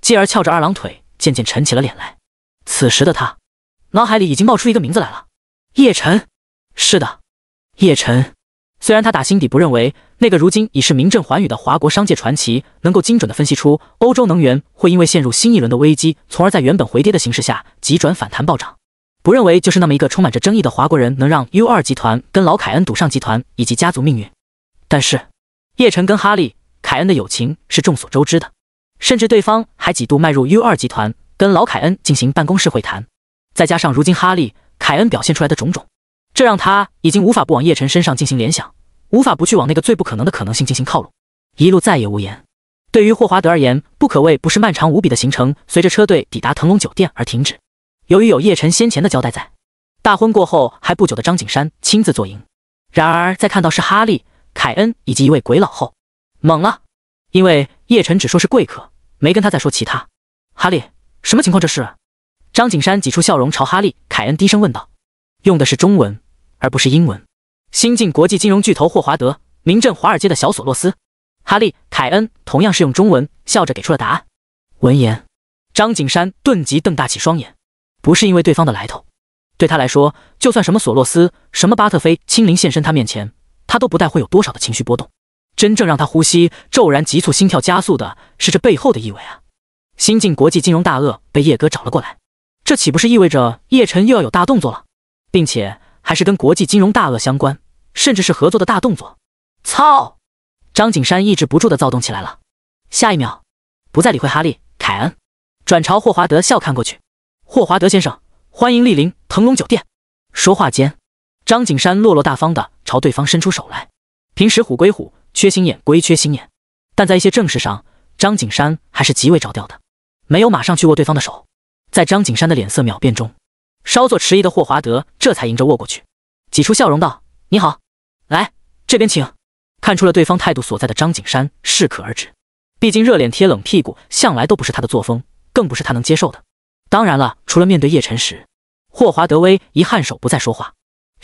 继而翘着二郎腿，渐渐沉起了脸来。此时的他脑海里已经冒出一个名字来了：叶晨。是的，叶晨。虽然他打心底不认为那个如今已是名震寰宇的华国商界传奇能够精准的分析出欧洲能源会因为陷入新一轮的危机，从而在原本回跌的形势下急转反弹暴涨，不认为就是那么一个充满着争议的华国人能让 U 二集团跟老凯恩赌上集团以及家族命运。但是，叶晨跟哈利·凯恩的友情是众所周知的，甚至对方还几度迈入 U 二集团跟老凯恩进行办公室会谈。再加上如今哈利·凯恩表现出来的种种。这让他已经无法不往叶晨身上进行联想，无法不去往那个最不可能的可能性进行靠拢，一路再也无言。对于霍华德而言，不可谓不是漫长无比的行程。随着车队抵达腾龙酒店而停止。由于有叶晨先前的交代，在大婚过后还不久的张景山亲自坐营。然而在看到是哈利、凯恩以及一位鬼佬后，懵了，因为叶晨只说是贵客，没跟他再说其他。哈利，什么情况？这是？张景山挤出笑容，朝哈利、凯恩低声问道，用的是中文。而不是英文。新晋国际金融巨头霍华德，名震华尔街的小索洛斯，哈利·凯恩同样是用中文笑着给出了答案。闻言，张景山顿即瞪大起双眼。不是因为对方的来头，对他来说，就算什么索洛斯、什么巴特菲亲临现身他面前，他都不带会有多少的情绪波动。真正让他呼吸骤然急促、心跳加速的是这背后的意味啊！新晋国际金融大鳄被叶哥找了过来，这岂不是意味着叶晨又要有大动作了，并且？还是跟国际金融大鳄相关，甚至是合作的大动作。操！张景山抑制不住的躁动起来了。下一秒，不再理会哈利·凯恩，转朝霍华德笑看过去。霍华德先生，欢迎莅临腾龙酒店。说话间，张景山落落大方的朝对方伸出手来。平时虎归虎，缺心眼归缺心眼，但在一些正事上，张景山还是极为着调的，没有马上去握对方的手。在张景山的脸色秒变中。稍作迟疑的霍华德这才迎着握过去，挤出笑容道：“你好，来这边请。”看出了对方态度所在的张景山适可而止，毕竟热脸贴冷屁股向来都不是他的作风，更不是他能接受的。当然了，除了面对叶晨时，霍华德威一颔首不再说话。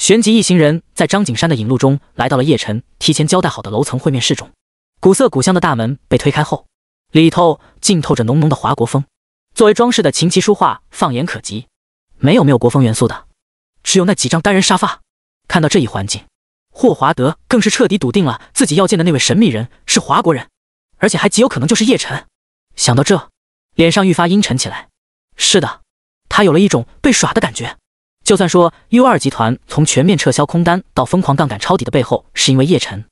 旋即一行人在张景山的引路中来到了叶晨提前交代好的楼层会面室中。古色古香的大门被推开后，里头浸透着浓浓的华国风，作为装饰的琴棋书画放眼可及。没有没有国风元素的，只有那几张单人沙发。看到这一环境，霍华德更是彻底笃定了自己要见的那位神秘人是华国人，而且还极有可能就是叶晨。想到这，脸上愈发阴沉起来。是的，他有了一种被耍的感觉。就算说 U 二集团从全面撤销空单到疯狂杠杆抄底的背后是因为叶晨，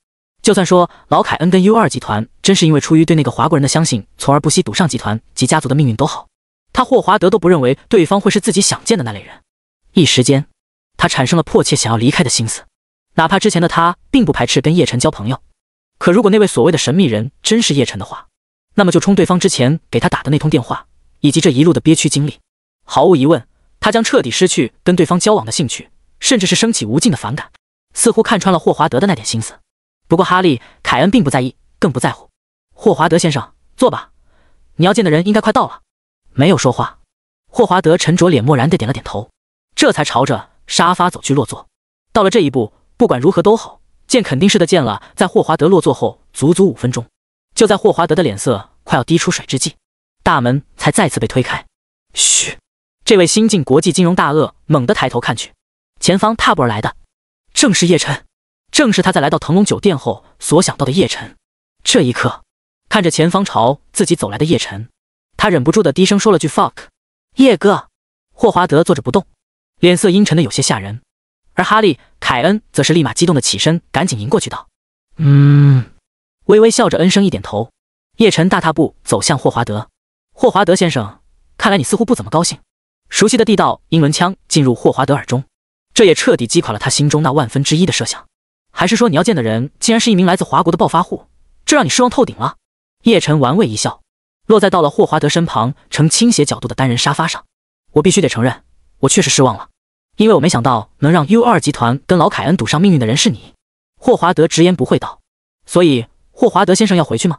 就算说老凯恩跟 U 二集团真是因为出于对那个华国人的相信，从而不惜赌上集团及家族的命运都好。他霍华德都不认为对方会是自己想见的那类人，一时间，他产生了迫切想要离开的心思。哪怕之前的他并不排斥跟叶晨交朋友，可如果那位所谓的神秘人真是叶晨的话，那么就冲对方之前给他打的那通电话，以及这一路的憋屈经历，毫无疑问，他将彻底失去跟对方交往的兴趣，甚至是升起无尽的反感。似乎看穿了霍华德的那点心思。不过哈利·凯恩并不在意，更不在乎。霍华德先生，坐吧，你要见的人应该快到了。没有说话，霍华德沉着脸，漠然的点了点头，这才朝着沙发走去落座。到了这一步，不管如何都好，见肯定是的见了。在霍华德落座后，足足五分钟，就在霍华德的脸色快要滴出水之际，大门才再次被推开。嘘，这位新晋国际金融大鳄猛地抬头看去，前方踏步而来的正是叶晨，正是他在来到腾龙酒店后所想到的叶晨。这一刻，看着前方朝自己走来的叶晨，他忍不住的低声说了句 “fuck”。叶哥，霍华德坐着不动，脸色阴沉的有些吓人。而哈利·凯恩则是立马激动的起身，赶紧迎过去道：“嗯。”微微笑着，恩声一点头。叶晨大踏步走向霍华德。霍华德先生，看来你似乎不怎么高兴。熟悉的地道英伦腔进入霍华德耳中，这也彻底击垮了他心中那万分之一的设想。还是说你要见的人竟然是一名来自华国的暴发户？这让你失望透顶了。叶晨玩味一笑，落在到了霍华德身旁呈倾斜角度的单人沙发上。我必须得承认，我确实失望了。因为我没想到能让 U 二集团跟老凯恩赌上命运的人是你，霍华德直言不讳道。所以，霍华德先生要回去吗？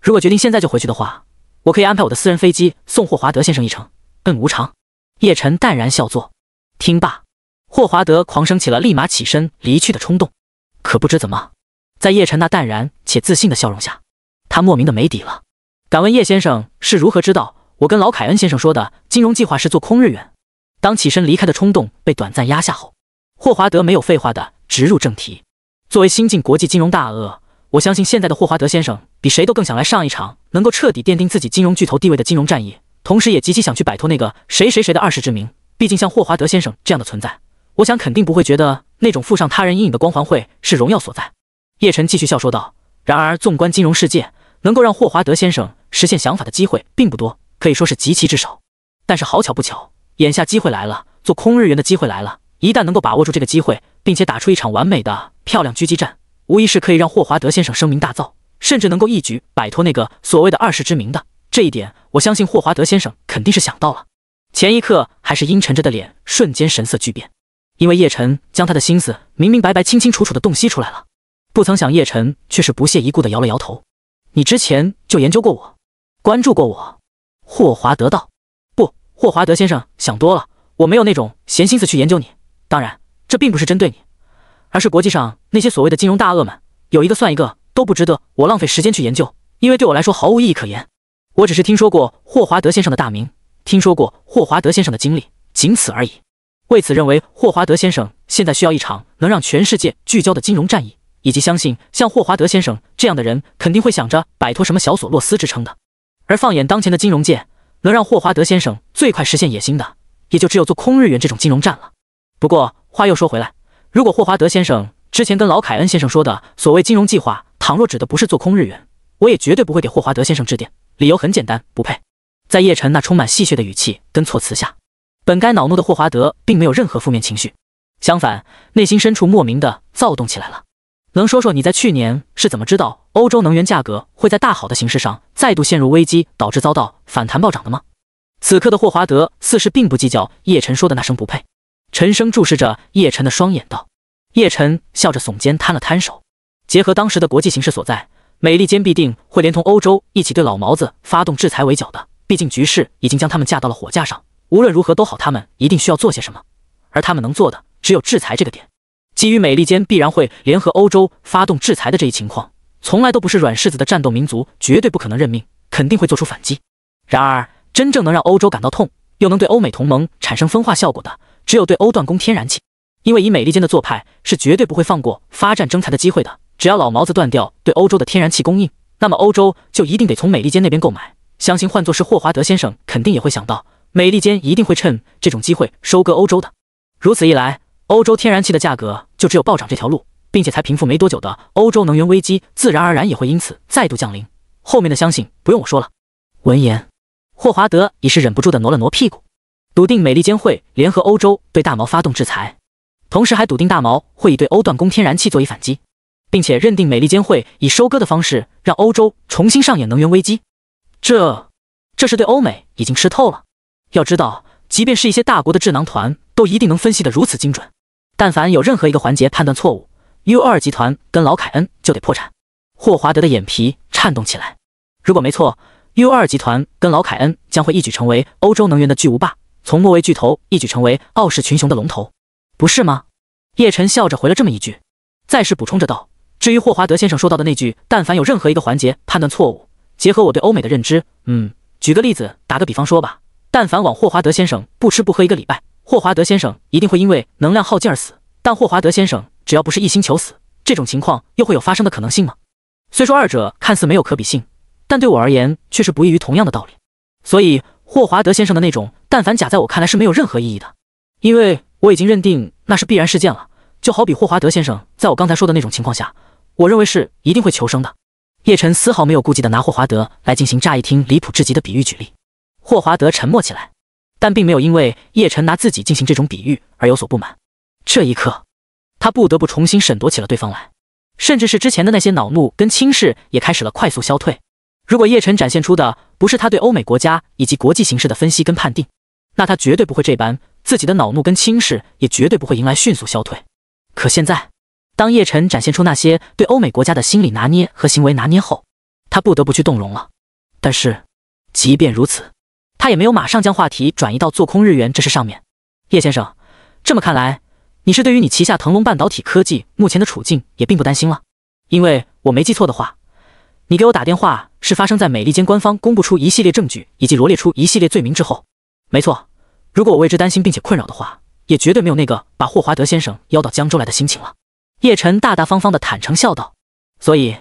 如果决定现在就回去的话，我可以安排我的私人飞机送霍华德先生一程。嗯，无常。叶晨淡然笑作。听罢，霍华德狂生起了立马起身离去的冲动。可不知怎么，在叶晨那淡然且自信的笑容下，他莫名的没底了。敢问叶先生是如何知道我跟老凯恩先生说的金融计划是做空日元？当起身离开的冲动被短暂压下后，霍华德没有废话的直入正题。作为新晋国际金融大鳄，我相信现在的霍华德先生比谁都更想来上一场能够彻底奠定自己金融巨头地位的金融战役，同时也极其想去摆脱那个谁谁谁的二世之名。毕竟像霍华德先生这样的存在，我想肯定不会觉得那种附上他人阴影的光环会是荣耀所在。叶晨继续笑说道：“然而，纵观金融世界，能够让霍华德先生实现想法的机会并不多，可以说是极其之少。但是好巧不巧。”眼下机会来了，做空日元的机会来了。一旦能够把握住这个机会，并且打出一场完美的、漂亮狙击战，无疑是可以让霍华德先生声名大噪，甚至能够一举摆脱那个所谓的二世之名的。这一点，我相信霍华德先生肯定是想到了。前一刻还是阴沉着的脸，瞬间神色巨变，因为叶晨将他的心思明明白白、清清楚楚的洞悉出来了。不曾想，叶晨却是不屑一顾的摇了摇头：“你之前就研究过我，关注过我？”霍华德道。不霍华德先生想多了，我没有那种闲心思去研究你。当然，这并不是针对你，而是国际上那些所谓的金融大鳄们，有一个算一个，都不值得我浪费时间去研究，因为对我来说毫无意义可言。我只是听说过霍华德先生的大名，听说过霍华德先生的经历，仅此而已。为此，认为霍华德先生现在需要一场能让全世界聚焦的金融战役，以及相信像霍华德先生这样的人肯定会想着摆脱什么小索洛斯之称的。而放眼当前的金融界。能让霍华德先生最快实现野心的，也就只有做空日元这种金融战了。不过话又说回来，如果霍华德先生之前跟老凯恩先生说的所谓金融计划，倘若指的不是做空日元，我也绝对不会给霍华德先生致电。理由很简单，不配。在叶晨那充满戏谑的语气跟措辞下，本该恼怒的霍华德并没有任何负面情绪，相反，内心深处莫名的躁动起来了。能说说你在去年是怎么知道欧洲能源价格会在大好的形势上再度陷入危机，导致遭到反弹暴涨的吗？此刻的霍华德似是并不计较叶晨说的那声不配，沉声注视着叶晨的双眼道。叶晨笑着耸肩摊了摊手，结合当时的国际形势所在，美利坚必定会连同欧洲一起对老毛子发动制裁围剿的。毕竟局势已经将他们架到了火架上，无论如何都好，他们一定需要做些什么，而他们能做的只有制裁这个点。基于美利坚必然会联合欧洲发动制裁的这一情况，从来都不是软柿子的战斗民族，绝对不可能认命，肯定会做出反击。然而，真正能让欧洲感到痛，又能对欧美同盟产生分化效果的，只有对欧断供天然气。因为以美利坚的做派，是绝对不会放过发战争财的机会的。只要老毛子断掉对欧洲的天然气供应，那么欧洲就一定得从美利坚那边购买。相信换作是霍华德先生，肯定也会想到，美利坚一定会趁这种机会收割欧洲的。如此一来。欧洲天然气的价格就只有暴涨这条路，并且才平复没多久的欧洲能源危机，自然而然也会因此再度降临。后面的相信不用我说了。闻言，霍华德已是忍不住的挪了挪屁股，笃定美利坚会联合欧洲对大毛发动制裁，同时还笃定大毛会以对欧断供天然气作以反击，并且认定美利坚会以收割的方式让欧洲重新上演能源危机。这，这是对欧美已经吃透了。要知道，即便是一些大国的智囊团，都一定能分析得如此精准。但凡有任何一个环节判断错误，U 二集团跟老凯恩就得破产。霍华德的眼皮颤动起来。如果没错，U 二集团跟老凯恩将会一举成为欧洲能源的巨无霸，从末位巨头一举成为傲视群雄的龙头，不是吗？叶晨笑着回了这么一句，再是补充着道：“至于霍华德先生说到的那句，但凡有任何一个环节判断错误，结合我对欧美的认知，嗯，举个例子，打个比方说吧，但凡往霍华德先生不吃不喝一个礼拜，霍华德先生一定会因为能量耗尽而死。但霍华德先生只要不是一心求死，这种情况又会有发生的可能性吗？虽说二者看似没有可比性，但对我而言却是不异于同样的道理。所以霍华德先生的那种但凡假，在我看来是没有任何意义的，因为我已经认定那是必然事件了。”就好比霍华德先生在我刚才说的那种情况下，我认为是一定会求生的。叶晨丝毫没有顾忌的拿霍华德来进行乍一听离谱至极的比喻举例。霍华德沉默起来，但并没有因为叶晨拿自己进行这种比喻而有所不满。这一刻，他不得不重新审夺起了对方来，甚至是之前的那些恼怒跟轻视也开始了快速消退。如果叶晨展现出的不是他对欧美国家以及国际形势的分析跟判定，那他绝对不会这般，自己的恼怒跟轻视也绝对不会迎来迅速消退。可现在，当叶晨展现出那些对欧美国家的心理拿捏和行为拿捏后，他不得不去动容了。但是，即便如此，他也没有马上将话题转移到做空日元这事上面。叶先生，这么看来，你是对于你旗下腾龙半导体科技目前的处境也并不担心了？因为我没记错的话，你给我打电话是发生在美利坚官方公布出一系列证据以及罗列出一系列罪名之后。没错，如果我为之担心并且困扰的话。也绝对没有那个把霍华德先生邀到江州来的心情了。叶晨大大方方的坦诚笑道：“所以，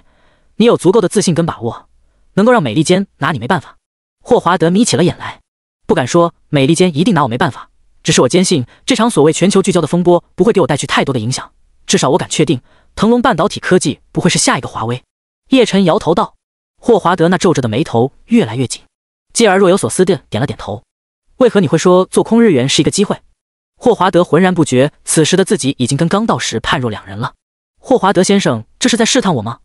你有足够的自信跟把握，能够让美利坚拿你没办法。”霍华德眯起了眼来，不敢说美利坚一定拿我没办法，只是我坚信这场所谓全球聚焦的风波不会给我带去太多的影响。至少我敢确定，腾龙半导体科技不会是下一个华为。叶晨摇头道。霍华德那皱着的眉头越来越紧，继而若有所思地点了点头：“为何你会说做空日元是一个机会？”霍华德浑然不觉，此时的自己已经跟刚到时判若两人了。霍华德先生，这是在试探我吗？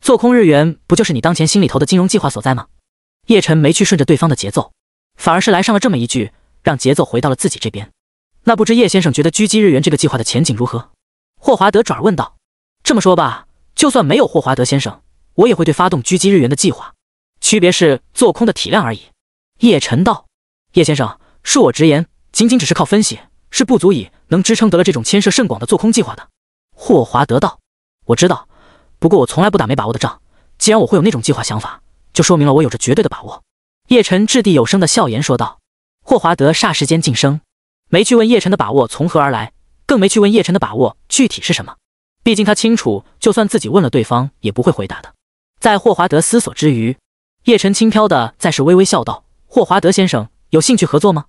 做空日元不就是你当前心里头的金融计划所在吗？叶晨没去顺着对方的节奏，反而是来上了这么一句，让节奏回到了自己这边。那不知叶先生觉得狙击日元这个计划的前景如何？霍华德转而问道。这么说吧，就算没有霍华德先生，我也会对发动狙击日元的计划，区别是做空的体量而已。叶晨道。叶先生，恕我直言，仅仅只是靠分析。是不足以能支撑得了这种牵涉甚广的做空计划的。霍华德道：“我知道，不过我从来不打没把握的仗。既然我会有那种计划想法，就说明了我有着绝对的把握。”叶晨掷地有声的笑言说道。霍华德霎时间噤声，没去问叶晨的把握从何而来，更没去问叶晨的把握具体是什么。毕竟他清楚，就算自己问了对方，也不会回答的。在霍华德思索之余，叶晨轻飘的再是微微笑道：“霍华德先生，有兴趣合作吗？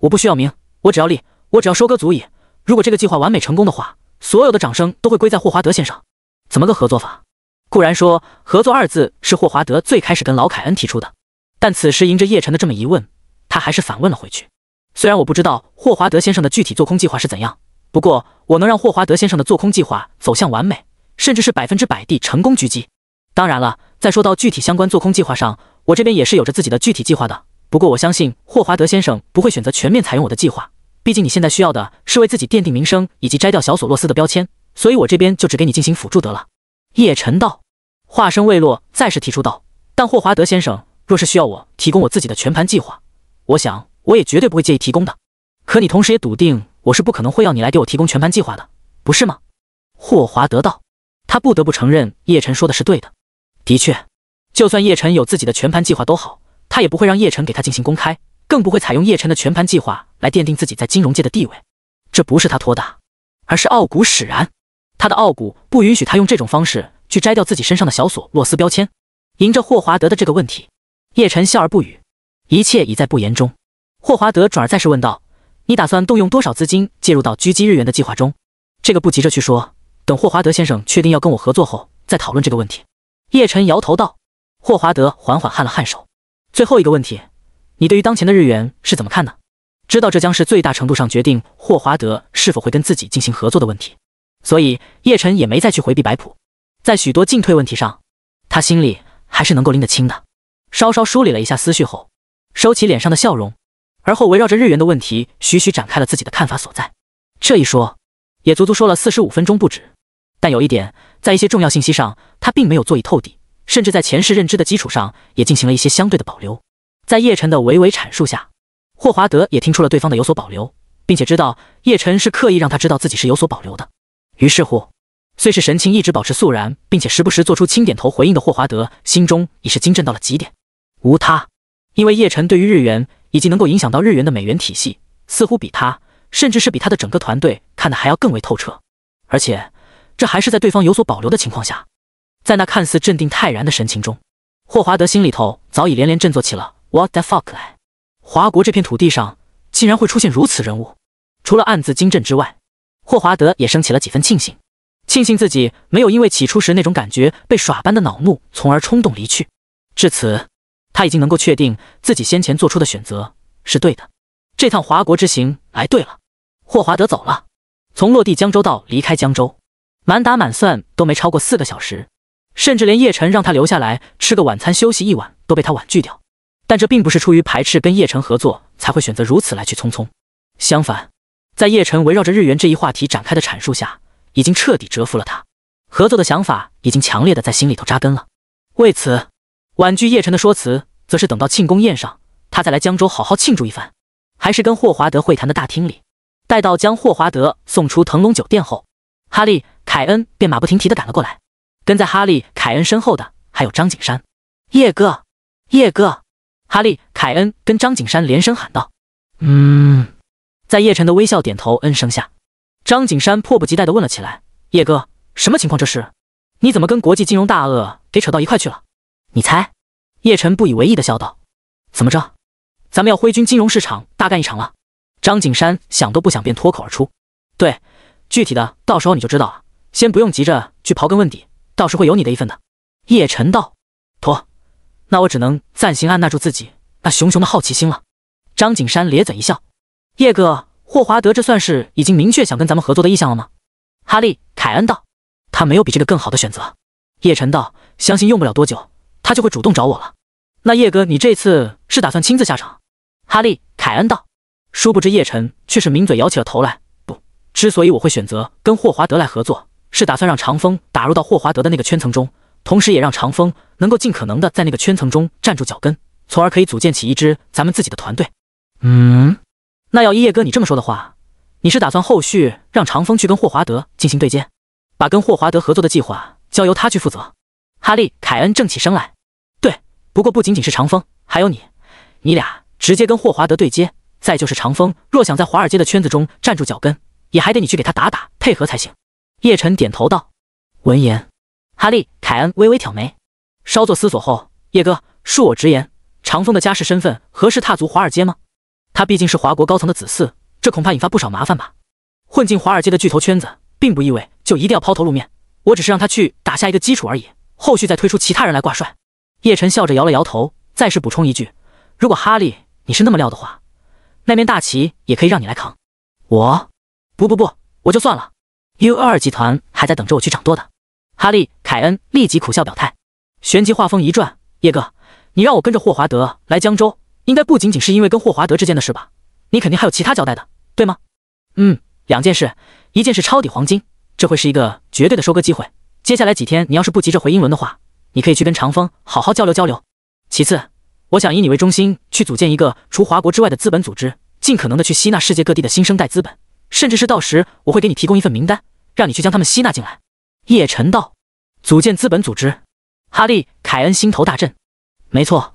我不需要名，我只要利。”我只要收割足矣。如果这个计划完美成功的话，所有的掌声都会归在霍华德先生。怎么个合作法？固然说合作二字是霍华德最开始跟老凯恩提出的，但此时迎着叶晨的这么一问，他还是反问了回去。虽然我不知道霍华德先生的具体做空计划是怎样，不过我能让霍华德先生的做空计划走向完美，甚至是百分之百地成功狙击。当然了，在说到具体相关做空计划上，我这边也是有着自己的具体计划的。不过我相信霍华德先生不会选择全面采用我的计划。毕竟你现在需要的是为自己奠定名声，以及摘掉小索洛斯的标签，所以我这边就只给你进行辅助得了。叶晨道，话声未落，再是提出道：“但霍华德先生若是需要我提供我自己的全盘计划，我想我也绝对不会介意提供的。可你同时也笃定我是不可能会要你来给我提供全盘计划的，不是吗？”霍华德道，他不得不承认叶晨说的是对的。的确，就算叶晨有自己的全盘计划都好，他也不会让叶晨给他进行公开。更不会采用叶晨的全盘计划来奠定自己在金融界的地位，这不是他托大，而是傲骨使然。他的傲骨不允许他用这种方式去摘掉自己身上的小索洛斯标签。迎着霍华德的这个问题，叶晨笑而不语，一切已在不言中。霍华德转而再是问道：“你打算动用多少资金介入到狙击日元的计划中？”这个不急着去说，等霍华德先生确定要跟我合作后再讨论这个问题。叶晨摇头道。霍华德缓缓颔了颔首。最后一个问题。你对于当前的日元是怎么看的？知道这将是最大程度上决定霍华德是否会跟自己进行合作的问题，所以叶晨也没再去回避白普。在许多进退问题上，他心里还是能够拎得清的。稍稍梳理了一下思绪后，收起脸上的笑容，而后围绕着日元的问题，徐徐展开了自己的看法所在。这一说，也足足说了四十五分钟不止。但有一点，在一些重要信息上，他并没有做以透底，甚至在前世认知的基础上，也进行了一些相对的保留。在叶晨的娓娓阐述下，霍华德也听出了对方的有所保留，并且知道叶晨是刻意让他知道自己是有所保留的。于是乎，虽是神情一直保持肃然，并且时不时做出轻点头回应的霍华德，心中已是惊震到了极点。无他，因为叶晨对于日元以及能够影响到日元的美元体系，似乎比他，甚至是比他的整个团队看得还要更为透彻。而且，这还是在对方有所保留的情况下。在那看似镇定泰然的神情中，霍华德心里头早已连连振作起了 “What the fuck” 来。华国这片土地上竟然会出现如此人物，除了暗自惊震之外，霍华德也升起了几分庆幸，庆幸自己没有因为起初时那种感觉被耍般的恼怒，从而冲动离去。至此，他已经能够确定自己先前做出的选择是对的。这趟华国之行来对了。霍华德走了，从落地江州到离开江州，满打满算都没超过四个小时。甚至连叶晨让他留下来吃个晚餐、休息一晚都被他婉拒掉，但这并不是出于排斥跟叶晨合作才会选择如此来去匆匆。相反，在叶晨围绕着日元这一话题展开的阐述下，已经彻底折服了他，合作的想法已经强烈的在心里头扎根了。为此，婉拒叶晨的说辞，则是等到庆功宴上，他再来江州好好庆祝一番。还是跟霍华德会谈的大厅里，待到将霍华德送出腾龙酒店后，哈利·凯恩便马不停蹄的赶了过来。跟在哈利·凯恩身后的还有张景山，叶哥，叶哥！哈利·凯恩跟张景山连声喊道：“嗯。”在叶晨的微笑点头嗯声下，张景山迫不及待地问了起来：“叶哥，什么情况？这是？你怎么跟国际金融大鳄给扯到一块去了？”你猜？叶晨不以为意地笑道：“怎么着？咱们要挥军金融市场大干一场了？”张景山想都不想便脱口而出：“对，具体的到时候你就知道了。先不用急着去刨根问底。”倒是会有你的一份的，叶晨道。妥，那我只能暂行按捺住自己那熊熊的好奇心了。张景山咧嘴一笑，叶哥，霍华德这算是已经明确想跟咱们合作的意向了吗？哈利·凯恩道。他没有比这个更好的选择。叶晨道，相信用不了多久，他就会主动找我了。那叶哥，你这次是打算亲自下场？哈利·凯恩道。殊不知叶晨却是抿嘴摇起了头来。不，之所以我会选择跟霍华德来合作。是打算让长风打入到霍华德的那个圈层中，同时也让长风能够尽可能的在那个圈层中站住脚跟，从而可以组建起一支咱们自己的团队。嗯，那要依叶哥你这么说的话，你是打算后续让长风去跟霍华德进行对接，把跟霍华德合作的计划交由他去负责？哈利·凯恩正起身来，对，不过不仅仅是长风，还有你，你俩直接跟霍华德对接。再就是长风若想在华尔街的圈子中站住脚跟，也还得你去给他打打配合才行。叶晨点头道：“闻言，哈利·凯恩微微挑眉，稍作思索后，叶哥，恕我直言，长风的家世身份合适踏足华尔街吗？他毕竟是华国高层的子嗣，这恐怕引发不少麻烦吧。混进华尔街的巨头圈子，并不意味就一定要抛头露面。我只是让他去打下一个基础而已，后续再推出其他人来挂帅。”叶晨笑着摇了摇头，再是补充一句：“如果哈利你是那么料的话，那面大旗也可以让你来扛。我，不不不，我就算了。” U 二集团还在等着我去掌舵的，哈利·凯恩立即苦笑表态，旋即话锋一转：“叶哥，你让我跟着霍华德来江州，应该不仅仅是因为跟霍华德之间的事吧？你肯定还有其他交代的，对吗？”“嗯，两件事，一件是抄底黄金，这会是一个绝对的收割机会。接下来几天，你要是不急着回英伦的话，你可以去跟长风好好交流交流。其次，我想以你为中心去组建一个除华国之外的资本组织，尽可能的去吸纳世界各地的新生代资本，甚至是到时我会给你提供一份名单。”让你去将他们吸纳进来。叶晨道，组建资本组织。哈利·凯恩心头大震。没错，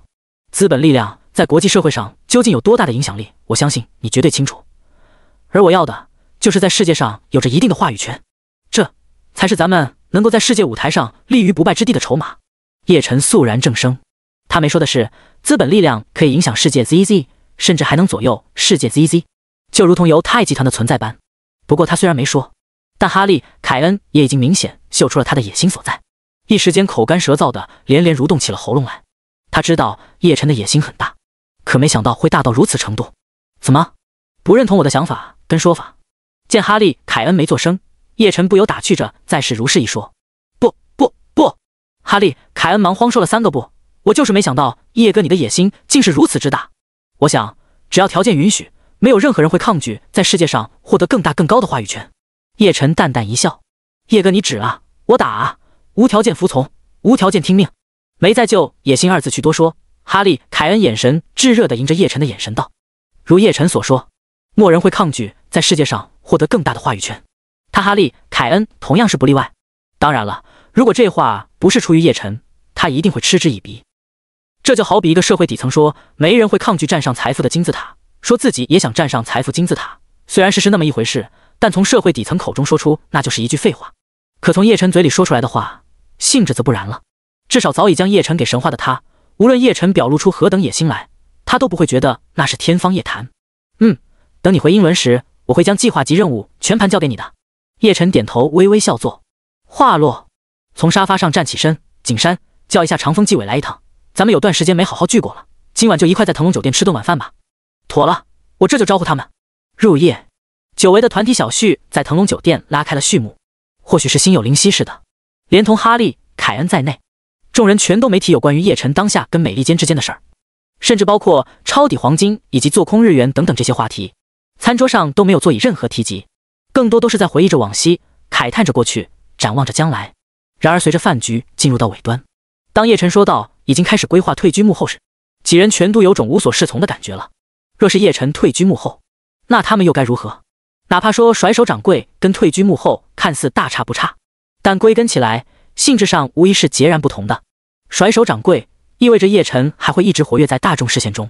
资本力量在国际社会上究竟有多大的影响力，我相信你绝对清楚。而我要的，就是在世界上有着一定的话语权，这才是咱们能够在世界舞台上立于不败之地的筹码。叶晨肃然正声，他没说的是，资本力量可以影响世界 ZZ，甚至还能左右世界 ZZ，就如同犹太集团的存在般。不过他虽然没说。但哈利·凯恩也已经明显嗅出了他的野心所在，一时间口干舌燥的连连蠕动起了喉咙来。他知道叶晨的野心很大，可没想到会大到如此程度。怎么不认同我的想法跟说法？见哈利·凯恩没做声，叶晨不由打趣着：“再是如是一说。”不不不！哈利·凯恩忙慌说了三个不。我就是没想到叶哥你的野心竟是如此之大。我想只要条件允许，没有任何人会抗拒在世界上获得更大更高的话语权。叶晨淡淡一笑：“叶哥，你指啊，我打啊，无条件服从，无条件听命，没再就野心二字去多说。”哈利·凯恩眼神炙热地迎着叶晨的眼神道：“如叶晨所说，没人会抗拒在世界上获得更大的话语权。”他哈利、凯恩同样是不例外。当然了，如果这话不是出于叶晨，他一定会嗤之以鼻。这就好比一个社会底层说没人会抗拒站上财富的金字塔，说自己也想站上财富金字塔。虽然事实那么一回事，但从社会底层口中说出，那就是一句废话。可从叶晨嘴里说出来的话，性质则不然了。至少早已将叶晨给神化的他，无论叶晨表露出何等野心来，他都不会觉得那是天方夜谭。嗯，等你回英伦时，我会将计划及任务全盘交给你的。叶晨点头，微微笑作。话落，从沙发上站起身，景山叫一下长风纪委来一趟，咱们有段时间没好好聚过了，今晚就一块在腾龙酒店吃顿晚饭吧。妥了，我这就招呼他们。入夜，久违的团体小叙在腾龙酒店拉开了序幕。或许是心有灵犀似的，连同哈利、凯恩在内，众人全都没提有关于叶晨当下跟美利坚之间的事儿，甚至包括抄底黄金以及做空日元等等这些话题，餐桌上都没有做以任何提及，更多都是在回忆着往昔，慨叹着过去，展望着将来。然而，随着饭局进入到尾端，当叶晨说到已经开始规划退居幕后时，几人全都有种无所适从的感觉了。若是叶晨退居幕后，那他们又该如何？哪怕说甩手掌柜跟退居幕后看似大差不差，但归根起来，性质上无疑是截然不同的。甩手掌柜意味着叶晨还会一直活跃在大众视线中，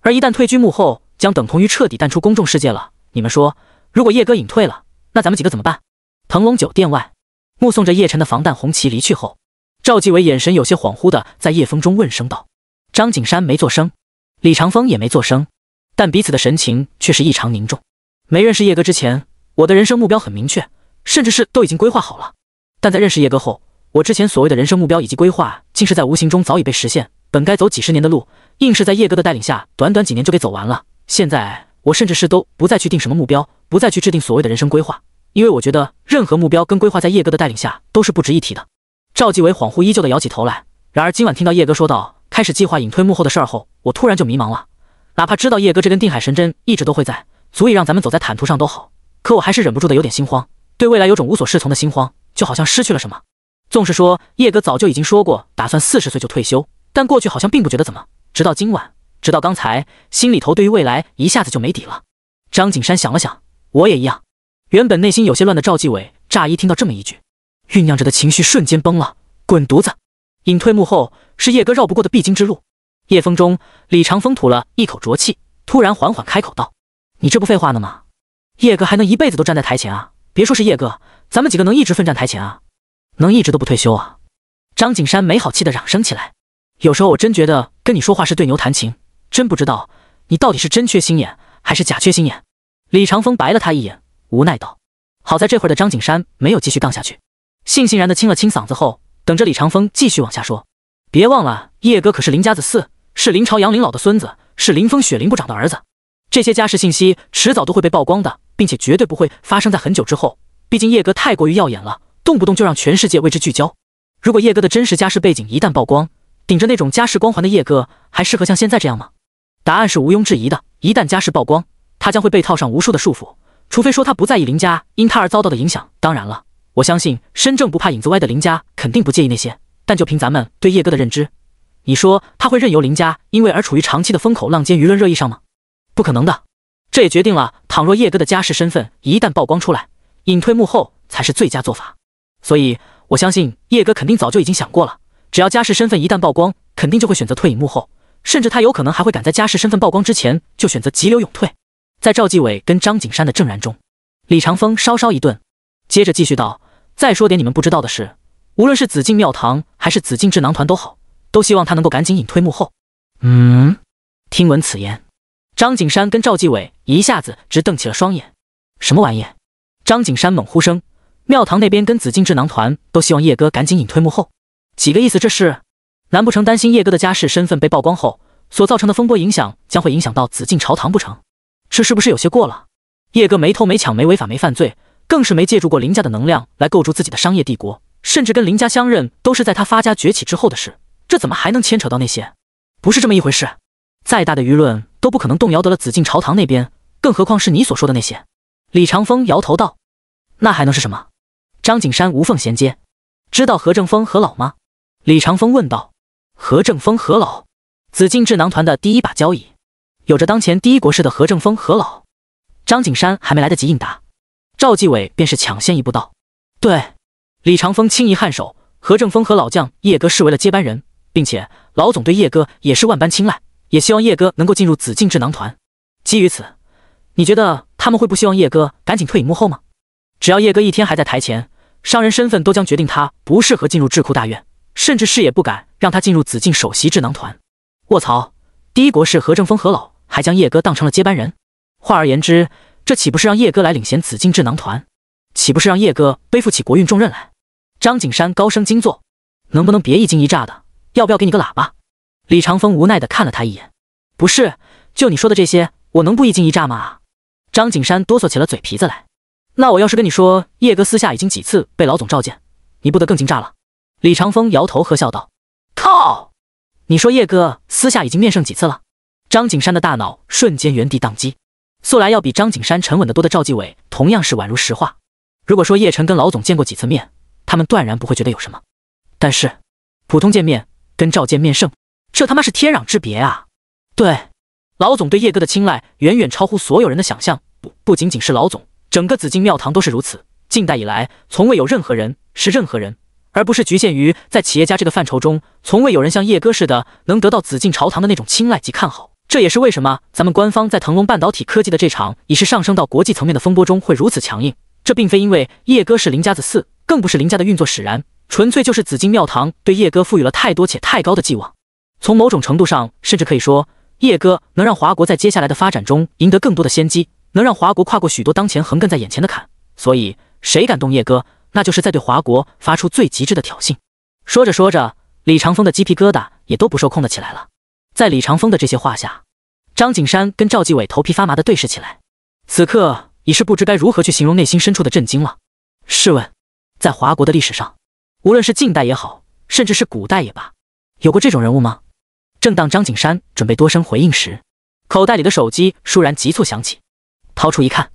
而一旦退居幕后，将等同于彻底淡出公众世界了。你们说，如果叶哥隐退了，那咱们几个怎么办？腾龙酒店外，目送着叶晨的防弹红旗离去后，赵继伟眼神有些恍惚的在夜风中问声道：“张景山没作声，李长风也没作声，但彼此的神情却是异常凝重。”没认识叶哥之前，我的人生目标很明确，甚至是都已经规划好了。但在认识叶哥后，我之前所谓的人生目标以及规划，竟是在无形中早已被实现。本该走几十年的路，硬是在叶哥的带领下，短短几年就给走完了。现在我甚至是都不再去定什么目标，不再去制定所谓的人生规划，因为我觉得任何目标跟规划在叶哥的带领下都是不值一提的。赵继伟恍惚依旧的摇起头来。然而今晚听到叶哥说到开始计划隐退幕后的事儿后，我突然就迷茫了。哪怕知道叶哥这根定海神针一直都会在。足以让咱们走在坦途上都好，可我还是忍不住的有点心慌，对未来有种无所适从的心慌，就好像失去了什么。纵是说叶哥早就已经说过打算四十岁就退休，但过去好像并不觉得怎么，直到今晚，直到刚才，心里头对于未来一下子就没底了。张景山想了想，我也一样。原本内心有些乱的赵继伟，乍一听到这么一句，酝酿着的情绪瞬间崩了。滚犊子！隐退幕后是叶哥绕不过的必经之路。夜风中，李长风吐了一口浊气，突然缓缓开口道。你这不废话呢吗？叶哥还能一辈子都站在台前啊？别说是叶哥，咱们几个能一直奋战台前啊？能一直都不退休啊？张景山没好气的嚷声起来。有时候我真觉得跟你说话是对牛弹琴，真不知道你到底是真缺心眼还是假缺心眼。李长风白了他一眼，无奈道。好在这会儿的张景山没有继续杠下去，悻悻然的清了清嗓子后，等着李长风继续往下说。别忘了，叶哥可是林家子嗣，是林朝阳林老的孙子，是林峰雪林部长的儿子。这些家世信息迟早都会被曝光的，并且绝对不会发生在很久之后。毕竟叶哥太过于耀眼了，动不动就让全世界为之聚焦。如果叶哥的真实家世背景一旦曝光，顶着那种家世光环的叶哥，还适合像现在这样吗？答案是毋庸置疑的。一旦家世曝光，他将会被套上无数的束缚。除非说他不在意林家因他而遭到的影响。当然了，我相信身正不怕影子歪的林家肯定不介意那些。但就凭咱们对叶哥的认知，你说他会任由林家因为而处于长期的风口浪尖、舆论热议上吗？不可能的，这也决定了，倘若叶哥的家世身份一旦曝光出来，隐退幕后才是最佳做法。所以，我相信叶哥肯定早就已经想过了，只要家世身份一旦曝光，肯定就会选择退隐幕后，甚至他有可能还会赶在家世身份曝光之前就选择急流勇退。在赵继伟跟张景山的正然中，李长风稍稍一顿，接着继续道：“再说点你们不知道的事，无论是紫禁庙堂还是紫禁智囊团都好，都希望他能够赶紧隐退幕后。”嗯，听闻此言。张景山跟赵继伟一下子直瞪起了双眼，什么玩意？张景山猛呼声，庙堂那边跟紫禁智囊团都希望叶哥赶紧隐退幕后，几个意思？这是？难不成担心叶哥的家世身份被曝光后所造成的风波影响将会影响到紫禁朝堂不成？这是不是有些过了？叶哥没偷没抢没违法没犯罪，更是没借助过林家的能量来构筑自己的商业帝国，甚至跟林家相认都是在他发家崛起之后的事，这怎么还能牵扯到那些？不是这么一回事。再大的舆论都不可能动摇得了紫禁朝堂那边，更何况是你所说的那些。李长风摇头道：“那还能是什么？”张景山无缝衔接：“知道何正风何老吗？”李长风问道：“何正风何老？紫禁智囊团的第一把交椅，有着当前第一国师的何正风何老。”张景山还没来得及应答，赵继伟便是抢先一步道：“对。”李长风轻一颔首，何正风和老将叶哥视为了接班人，并且老总对叶哥也是万般青睐，也希望叶哥能够进入紫禁智囊团。基于此，你觉得他们会不希望叶哥赶紧退隐幕后吗？只要叶哥一天还在台前，商人身份都将决定他不适合进入智库大院，甚至是也不敢让他进入紫禁首席智囊团。卧槽！第一国士何正风何老还将叶哥当成了接班人。换而言之，这岂不是让叶哥来领衔紫禁智囊团？岂不是让叶哥背负起国运重任来？张景山高声惊坐：“能不能别一惊一乍的？要不要给你个喇叭？”李长风无奈的看了他一眼：“不是，就你说的这些，我能不一惊一乍吗？”张景山哆嗦起了嘴皮子来：“那我要是跟你说，叶哥私下已经几次被老总召见，你不得更惊炸了？”李长风摇头呵笑道：“靠！你说叶哥私下已经面圣几次了？”张景山的大脑瞬间原地宕机。素来要比张景山沉稳得多的赵继伟，同样是宛如石化。如果说叶晨跟老总见过几次面，他们断然不会觉得有什么。但是，普通见面跟赵见面圣，这他妈是天壤之别啊！对，老总对叶哥的青睐远远超乎所有人的想象。不，不仅仅是老总，整个紫禁庙堂都是如此。近代以来，从未有任何人是任何人，而不是局限于在企业家这个范畴中，从未有人像叶哥似的能得到紫禁朝堂的那种青睐及看好。这也是为什么咱们官方在腾龙半导体科技的这场已是上升到国际层面的风波中会如此强硬。这并非因为叶哥是林家子嗣，更不是林家的运作使然，纯粹就是紫禁庙堂对叶哥赋予了太多且太高的寄望。从某种程度上，甚至可以说，叶哥能让华国在接下来的发展中赢得更多的先机，能让华国跨过许多当前横亘在眼前的坎。所以，谁敢动叶哥，那就是在对华国发出最极致的挑衅。说着说着，李长风的鸡皮疙瘩也都不受控的起来了。在李长风的这些话下，张景山跟赵继伟头皮发麻的对视起来，此刻已是不知该如何去形容内心深处的震惊了。试问，在华国的历史上，无论是近代也好，甚至是古代也罢，有过这种人物吗？正当张景山准备多声回应时，口袋里的手机倏然急促响起，掏出一看，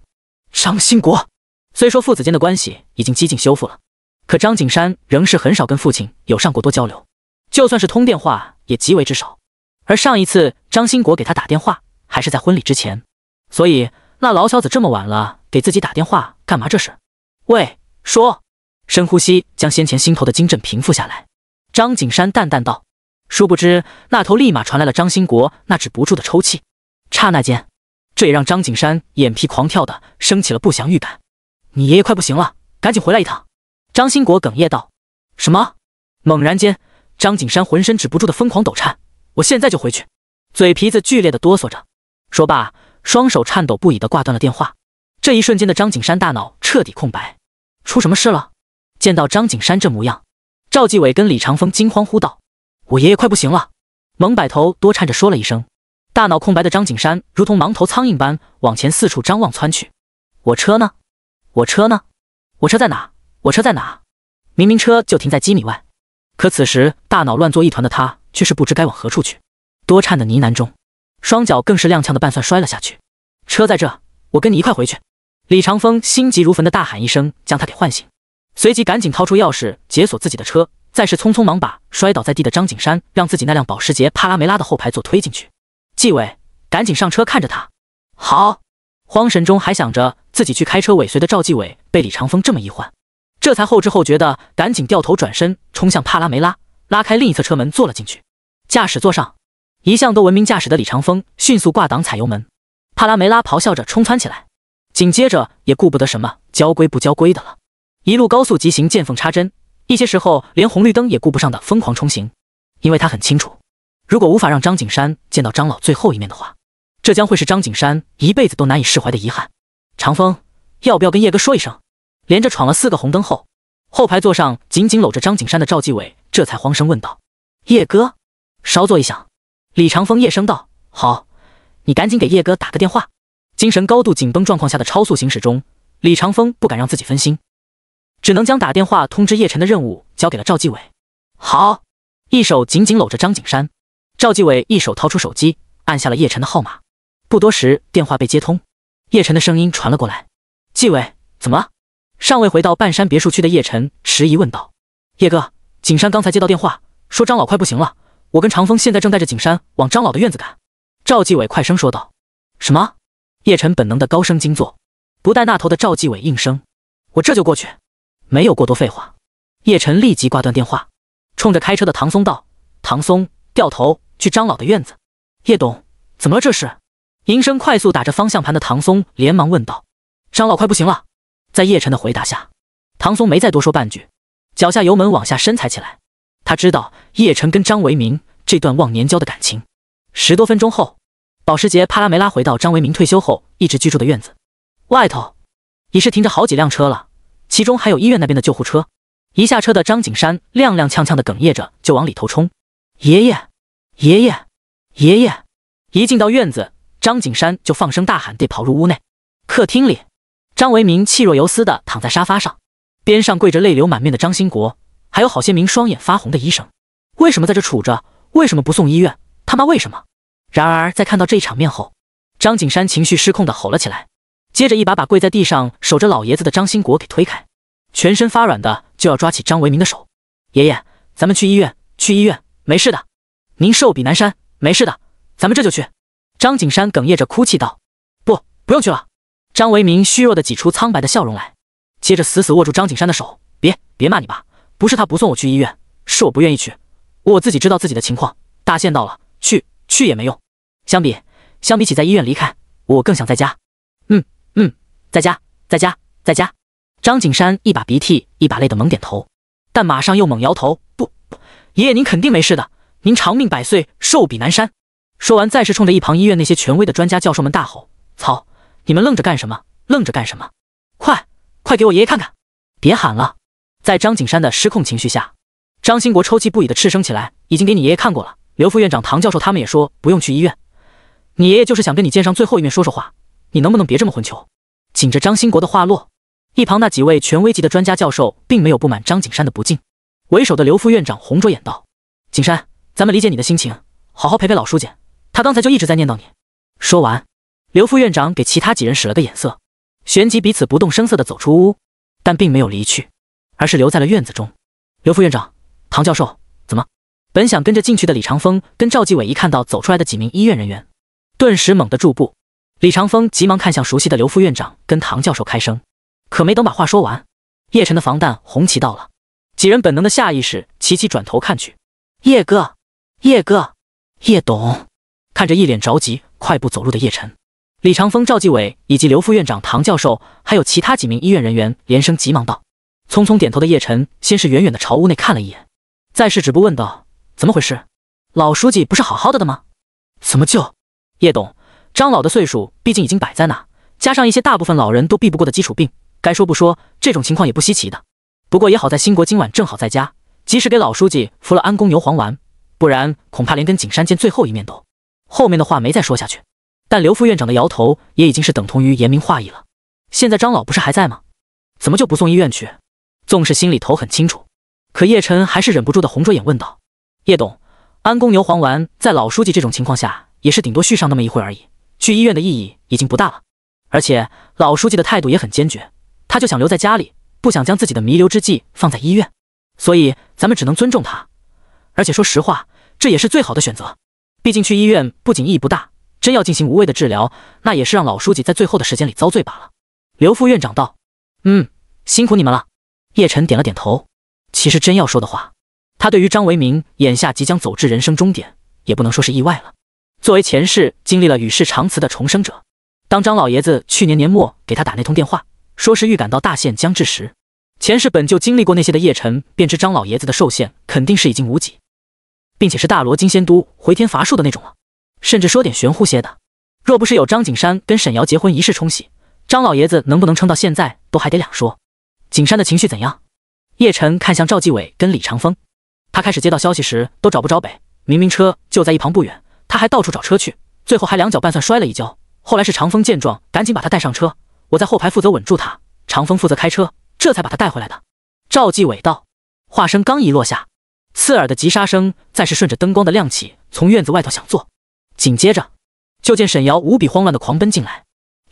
张兴国。虽说父子间的关系已经几近修复了，可张景山仍是很少跟父亲有上过多交流，就算是通电话，也极为之少。而上一次张兴国给他打电话，还是在婚礼之前，所以那老小子这么晚了给自己打电话干嘛？这是？喂，说。深呼吸，将先前心头的惊震平复下来。张景山淡淡道。殊不知那头立马传来了张兴国那止不住的抽泣。刹那间，这也让张景山眼皮狂跳的升起了不祥预感。你爷爷快不行了，赶紧回来一趟。张兴国哽咽道。什么？猛然间，张景山浑身止不住的疯狂抖颤。我现在就回去，嘴皮子剧烈的哆嗦着，说罢，双手颤抖不已的挂断了电话。这一瞬间的张景山大脑彻底空白，出什么事了？见到张景山这模样，赵继伟跟李长风惊慌呼道：“我爷爷快不行了！”猛摆头多颤着说了一声。大脑空白的张景山如同盲头苍蝇般往前四处张望窜去。我车呢？我车呢？我车在哪？我车在哪？明明车就停在几米外，可此时大脑乱作一团的他。却是不知该往何处去，多颤的呢喃中，双脚更是踉跄的半算摔了下去。车在这，我跟你一块回去。李长风心急如焚的大喊一声，将他给唤醒，随即赶紧掏出钥匙解锁自己的车，再是匆匆忙把摔倒在地的张景山让自己那辆保时捷帕拉梅拉的后排座推进去。纪委，赶紧上车看着他。好。慌神中还想着自己去开车尾随的赵继伟，被李长风这么一唤，这才后知后觉的赶紧掉头转身冲向帕拉梅拉。拉开另一侧车门，坐了进去。驾驶座上，一向都文明驾驶的李长风迅速挂挡踩油门，帕拉梅拉咆哮着冲窜起来。紧接着也顾不得什么交规不交规的了，一路高速疾行，见缝插针，一些时候连红绿灯也顾不上的疯狂冲行。因为他很清楚，如果无法让张景山见到张老最后一面的话，这将会是张景山一辈子都难以释怀的遗憾。长风，要不要跟叶哥说一声？连着闯了四个红灯后。后排座上紧紧搂着张景山的赵继伟这才慌声问道：“叶哥，稍作一想。”李长风夜声道：“好，你赶紧给叶哥打个电话。”精神高度紧绷状况下的超速行驶中，李长风不敢让自己分心，只能将打电话通知叶晨的任务交给了赵继伟。好，一手紧紧搂着张景山，赵继伟一手掏出手机按下了叶晨的号码。不多时，电话被接通，叶晨的声音传了过来：“继伟，怎么了？”尚未回到半山别墅区的叶晨迟疑问道：“叶哥，景山刚才接到电话，说张老快不行了。我跟长风现在正带着景山往张老的院子赶。”赵继伟快声说道：“什么？”叶晨本能的高声惊坐，不带那头的赵继伟应声：“我这就过去。”没有过多废话，叶晨立即挂断电话，冲着开车的唐松道：“唐松，掉头去张老的院子。”叶董，怎么了？这是？银声快速打着方向盘的唐松连忙问道：“张老快不行了。”在叶晨的回答下，唐松没再多说半句，脚下油门往下深踩起来。他知道叶晨跟张维民这段忘年交的感情。十多分钟后，保时捷帕拉梅拉回到张维民退休后一直居住的院子外头，已是停着好几辆车了，其中还有医院那边的救护车。一下车的张景山踉踉跄跄的哽咽着就往里头冲：“爷爷，爷爷，爷爷！”一进到院子。张景山就放声大喊，地跑入屋内。客厅里，张维民气若游丝的躺在沙发上，边上跪着泪流满面的张兴国，还有好些名双眼发红的医生。为什么在这杵着？为什么不送医院？他妈为什么？然而在看到这一场面后，张景山情绪失控的吼了起来，接着一把把跪在地上守着老爷子的张兴国给推开，全身发软的就要抓起张维民的手。爷爷，咱们去医院，去医院，没事的。您寿比南山，没事的，咱们这就去。张景山哽咽着哭泣道：“不，不用去了。”张维民虚弱的挤出苍白的笑容来，接着死死握住张景山的手：“别，别骂你爸，不是他不送我去医院，是我不愿意去。我自己知道自己的情况，大限到了，去去也没用。相比，相比起在医院离开，我更想在家。在家，在家，在家。”张景山一把鼻涕一把泪的猛点头，但马上又猛摇头：“不不，爷爷您肯定没事的，您长命百岁，寿比南山。”说完，再是冲着一旁医院那些权威的专家教授们大吼：“操！你们愣着干什么？愣着干什么？快快给我爷爷看看！别喊了！”在张景山的失控情绪下，张兴国抽泣不已的斥声起来：“已经给你爷爷看过了，刘副院长、唐教授他们也说不用去医院。你爷爷就是想跟你见上最后一面说说话，你能不能别这么混球？”紧着张兴国的话落，一旁那几位权威级的专家教授并没有不满张景山的不敬。为首的刘副院长红着眼道：“景山，咱们理解你的心情，好好陪陪老书记。”他刚才就一直在念叨你。说完，刘副院长给其他几人使了个眼色，旋即彼此不动声色地走出屋，但并没有离去，而是留在了院子中。刘副院长、唐教授，怎么？本想跟着进去的李长风跟赵继伟一看到走出来的几名医院人员，顿时猛地住步。李长风急忙看向熟悉的刘副院长跟唐教授开声，可没等把话说完，叶晨的防弹红旗到了，几人本能的下意识齐齐转头看去。叶哥，叶哥，叶董。看着一脸着急、快步走路的叶晨，李长风、赵继伟以及刘副院长、唐教授，还有其他几名医院人员连声急忙道：“匆匆点头的叶晨，先是远远的朝屋内看了一眼，再是止步问道：怎么回事？老书记不是好好的的吗？怎么就……叶董，张老的岁数毕竟已经摆在那，加上一些大部分老人都避不过的基础病，该说不说，这种情况也不稀奇的。不过也好在兴国今晚正好在家，及时给老书记服了安宫牛黄丸，不然恐怕连跟景山见最后一面都……”后面的话没再说下去，但刘副院长的摇头也已经是等同于言明话意了。现在张老不是还在吗？怎么就不送医院去？纵是心里头很清楚，可叶晨还是忍不住的红着眼问道：“叶董，安宫牛黄丸在老书记这种情况下，也是顶多续上那么一会而已，去医院的意义已经不大了。而且老书记的态度也很坚决，他就想留在家里，不想将自己的弥留之际放在医院，所以咱们只能尊重他。而且说实话，这也是最好的选择。”毕竟去医院不仅意义不大，真要进行无谓的治疗，那也是让老书记在最后的时间里遭罪罢了。刘副院长道：“嗯，辛苦你们了。”叶晨点了点头。其实真要说的话，他对于张维民眼下即将走至人生终点，也不能说是意外了。作为前世经历了与世长辞的重生者，当张老爷子去年年末给他打那通电话，说是预感到大限将至时，前世本就经历过那些的叶晨便知张老爷子的寿限肯定是已经无几。并且是大罗金仙都回天乏术的那种了，甚至说点玄乎些的，若不是有张景山跟沈瑶结婚仪式冲喜，张老爷子能不能撑到现在都还得两说。景山的情绪怎样？叶晨看向赵继伟跟李长风，他开始接到消息时都找不着北，明明车就在一旁不远，他还到处找车去，最后还两脚半算摔了一跤。后来是长风见状，赶紧把他带上车，我在后排负责稳住他，长风负责开车，这才把他带回来的。赵继伟道，话声刚一落下。刺耳的急刹声，再是顺着灯光的亮起，从院子外头响作。紧接着，就见沈瑶无比慌乱的狂奔进来。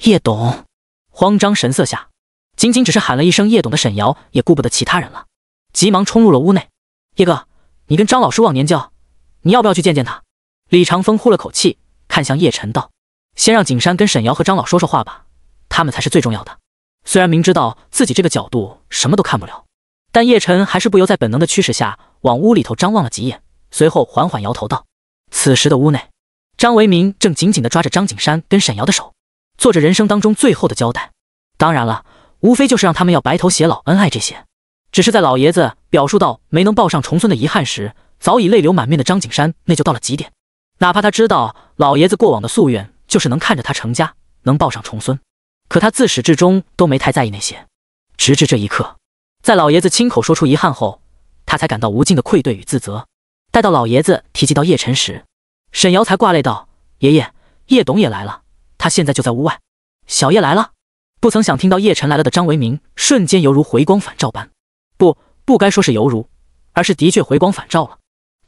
叶董，慌张神色下，仅仅只是喊了一声“叶董”的沈瑶，也顾不得其他人了，急忙冲入了屋内。叶哥，你跟张老师忘年交，你要不要去见见他？李长风呼了口气，看向叶晨道：“先让景山跟沈瑶和张老说说话吧，他们才是最重要的。虽然明知道自己这个角度什么都看不了，但叶晨还是不由在本能的驱使下往屋里头张望了几眼，随后缓缓摇头道：“此时的屋内，张维民正紧紧地抓着张景山跟沈瑶的手，做着人生当中最后的交代。当然了，无非就是让他们要白头偕老、恩爱这些。只是在老爷子表述到没能抱上重孙的遗憾时，早已泪流满面的张景山那就到了极点。哪怕他知道老爷子过往的夙愿就是能看着他成家，能抱上重孙。”可他自始至终都没太在意那些，直至这一刻，在老爷子亲口说出遗憾后，他才感到无尽的愧对与自责。待到老爷子提及到叶晨时，沈瑶才挂泪道：“爷爷，叶董也来了，他现在就在屋外。”小叶来了，不曾想听到叶晨来了的张维明瞬间犹如回光返照般，不，不该说是犹如，而是的确回光返照了。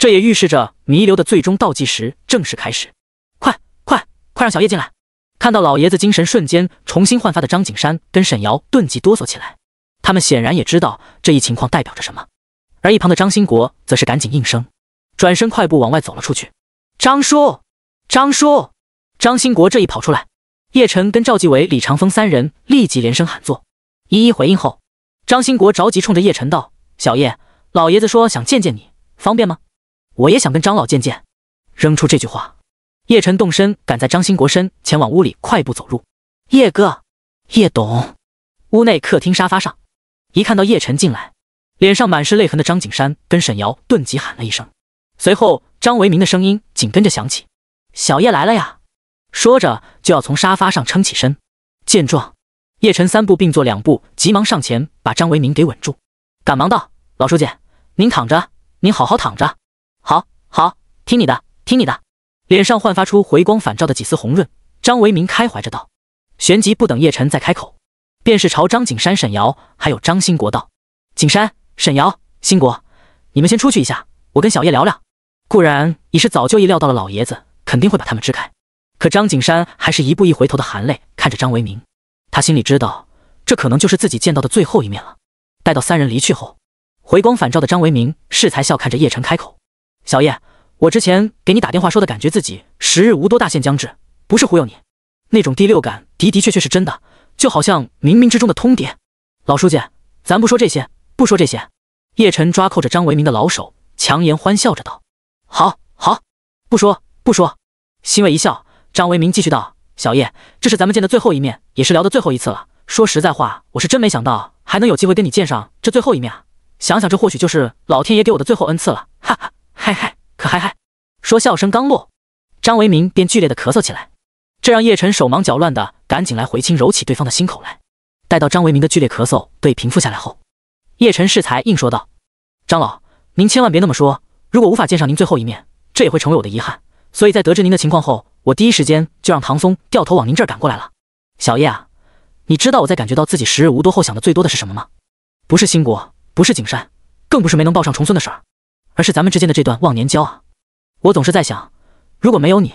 这也预示着弥留的最终倒计时正式开始。快，快，快让小叶进来！看到老爷子精神瞬间重新焕发的张景山跟沈瑶顿即哆嗦起来，他们显然也知道这一情况代表着什么，而一旁的张兴国则是赶紧应声，转身快步往外走了出去。张叔，张叔，张兴国这一跑出来，叶晨跟赵继伟、李长风三人立即连声喊坐，一一回应后，张兴国着急冲着叶晨道：“小叶，老爷子说想见见你，方便吗？我也想跟张老见见。”扔出这句话。叶晨动身，赶在张兴国身前往屋里快步走入。叶哥，叶董，屋内客厅沙发上，一看到叶晨进来，脸上满是泪痕的张景山跟沈瑶顿即喊了一声，随后张维明的声音紧跟着响起：“小叶来了呀！”说着就要从沙发上撑起身。见状，叶晨三步并作两步，急忙上前把张维明给稳住，赶忙道：“老书记，您躺着，您好好躺着。好，好，听你的，听你的。”脸上焕发出回光返照的几丝红润，张维明开怀着道，旋即不等叶晨再开口，便是朝张景山、沈瑶还有张兴国道：“景山、沈瑶、兴国，你们先出去一下，我跟小叶聊聊。”固然已是早就意料到了老爷子肯定会把他们支开，可张景山还是一步一回头的含泪看着张维明，他心里知道这可能就是自己见到的最后一面了。待到三人离去后，回光返照的张维明适才笑看着叶晨开口：“小叶。”我之前给你打电话说的感觉自己时日无多，大限将至，不是忽悠你，那种第六感的的确确是真的，就好像冥冥之中的通牒。老书记，咱不说这些，不说这些。叶晨抓扣着张维明的老手，强颜欢笑着道：“好，好，不说，不说。”欣慰一笑，张维明继续道：“小叶，这是咱们见的最后一面，也是聊的最后一次了。说实在话，我是真没想到还能有机会跟你见上这最后一面啊！想想这或许就是老天爷给我的最后恩赐了，哈哈，嗨嗨。”可嗨嗨！说笑声刚落，张维明便剧烈的咳嗽起来，这让叶晨手忙脚乱的赶紧来回轻揉起对方的心口来。待到张维明的剧烈咳嗽对平复下来后，叶晨适才硬说道：“张老，您千万别那么说，如果无法见上您最后一面，这也会成为我的遗憾。所以在得知您的情况后，我第一时间就让唐松掉头往您这儿赶过来了。小叶啊，你知道我在感觉到自己时日无多后想的最多的是什么吗？不是兴国，不是景山，更不是没能抱上重孙的事儿。”而是咱们之间的这段忘年交啊！我总是在想，如果没有你，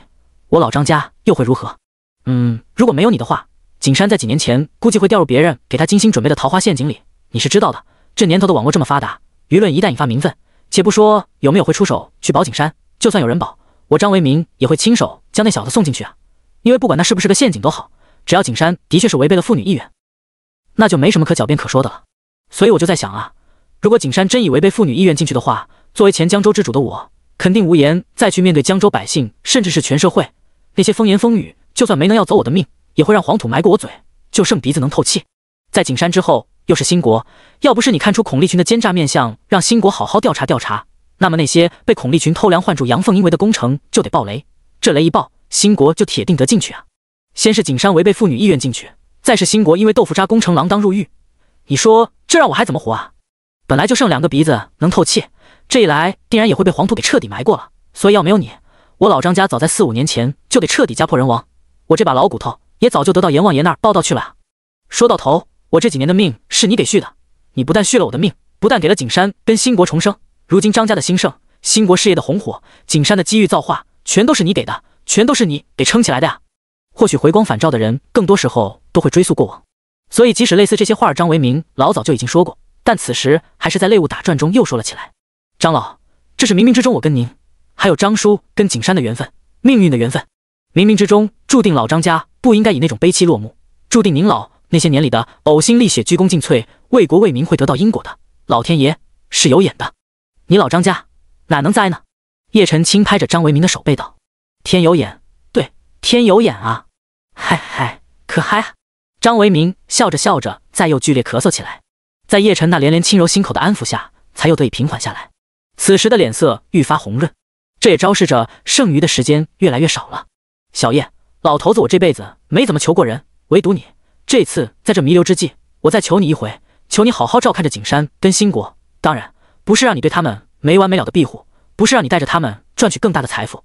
我老张家又会如何？嗯，如果没有你的话，景山在几年前估计会掉入别人给他精心准备的桃花陷阱里。你是知道的，这年头的网络这么发达，舆论一旦引发民愤，且不说有没有会出手去保景山，就算有人保，我张维明也会亲手将那小子送进去啊！因为不管那是不是个陷阱都好，只要景山的确是违背了妇女意愿，那就没什么可狡辩可说的了。所以我就在想啊，如果景山真以违背妇女意愿进去的话，作为前江州之主的我，肯定无颜再去面对江州百姓，甚至是全社会那些风言风语。就算没能要走我的命，也会让黄土埋过我嘴，就剩鼻子能透气。在景山之后，又是兴国，要不是你看出孔立群的奸诈面相，让兴国好好调查调查，那么那些被孔立群偷梁换柱、阳奉阴违的工程就得爆雷。这雷一爆，兴国就铁定得进去啊！先是景山违背妇女意愿进去，再是兴国因为豆腐渣工程锒铛入狱，你说这让我还怎么活啊？本来就剩两个鼻子能透气。这一来，定然也会被黄土给彻底埋过了。所以要没有你，我老张家早在四五年前就得彻底家破人亡，我这把老骨头也早就得到阎王爷那儿报道去了。说到头，我这几年的命是你给续的，你不但续了我的命，不但给了景山跟兴国重生，如今张家的兴盛，兴国事业的红火，景山的机遇造化，全都是你给的，全都是你给撑起来的呀。或许回光返照的人，更多时候都会追溯过往，所以即使类似这些话，张维明老早就已经说过，但此时还是在泪雾打转中又说了起来。张老，这是冥冥之中我跟您，还有张叔跟景山的缘分，命运的缘分。冥冥之中注定老张家不应该以那种悲戚落幕，注定您老那些年里的呕心沥血、鞠躬尽瘁、为国为民会得到因果的。老天爷是有眼的，你老张家哪能栽呢？叶晨轻拍着张维民的手背道：“天有眼，对，天有眼啊！嗨嗨，可嗨！”张维民笑着笑着，再又剧烈咳嗽起来，在叶晨那连连轻柔心口的安抚下，才又得以平缓下来。此时的脸色愈发红润，这也昭示着剩余的时间越来越少了。小叶，老头子，我这辈子没怎么求过人，唯独你，这次在这弥留之际，我再求你一回，求你好好照看着景山跟兴国。当然，不是让你对他们没完没了的庇护，不是让你带着他们赚取更大的财富，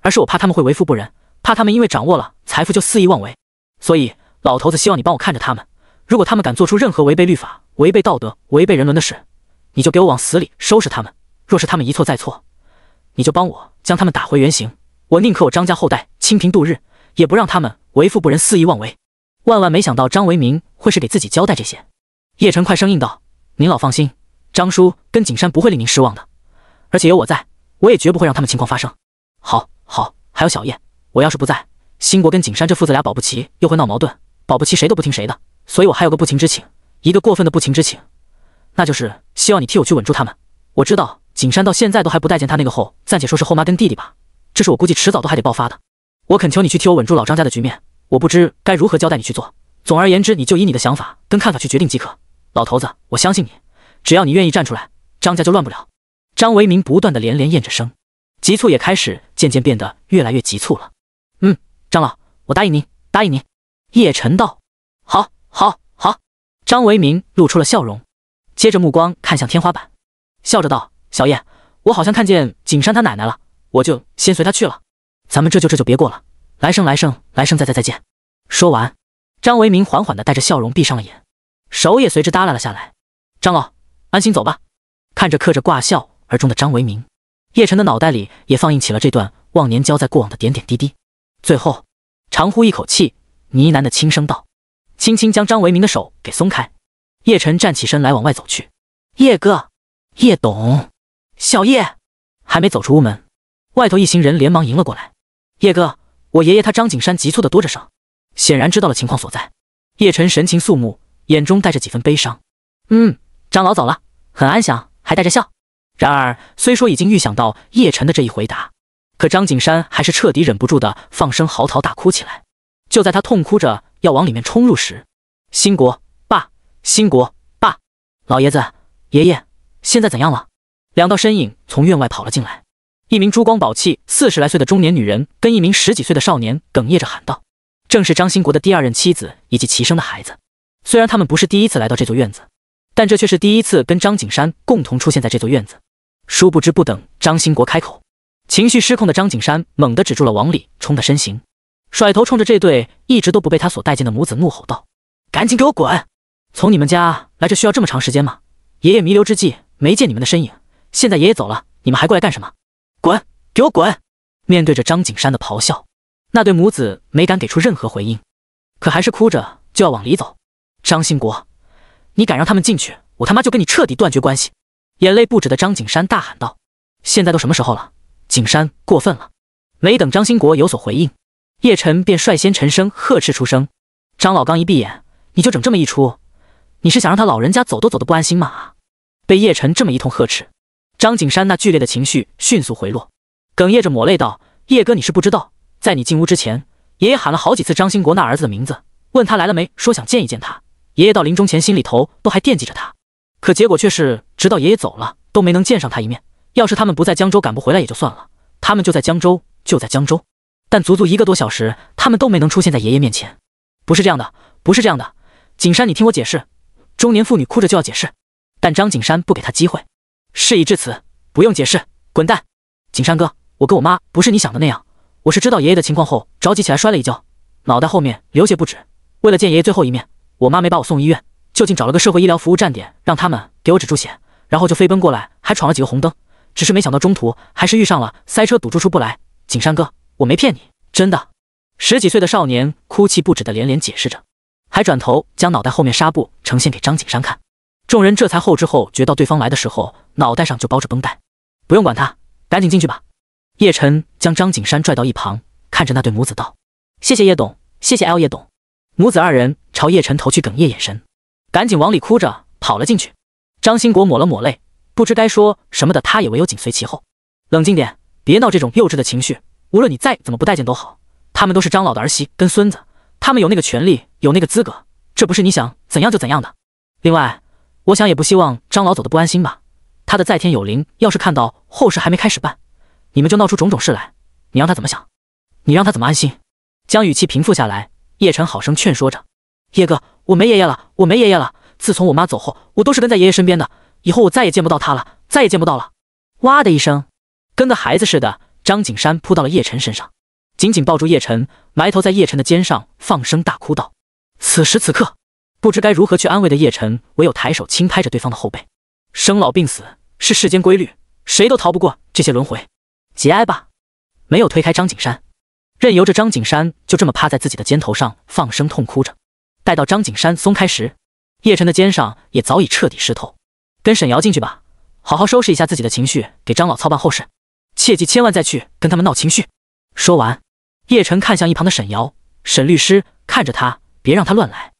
而是我怕他们会为富不仁，怕他们因为掌握了财富就肆意妄为，所以。老头子希望你帮我看着他们，如果他们敢做出任何违背律法、违背道德、违背人伦的事，你就给我往死里收拾他们。若是他们一错再错，你就帮我将他们打回原形。我宁可我张家后代清贫度日，也不让他们为富不仁、肆意妄为。万万没想到张维民会是给自己交代这些。叶晨快声应道：“您老放心，张叔跟景山不会令您失望的，而且有我在，我也绝不会让他们情况发生。”好，好，还有小叶，我要是不在，兴国跟景山这父子俩保不齐又会闹矛盾。保不齐谁都不听谁的，所以我还有个不情之请，一个过分的不情之请，那就是希望你替我去稳住他们。我知道景山到现在都还不待见他那个后，暂且说是后妈跟弟弟吧，这是我估计迟早都还得爆发的。我恳求你去替我稳住老张家的局面，我不知该如何交代你去做。总而言之，你就以你的想法跟看法去决定即可。老头子，我相信你，只要你愿意站出来，张家就乱不了。张维民不断的连连验着声，急促也开始渐渐变得越来越急促了。嗯，张老，我答应您，答应您。叶晨道：“好，好，好。”张维民露出了笑容，接着目光看向天花板，笑着道：“小叶，我好像看见景山他奶奶了，我就先随他去了。咱们这就这就别过了，来生来生来生再再再见。”说完，张维民缓缓的带着笑容闭上了眼，手也随之耷拉了下来。张老，安心走吧。看着刻着挂笑而终的张维民，叶晨的脑袋里也放映起了这段忘年交在过往的点点滴滴，最后长呼一口气。呢喃的轻声道，轻轻将张维民的手给松开。叶晨站起身来往外走去。叶哥，叶董，小叶还没走出屋门，外头一行人连忙迎了过来。叶哥，我爷爷他张景山急促的哆着声，显然知道了情况所在。叶晨神情肃穆，眼中带着几分悲伤。嗯，张老走了，很安详，还带着笑。然而虽说已经预想到叶晨的这一回答，可张景山还是彻底忍不住的放声嚎啕大哭起来。就在他痛哭着要往里面冲入时，兴国爸，兴国爸，老爷子，爷爷，现在怎样了？两道身影从院外跑了进来，一名珠光宝气、四十来岁的中年女人，跟一名十几岁的少年哽咽着喊道：“正是张兴国的第二任妻子以及其生的孩子。虽然他们不是第一次来到这座院子，但这却是第一次跟张景山共同出现在这座院子。殊不知，不等张兴国开口，情绪失控的张景山猛地止住了往里冲的身形。”甩头冲着这对一直都不被他所待见的母子怒吼道：“赶紧给我滚！从你们家来这需要这么长时间吗？爷爷弥留之际没见你们的身影，现在爷爷走了，你们还过来干什么？滚！给我滚！”面对着张景山的咆哮，那对母子没敢给出任何回应，可还是哭着就要往里走。张兴国，你敢让他们进去，我他妈就跟你彻底断绝关系！眼泪不止的张景山大喊道：“现在都什么时候了？景山过分了！”没等张兴国有所回应。叶晨便率先沉声呵斥出声：“张老刚一闭眼，你就整这么一出，你是想让他老人家走都走得不安心吗？”被叶晨这么一通呵斥，张景山那剧烈的情绪迅速回落，哽咽着抹泪道：“叶哥，你是不知道，在你进屋之前，爷爷喊了好几次张兴国那儿子的名字，问他来了没，说想见一见他。爷爷到临终前心里头都还惦记着他，可结果却是直到爷爷走了都没能见上他一面。要是他们不在江州赶不回来也就算了，他们就在江州，就在江州。”但足足一个多小时，他们都没能出现在爷爷面前。不是这样的，不是这样的，景山，你听我解释。中年妇女哭着就要解释，但张景山不给他机会。事已至此，不用解释，滚蛋！景山哥，我跟我妈不是你想的那样，我是知道爷爷的情况后着急起来摔了一跤，脑袋后面流血不止。为了见爷爷最后一面，我妈没把我送医院，就近找了个社会医疗服务站点，让他们给我止住血，然后就飞奔过来，还闯了几个红灯。只是没想到中途还是遇上了塞车，堵住出不来。景山哥。我没骗你，真的。十几岁的少年哭泣不止的连连解释着，还转头将脑袋后面纱布呈现给张景山看。众人这才后知后觉到对方来的时候，脑袋上就包着绷带。不用管他，赶紧进去吧。叶晨将张景山拽到一旁，看着那对母子道：“谢谢叶董，谢谢 L 叶董。”母子二人朝叶晨投去哽咽眼神，赶紧往里哭着跑了进去。张兴国抹了抹泪，不知该说什么的，他也唯有紧随其后。冷静点，别闹这种幼稚的情绪。无论你再怎么不待见都好，他们都是张老的儿媳跟孙子，他们有那个权利，有那个资格，这不是你想怎样就怎样的。另外，我想也不希望张老走的不安心吧。他的在天有灵，要是看到后事还没开始办，你们就闹出种种事来，你让他怎么想？你让他怎么安心？将语气平复下来，叶晨好声劝说着：“叶哥，我没爷爷了，我没爷爷了。自从我妈走后，我都是跟在爷爷身边的，以后我再也见不到他了，再也见不到了。”哇的一声，跟个孩子似的，张景山扑到了叶晨身上，紧紧抱住叶晨，埋头在叶晨的肩上放声大哭道：“此时此刻。”不知该如何去安慰的叶晨，唯有抬手轻拍着对方的后背。生老病死是世间规律，谁都逃不过这些轮回。节哀吧，没有推开张景山，任由着张景山就这么趴在自己的肩头上放声痛哭着。待到张景山松开时，叶晨的肩上也早已彻底湿透。跟沈瑶进去吧，好好收拾一下自己的情绪，给张老操办后事。切记千万再去跟他们闹情绪。说完，叶晨看向一旁的沈瑶，沈律师看着他，别让他乱来。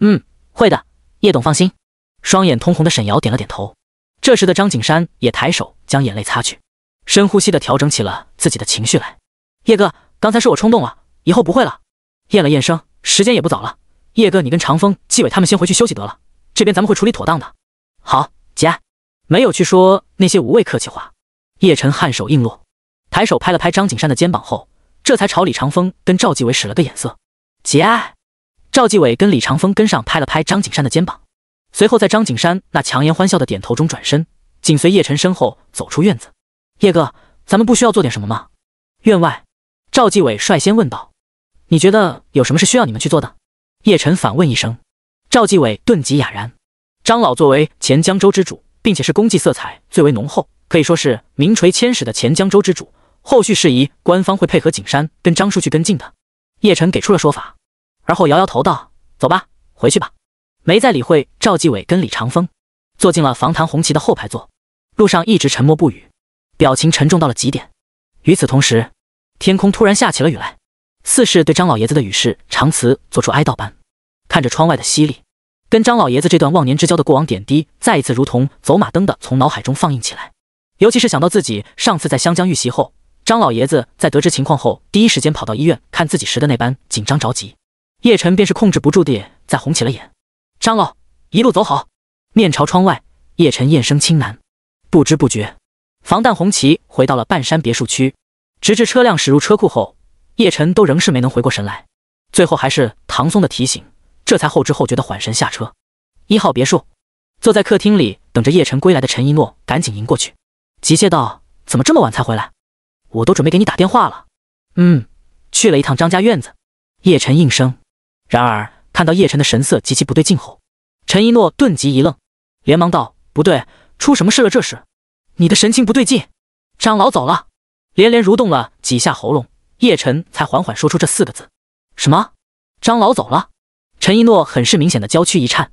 嗯。会的，叶董放心。双眼通红的沈瑶点了点头。这时的张景山也抬手将眼泪擦去，深呼吸的调整起了自己的情绪来。叶哥，刚才是我冲动了，以后不会了。验了验声，时间也不早了。叶哥，你跟长风、纪委他们先回去休息得了，这边咱们会处理妥当的。好，节没有去说那些无谓客气话。叶晨颔首应落，抬手拍了拍张景山的肩膀后，这才朝李长风跟赵继伟使了个眼色，节哀。赵继伟跟李长风跟上，拍了拍张景山的肩膀，随后在张景山那强颜欢笑的点头中转身，紧随叶晨身后走出院子。叶哥，咱们不需要做点什么吗？院外，赵继伟率先问道：“你觉得有什么是需要你们去做的？”叶晨反问一声。赵继伟顿即哑然。张老作为前江州之主，并且是功绩色彩最为浓厚，可以说是名垂千史的前江州之主，后续事宜官方会配合景山跟张叔去跟进的。叶晨给出了说法。而后摇摇头道：“走吧，回去吧。”没再理会赵继伟跟李长风，坐进了防弹红旗的后排座。路上一直沉默不语，表情沉重到了极点。与此同时，天空突然下起了雨来，似是对张老爷子的与世长辞做出哀悼般。看着窗外的淅沥，跟张老爷子这段忘年之交的过往点滴，再一次如同走马灯的从脑海中放映起来。尤其是想到自己上次在湘江遇袭后，张老爷子在得知情况后，第一时间跑到医院看自己时的那般紧张着急。叶晨便是控制不住地再红起了眼。张老，一路走好。面朝窗外，叶晨咽声轻喃。不知不觉，防弹红旗回到了半山别墅区。直至车辆驶入车库后，叶晨都仍是没能回过神来。最后还是唐松的提醒，这才后知后觉的缓神下车。一号别墅，坐在客厅里等着叶晨归来的陈一诺赶紧迎过去，急切道：“怎么这么晚才回来？我都准备给你打电话了。”“嗯，去了一趟张家院子。”叶晨应声。然而看到叶晨的神色极其不对劲后，陈一诺顿即一愣，连忙道：“不对，出什么事了？这是你的神情不对劲。”张老走了，连连蠕动了几下喉咙，叶晨才缓缓说出这四个字：“什么？张老走了？”陈一诺很是明显的娇躯一颤。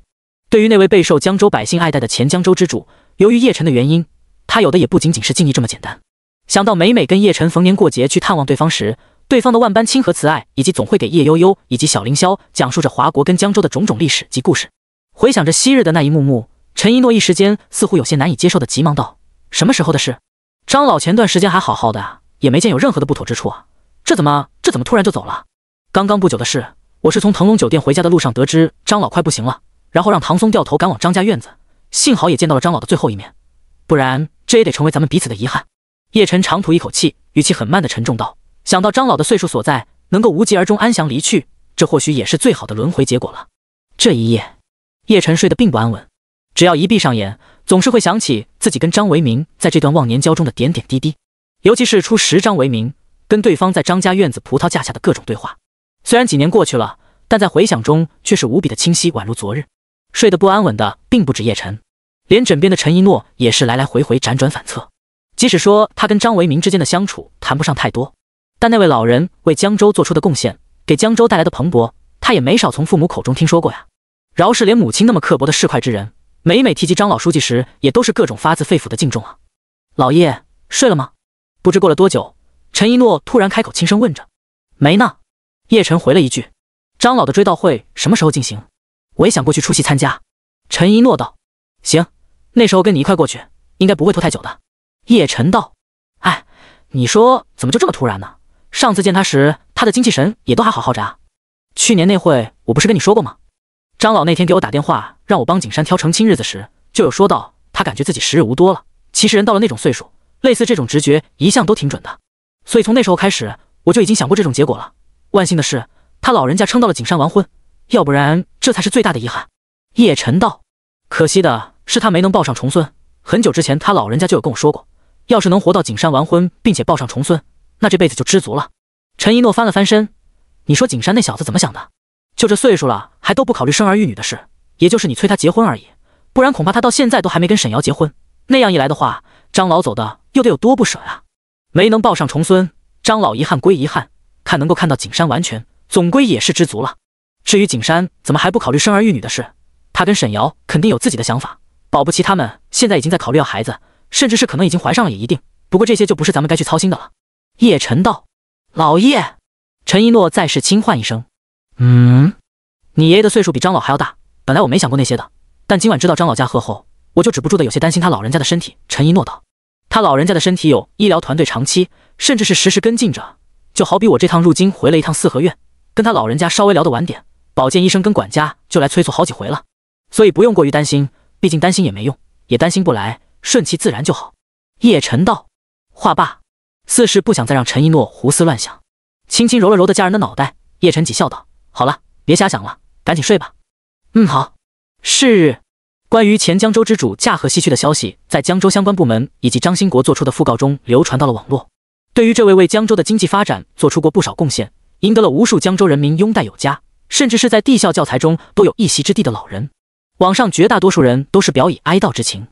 对于那位备受江州百姓爱戴的前江州之主，由于叶晨的原因，他有的也不仅仅是敬意这么简单。想到每每跟叶晨逢年过节去探望对方时，对方的万般亲和慈爱，以及总会给叶悠悠以及小凌霄讲述着华国跟江州的种种历史及故事。回想着昔日的那一幕幕，陈一诺一时间似乎有些难以接受的急忙道：“什么时候的事？张老前段时间还好好的啊，也没见有任何的不妥之处啊，这怎么这怎么突然就走了？刚刚不久的事，我是从腾龙酒店回家的路上得知张老快不行了，然后让唐松掉头赶往张家院子，幸好也见到了张老的最后一面，不然这也得成为咱们彼此的遗憾。”叶晨长吐一口气，语气很慢的沉重道。想到张老的岁数所在，能够无疾而终、安详离去，这或许也是最好的轮回结果了。这一夜，叶晨睡得并不安稳，只要一闭上眼，总是会想起自己跟张维明在这段忘年交中的点点滴滴，尤其是初识张维明跟对方在张家院子葡萄架下的各种对话。虽然几年过去了，但在回想中却是无比的清晰，宛如昨日。睡得不安稳的并不止叶晨，连枕边的陈一诺也是来来回回辗转反侧。即使说他跟张维明之间的相处谈不上太多。但那位老人为江州做出的贡献，给江州带来的蓬勃，他也没少从父母口中听说过呀。饶是连母亲那么刻薄的市侩之人，每每提及张老书记时，也都是各种发自肺腑的敬重啊。老叶睡了吗？不知过了多久，陈一诺突然开口轻声问着。没呢。叶晨回了一句。张老的追悼会什么时候进行？我也想过去出席参加。陈一诺道：“行，那时候跟你一块过去，应该不会拖太久的。”叶晨道：“哎，你说怎么就这么突然呢？上次见他时，他的精气神也都还好好着啊。去年那会我不是跟你说过吗？张老那天给我打电话，让我帮景山挑成亲日子时，就有说到他感觉自己时日无多了。其实人到了那种岁数，类似这种直觉一向都挺准的。所以从那时候开始，我就已经想过这种结果了。万幸的是，他老人家撑到了景山完婚，要不然这才是最大的遗憾。”叶晨道：“可惜的是他没能抱上重孙。很久之前，他老人家就有跟我说过，要是能活到景山完婚，并且抱上重孙，那这辈子就知足了。”陈一诺翻了翻身：“你说景山那小子怎么想的？就这岁数了，还都不考虑生儿育女的事，也就是你催他结婚而已。不然恐怕他到现在都还没跟沈瑶结婚。那样一来的话，张老走的又得有多不舍呀！没能抱上重孙，张老遗憾归遗憾，看能够看到景山完全，总归也是知足了。至于景山怎么还不考虑生儿育女的事？”他跟沈瑶肯定有自己的想法，保不齐他们现在已经在考虑要孩子，甚至是可能已经怀上了也一定。不过这些就不是咱们该去操心的了。叶晨道：“老叶。”陈一诺再是轻唤一声：“嗯，你爷爷的岁数比张老还要大。本来我没想过那些的，但今晚知道张老家贺后，我就止不住的有些担心他老人家的身体。”陈一诺道：“他老人家的身体有医疗团队长期，甚至是实时跟进着。就好比我这趟入京回了一趟四合院，跟他老人家稍微聊得晚点，保健医生跟管家就来催促好几回了。”所以不用过于担心，毕竟担心也没用，也担心不来，顺其自然就好。叶晨道，话罢，似是不想再让陈一诺胡思乱想，轻轻揉了揉的家人的脑袋。叶晨几笑道：“好了，别瞎想了，赶紧睡吧。”嗯，好。是日，关于前江州之主驾鹤西去的消息，在江州相关部门以及张兴国做出的讣告中流传到了网络。对于这位为江州的经济发展做出过不少贡献，赢得了无数江州人民拥戴有加，甚至是在地校教材中都有一席之地的老人。网上绝大多数人都是表以哀悼之情，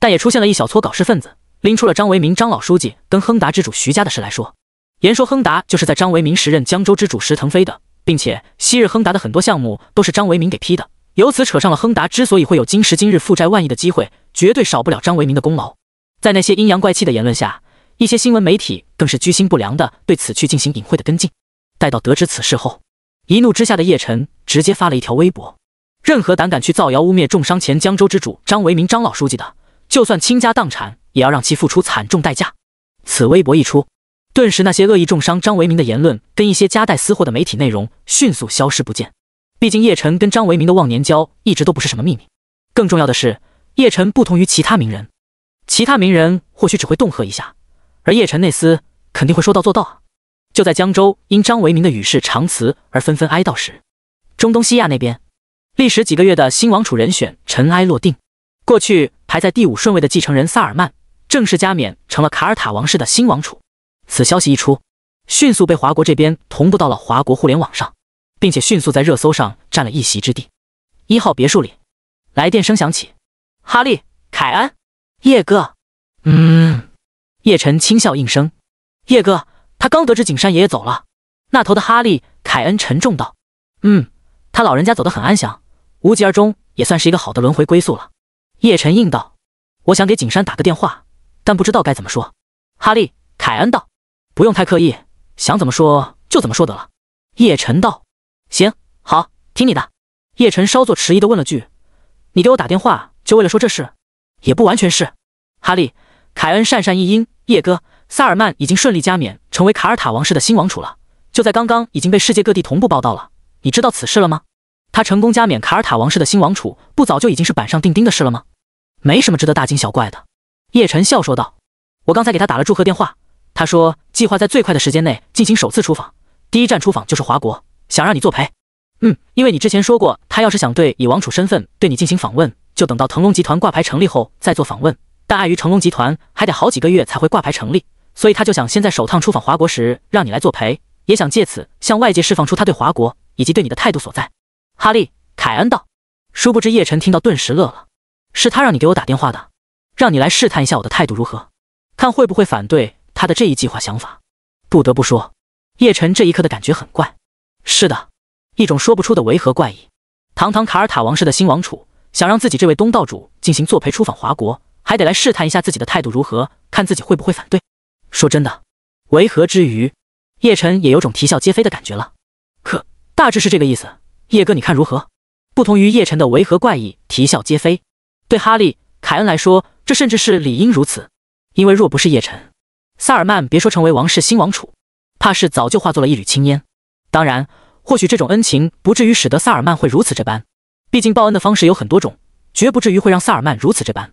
但也出现了一小撮搞事分子，拎出了张维民张老书记跟亨达之主徐家的事来说，言说亨达就是在张维民时任江州之主石腾飞的，并且昔日亨达的很多项目都是张维民给批的，由此扯上了亨达之所以会有今时今日负债万亿的机会，绝对少不了张维民的功劳。在那些阴阳怪气的言论下，一些新闻媒体更是居心不良的对此去进行隐晦的跟进。待到得知此事后，一怒之下的叶晨直接发了一条微博。任何胆敢去造谣污蔑重伤前江州之主张维民张老书记的，就算倾家荡产，也要让其付出惨重代价。此微博一出，顿时那些恶意重伤张维民的言论跟一些夹带私货的媒体内容迅速消失不见。毕竟叶晨跟张维民的忘年交一直都不是什么秘密。更重要的是，叶晨不同于其他名人，其他名人或许只会恫吓一下，而叶晨那厮肯定会说到做到啊！就在江州因张维民的与世长辞而纷纷哀悼时，中东西亚那边。历时几个月的新王储人选尘埃落定，过去排在第五顺位的继承人萨尔曼正式加冕成了卡尔塔王室的新王储。此消息一出，迅速被华国这边同步到了华国互联网上，并且迅速在热搜上占了一席之地。一号别墅里，来电声响起：“哈利·凯恩，叶哥。”嗯，叶晨轻笑应声：“叶哥，他刚得知景山爷爷走了。”那头的哈利·凯恩沉重道：“嗯，他老人家走得很安详。”无疾而终，也算是一个好的轮回归宿了。叶晨应道：“我想给景山打个电话，但不知道该怎么说。”哈利·凯恩道：“不用太刻意，想怎么说就怎么说得了。”叶晨道：“行，好，听你的。”叶晨稍作迟疑的问了句：“你给我打电话就为了说这事？”也不完全是。哈利·凯恩讪讪一应：“叶哥，萨尔曼已经顺利加冕成为卡尔塔王室的新王储了，就在刚刚已经被世界各地同步报道了。你知道此事了吗？”他成功加冕卡尔塔王室的新王储，不早就已经是板上钉钉的事了吗？没什么值得大惊小怪的。叶晨笑说道：“我刚才给他打了祝贺电话，他说计划在最快的时间内进行首次出访，第一站出访就是华国，想让你作陪。嗯，因为你之前说过，他要是想对以王储身份对你进行访问，就等到腾龙集团挂牌成立后再做访问。但碍于成龙集团还得好几个月才会挂牌成立，所以他就想先在首趟出访华国时让你来作陪，也想借此向外界释放出他对华国以及对你的态度所在。”哈利·凯恩道，殊不知叶晨听到顿时乐了。是他让你给我打电话的，让你来试探一下我的态度如何，看会不会反对他的这一计划想法。不得不说，叶晨这一刻的感觉很怪。是的，一种说不出的违和怪异。堂堂卡尔塔王室的新王储，想让自己这位东道主进行作陪出访华国，还得来试探一下自己的态度如何，看自己会不会反对。说真的，违和之余，叶晨也有种啼笑皆非的感觉了。可大致是这个意思。叶哥，你看如何？不同于叶晨的违和怪异，啼笑皆非。对哈利·凯恩来说，这甚至是理应如此。因为若不是叶晨，萨尔曼别说成为王室新王储，怕是早就化作了一缕青烟。当然，或许这种恩情不至于使得萨尔曼会如此这般，毕竟报恩的方式有很多种，绝不至于会让萨尔曼如此这般。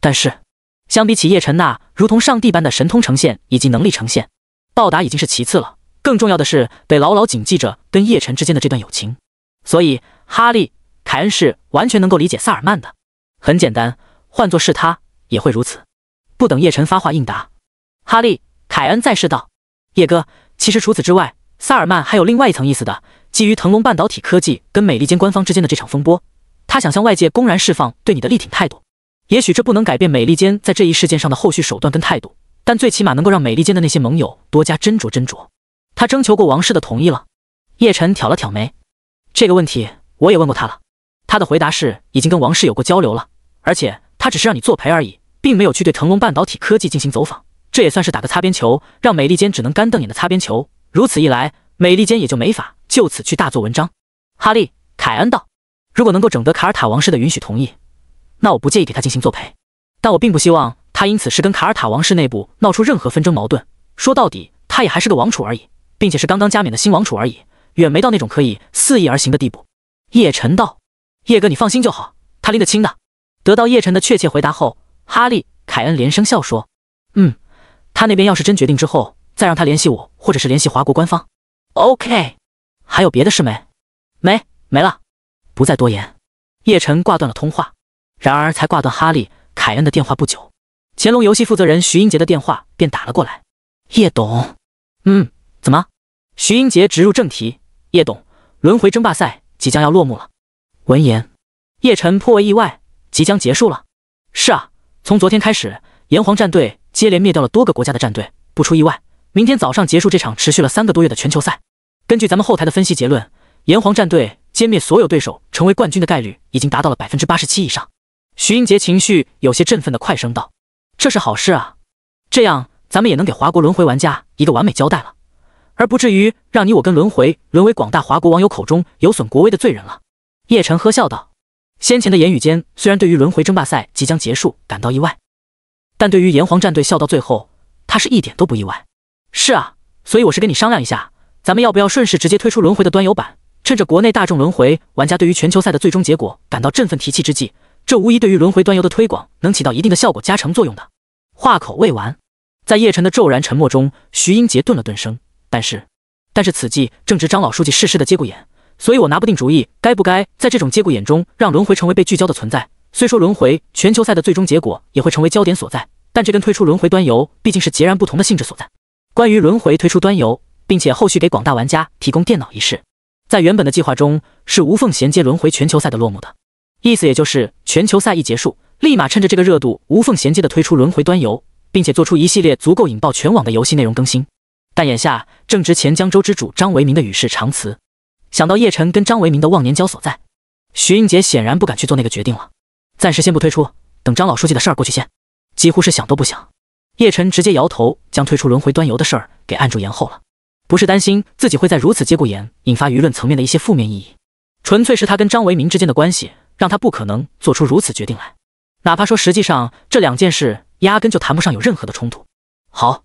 但是，相比起叶晨那如同上帝般的神通呈现以及能力呈现，报答已经是其次了。更重要的是得牢牢谨记着跟叶晨之间的这段友情。所以，哈利·凯恩是完全能够理解萨尔曼的。很简单，换作是他也会如此。不等叶晨发话应答，哈利·凯恩再试道：“叶哥，其实除此之外，萨尔曼还有另外一层意思的。基于腾龙半导体科技跟美利坚官方之间的这场风波，他想向外界公然释放对你的力挺态度。也许这不能改变美利坚在这一事件上的后续手段跟态度，但最起码能够让美利坚的那些盟友多加斟酌斟酌。他征求过王室的同意了。”叶晨挑了挑眉：“这个问题我也问过他了，他的回答是已经跟王室有过交流了，而且他只是让你作陪而已。”并没有去对腾龙半导体科技进行走访，这也算是打个擦边球，让美利坚只能干瞪眼的擦边球。如此一来，美利坚也就没法就此去大做文章。哈利·凯恩道：“如果能够整得卡尔塔王室的允许同意，那我不介意给他进行作陪。但我并不希望他因此事跟卡尔塔王室内部闹出任何纷争矛盾。说到底，他也还是个王储而已，并且是刚刚加冕的新王储而已，远没到那种可以肆意而行的地步。”叶晨道：“叶哥，你放心就好，他拎得清的。”得到叶晨的确切回答后。哈利·凯恩连声笑说：“嗯，他那边要是真决定之后，再让他联系我，或者是联系华国官方。OK，还有别的事没？没，没了。不再多言。”叶晨挂断了通话。然而，才挂断哈利·凯恩的电话不久，乾隆游戏负责人徐英杰的电话便打了过来。叶董，嗯，怎么？徐英杰直入正题。叶董，轮回争霸赛即将要落幕了。闻言，叶晨颇为意外，即将结束了。是啊。从昨天开始，炎黄战队接连灭掉了多个国家的战队。不出意外，明天早上结束这场持续了三个多月的全球赛。根据咱们后台的分析结论，炎黄战队歼灭所有对手，成为冠军的概率已经达到了百分之八十七以上。徐英杰情绪有些振奋的快声道：“这是好事啊，这样咱们也能给华国轮回玩家一个完美交代了，而不至于让你我跟轮回沦为广大华国网友口中有损国威的罪人了。”叶晨呵笑道。先前的言语间，虽然对于轮回争霸赛即将结束感到意外，但对于炎黄战队笑到最后，他是一点都不意外。是啊，所以我是跟你商量一下，咱们要不要顺势直接推出轮回的端游版？趁着国内大众轮回玩家对于全球赛的最终结果感到振奋提气之际，这无疑对于轮回端游的推广能起到一定的效果加成作用的。话口未完，在叶晨的骤然沉默中，徐英杰顿了顿声，但是，但是此际正值张老书记逝世的节骨眼。所以我拿不定主意，该不该在这种节骨眼中让轮回成为被聚焦的存在。虽说轮回全球赛的最终结果也会成为焦点所在，但这跟推出轮回端游毕竟是截然不同的性质所在。关于轮回推出端游，并且后续给广大玩家提供电脑一事，在原本的计划中是无缝衔接轮回全球赛的落幕的。意思也就是全球赛一结束，立马趁着这个热度无缝衔接的推出轮回端游，并且做出一系列足够引爆全网的游戏内容更新。但眼下正值前江州之主张维民的与世长辞。想到叶晨跟张维民的忘年交所在，徐英杰显然不敢去做那个决定了。暂时先不推出，等张老书记的事儿过去先。几乎是想都不想，叶晨直接摇头，将推出轮回端游的事儿给按住延后了。不是担心自己会在如此节骨眼引发舆论层面的一些负面意义，纯粹是他跟张维民之间的关系让他不可能做出如此决定来。哪怕说实际上这两件事压根就谈不上有任何的冲突。好，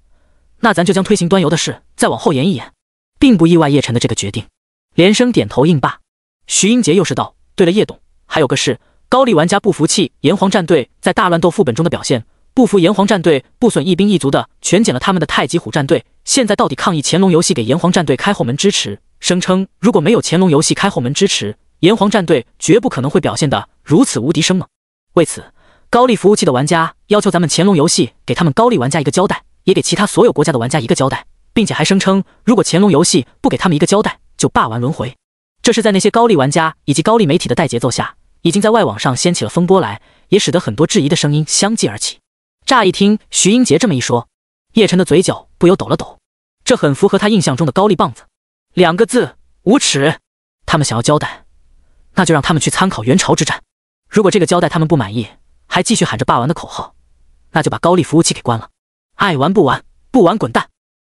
那咱就将推行端游的事再往后延一延，并不意外叶晨的这个决定。连声点头应罢，徐英杰又是道：“对了，叶董，还有个事，高丽玩家不服气炎黄战队在大乱斗副本中的表现，不服炎黄战队不损一兵一卒的全捡了他们的太极虎战队，现在到底抗议乾隆游戏给炎黄战队开后门支持，声称如果没有乾隆游戏开后门支持，炎黄战队绝不可能会表现的如此无敌生猛。为此，高丽服务器的玩家要求咱们乾隆游戏给他们高丽玩家一个交代，也给其他所有国家的玩家一个交代，并且还声称，如果乾隆游戏不给他们一个交代。”就霸完轮回，这是在那些高丽玩家以及高丽媒体的带节奏下，已经在外网上掀起了风波来，也使得很多质疑的声音相继而起。乍一听徐英杰这么一说，叶晨的嘴角不由抖了抖，这很符合他印象中的高丽棒子，两个字：无耻。他们想要交代，那就让他们去参考元朝之战。如果这个交代他们不满意，还继续喊着霸完的口号，那就把高丽服务器给关了。爱玩不玩，不玩滚蛋。